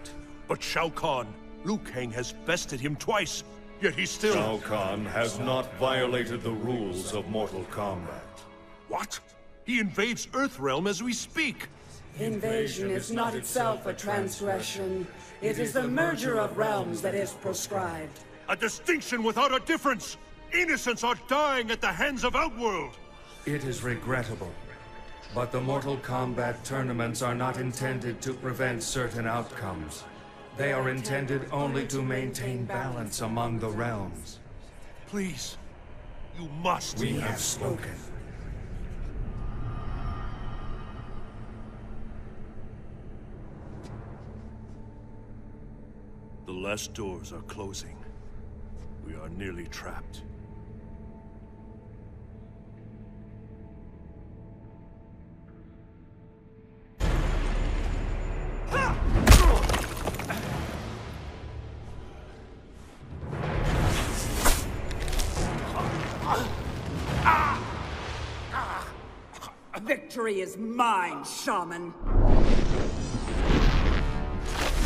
But Shao Kahn, Liu Kang has bested him twice, yet he still... Shao Kahn has not violated the rules of Mortal Kombat. What? He invades Earthrealm as we speak. Invasion is not itself a transgression. It is the merger of realms that is proscribed. A distinction without a difference! Innocents are dying at the hands of Outworld! It is regrettable, but the Mortal Kombat tournaments are not intended to prevent certain outcomes. They are intended only to maintain balance among the realms. Please, you must. We have spoken. The last doors are closing. We are nearly trapped. Victory is mine, shaman.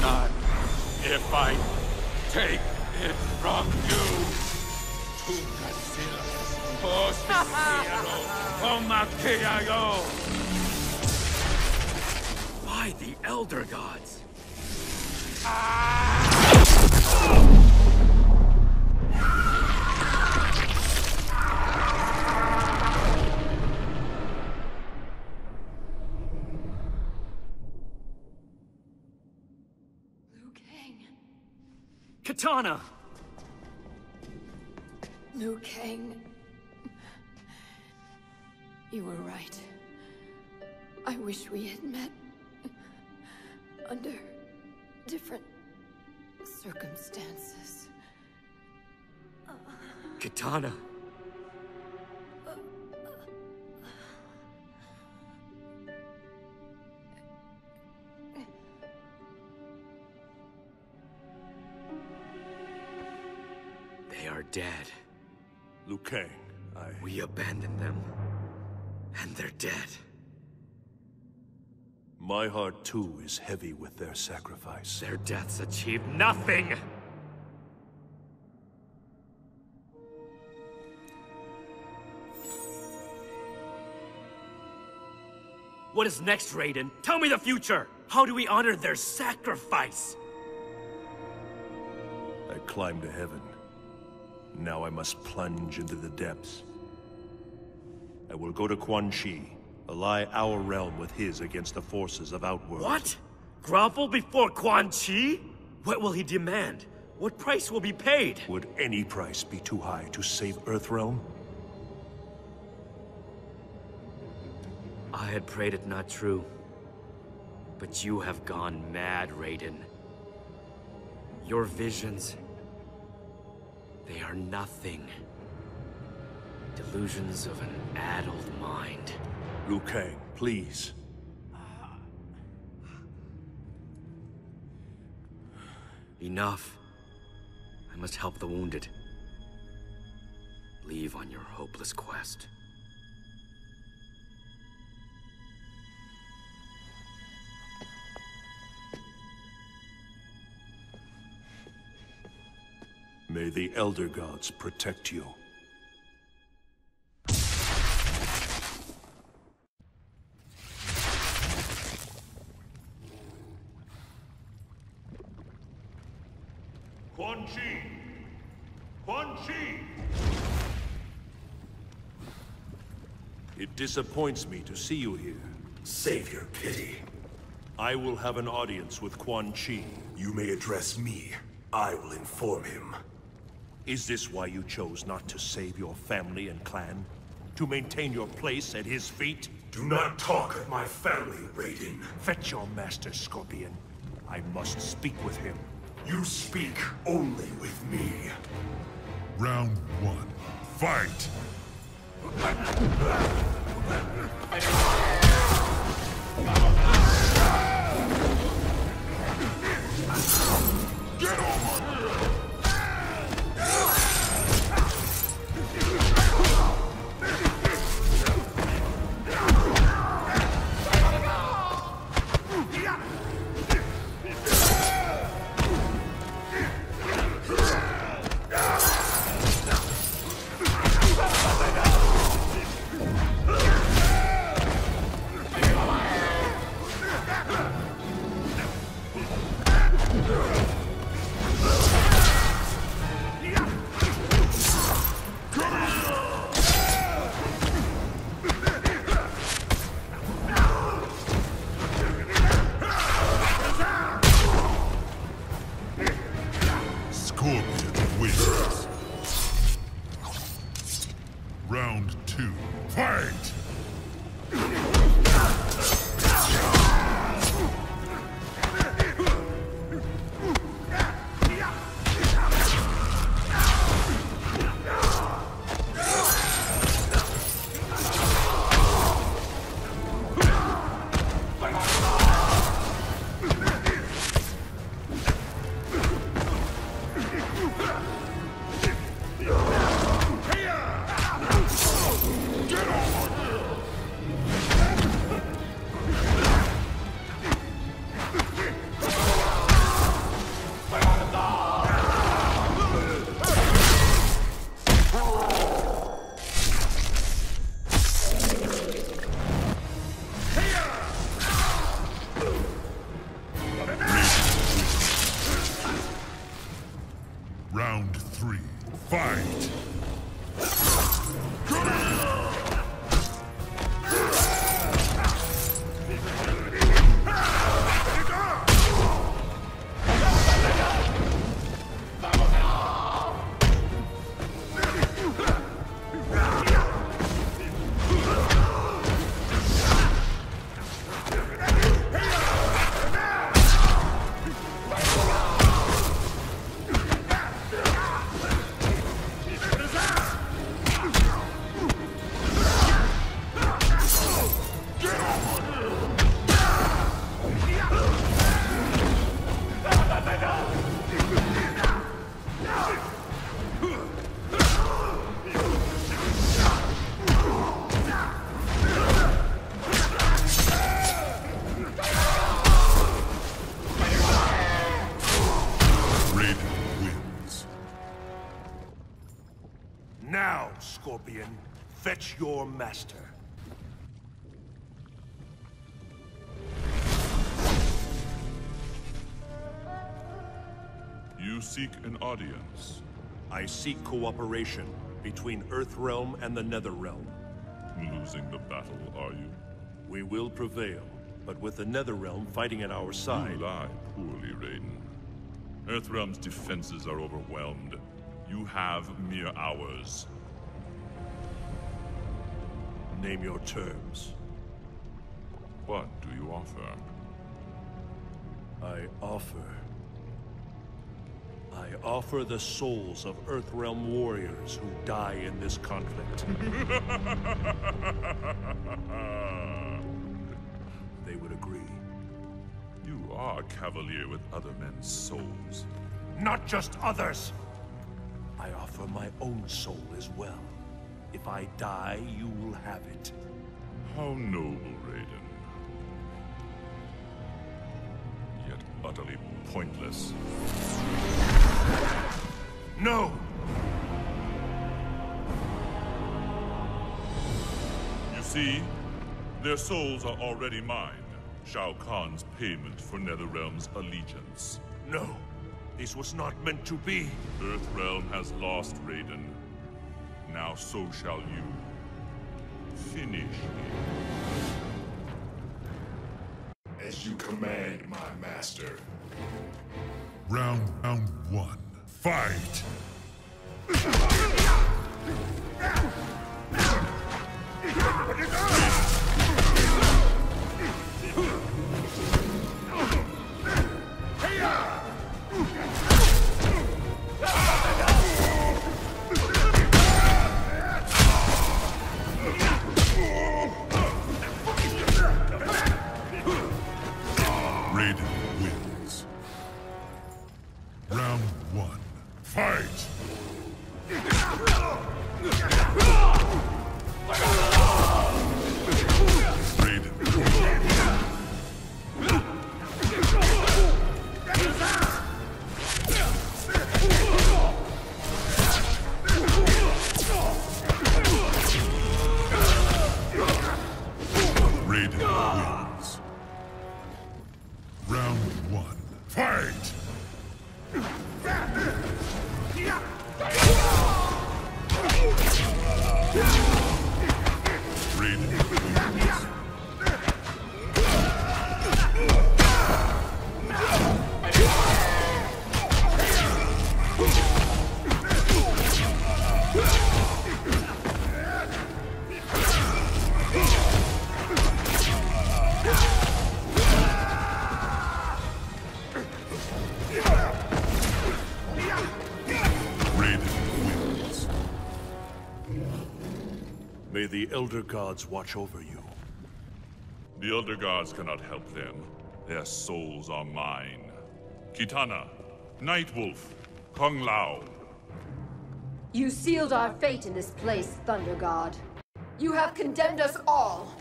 Not if I take it from you. Tunkasila, Poisisielo, Omakiayo. By the Elder Gods. Ah! Kitana! Liu Kang. You were right. I wish we had met under different circumstances. Kitana. Dead. Liu Kang, I... We abandoned them. And they're dead. My heart too is heavy with their sacrifice. Their deaths achieved nothing! What is next, Raiden? Tell me the future! How do we honor their sacrifice? I climbed to heaven. Now I must plunge into the depths. I will go to Quan Chi, ally our realm with his against the forces of Outworld. What? Grovel before Quan Chi? What will he demand? What price will be paid? Would any price be too high to save Earthrealm? I had prayed it not true. But you have gone mad, Raiden. Your visions... They are nothing. Delusions of an addled mind. Liu Kang, please. Enough. I must help the wounded. Leave on your hopeless quest. May the Elder Gods protect you. Quan Chi! Quan Chi! It disappoints me to see you here. Save your pity. I will have an audience with Quan Chi. You may address me. I will inform him. Is this why you chose not to save your family and clan? To maintain your place at his feet? Do not talk of my family, Raiden. Fetch your master, Scorpion. I must speak with him. You speak only with me. Round one. Fight! Get over! Seek an audience. I seek cooperation between Earthrealm and the Netherrealm. Losing the battle, are you? We will prevail, but with the Netherrealm fighting at our side... You lie poorly, Raiden. Earthrealm's defenses are overwhelmed. You have mere hours. Name your terms. What do you offer? I offer... I offer the souls of Earthrealm warriors who die in this conflict. they would agree. You are a cavalier with other men's souls. Not just others! I offer my own soul as well. If I die, you will have it. How noble, utterly pointless. No! You see, their souls are already mine. Shao Kahn's payment for Netherrealm's allegiance. No, this was not meant to be. Earthrealm has lost Raiden. Now so shall you. Finish him. As you command, my master. Round, round one. Fight! Raiden Round one. Fight! Round one. Fight! Raiden May the Elder Gods watch over you. The Elder Gods cannot help them. Their souls are mine. Kitana, Nightwolf, Kung Lao. You sealed our fate in this place, Thunder God. You have condemned us all.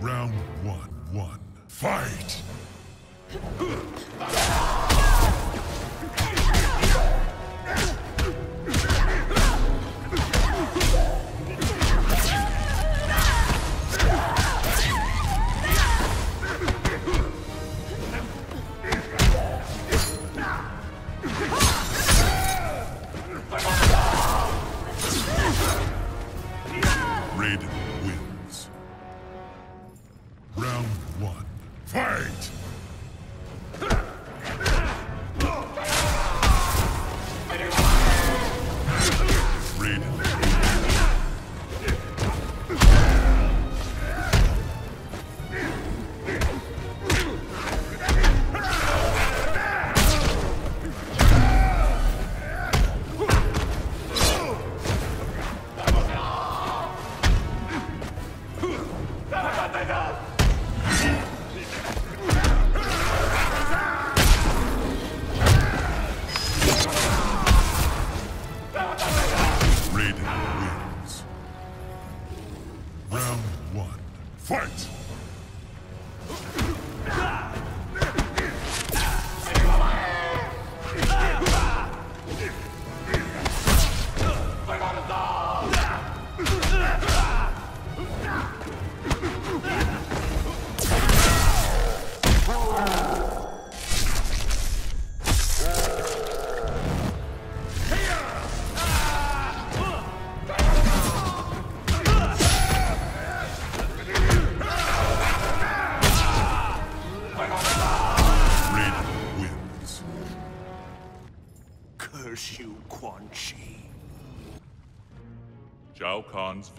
Round one, one. Fight! Fight!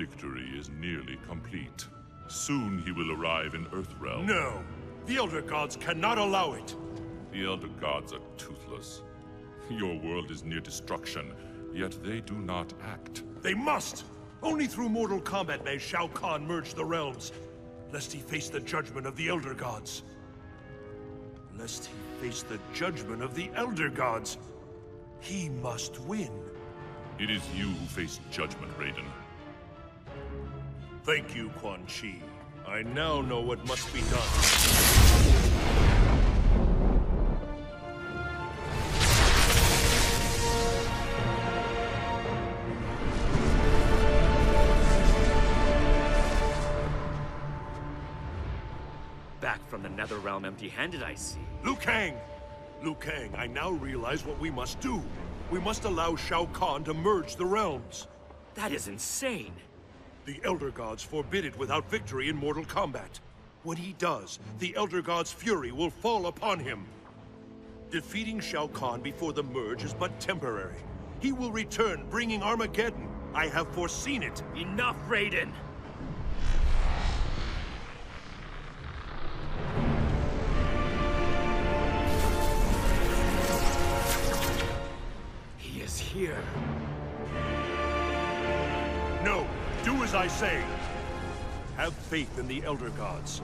Victory is nearly complete. Soon he will arrive in Earthrealm. No! The Elder Gods cannot allow it! The Elder Gods are toothless. Your world is near destruction, yet they do not act. They must! Only through Mortal Kombat may Shao Kahn merge the realms, lest he face the judgment of the Elder Gods. Lest he face the judgment of the Elder Gods. He must win. It is you who face judgment, Raiden. Thank you, Quan Chi. I now know what must be done. Back from the Netherrealm empty-handed, I see. Liu Kang! Liu Kang, I now realize what we must do. We must allow Shao Kahn to merge the realms. That is insane. The Elder Gods forbid it without victory in Mortal Kombat. When he does, the Elder God's fury will fall upon him. Defeating Shao Kahn before the merge is but temporary. He will return, bringing Armageddon. I have foreseen it. Enough, Raiden! He is here. No! Do as I say! Have faith in the Elder Gods.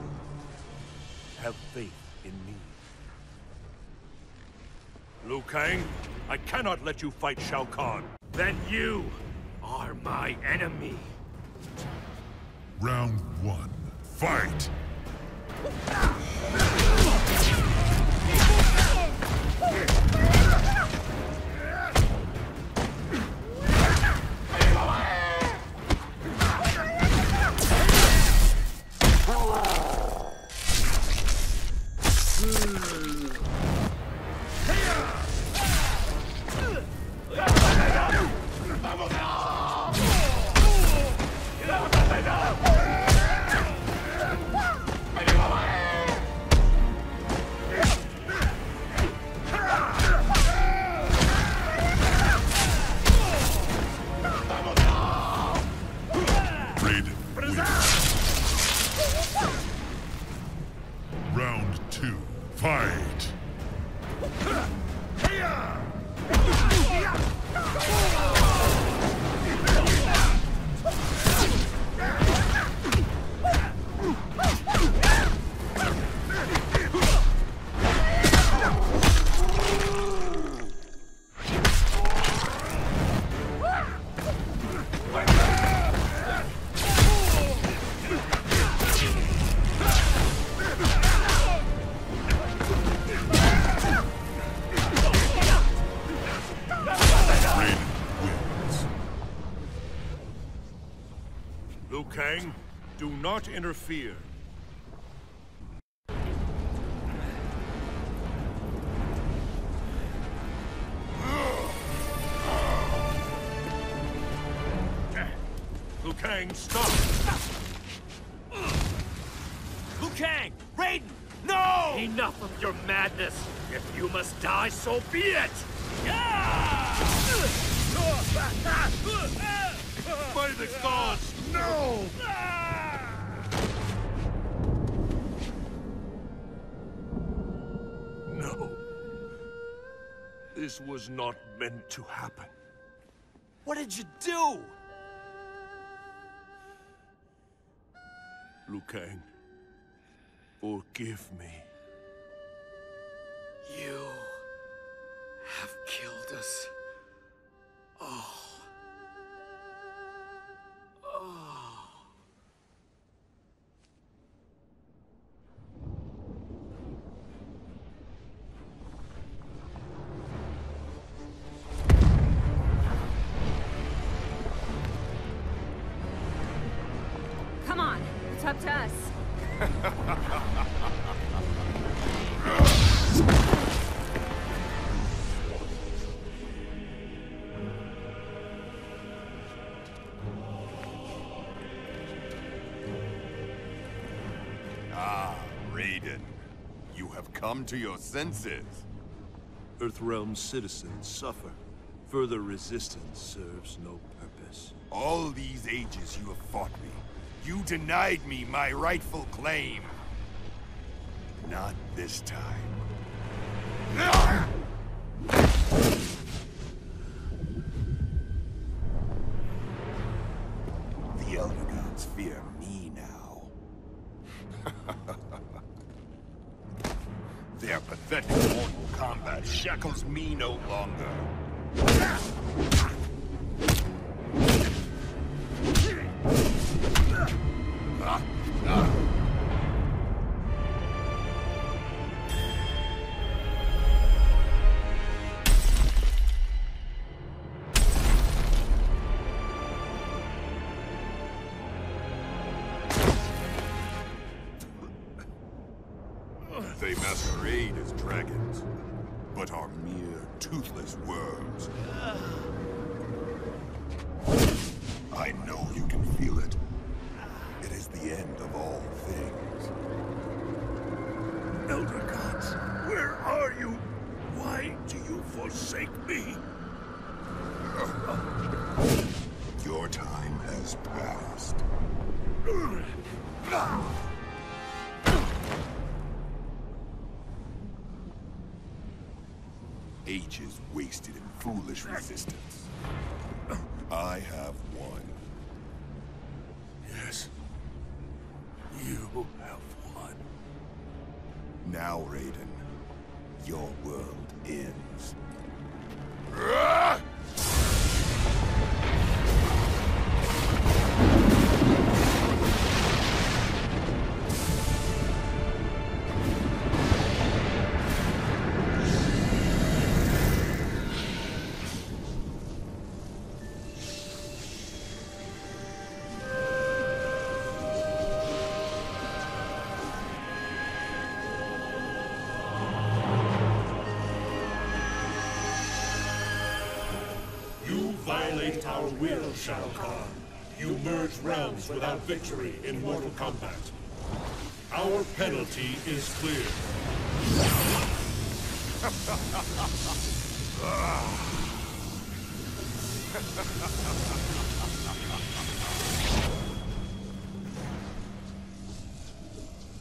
Have faith in me. Liu Kang, I cannot let you fight Shao Kahn. Then you are my enemy. Round one. Fight! interfere. Liu Kang, stop! Liu Kang! Raiden! No! Enough of your madness! If you must die, so be it! To happen. What did you do? Liu Kang, forgive me. You have killed us all. Oh. Come come to your senses. Earthrealm citizens suffer. Further resistance serves no purpose. All these ages you have fought me. You denied me my rightful claim. Not this time. The Elder Gods fear me now. Their pathetic Mortal Kombat shackles me no longer. Foolish resistance. Violate our will, Shao Kahn. You merge realms without victory in Mortal Kombat. Our penalty is clear.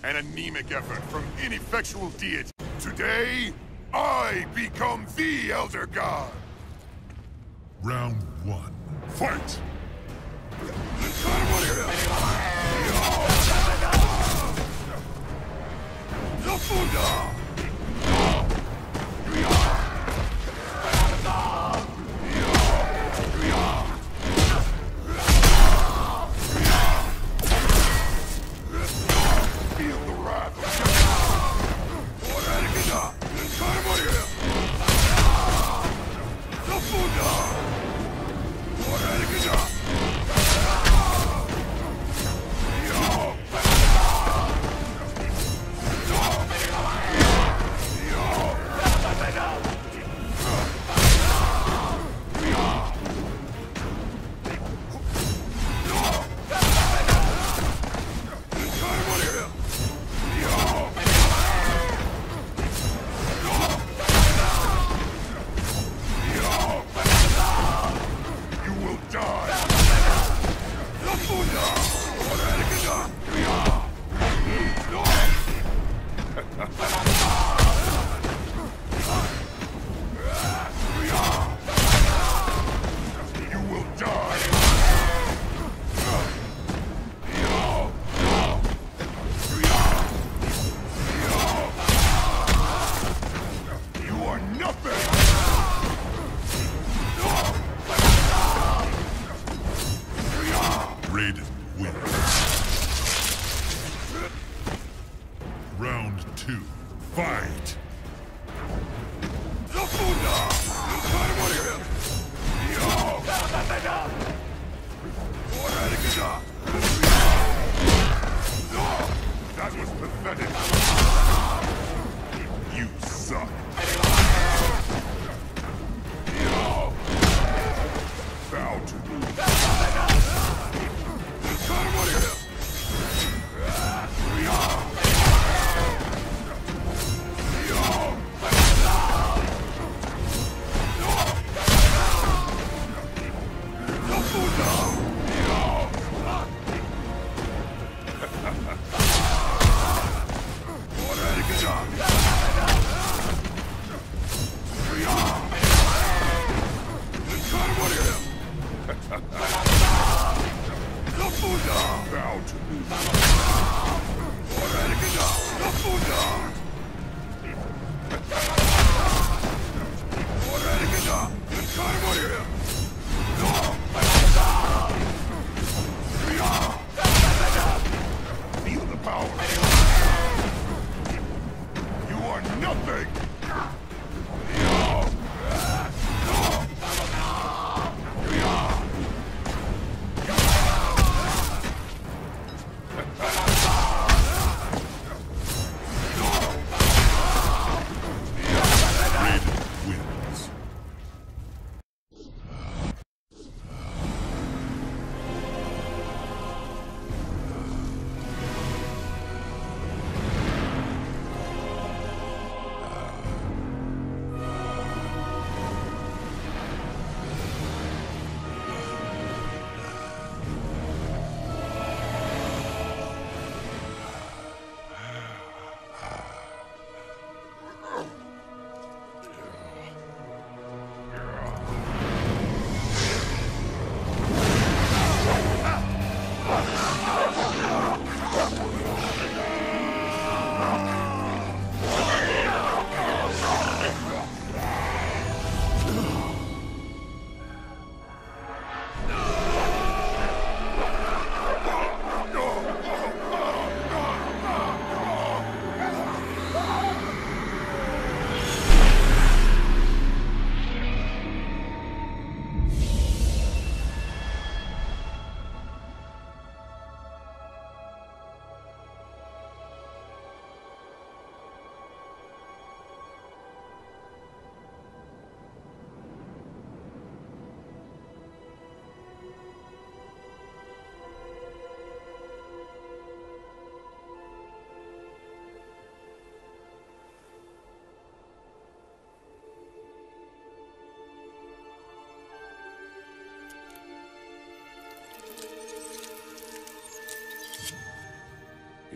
An anemic effort from ineffectual deity. Today, I become the Elder God! Round one. Fight! Feel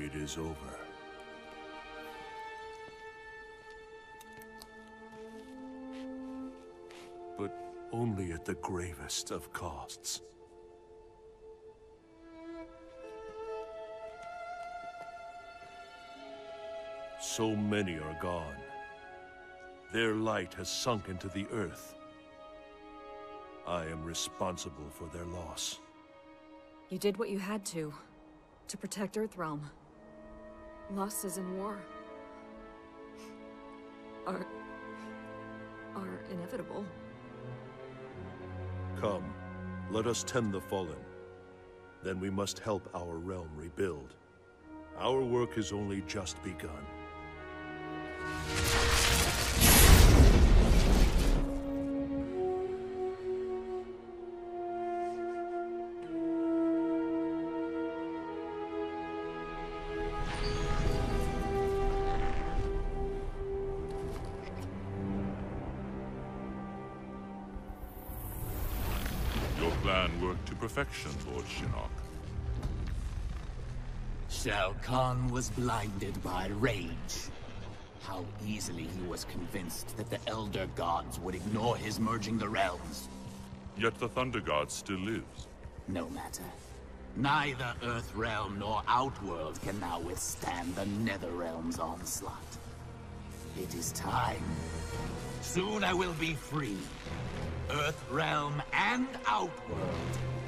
It is over. But only at the gravest of costs. So many are gone. Their light has sunk into the earth. I am responsible for their loss. You did what you had to, to protect Earthrealm. Losses in war are... are inevitable. Come, let us tend the fallen. Then we must help our realm rebuild. Our work is only just begun. Perfection, Lord Shinnok. Shao Kahn was blinded by rage. How easily he was convinced that the Elder Gods would ignore his merging the realms. Yet the Thunder God still lives. No matter. Neither Earthrealm nor Outworld can now withstand the Netherrealm's onslaught. It is time. Soon I will be free. Earthrealm and Outworld will be ours.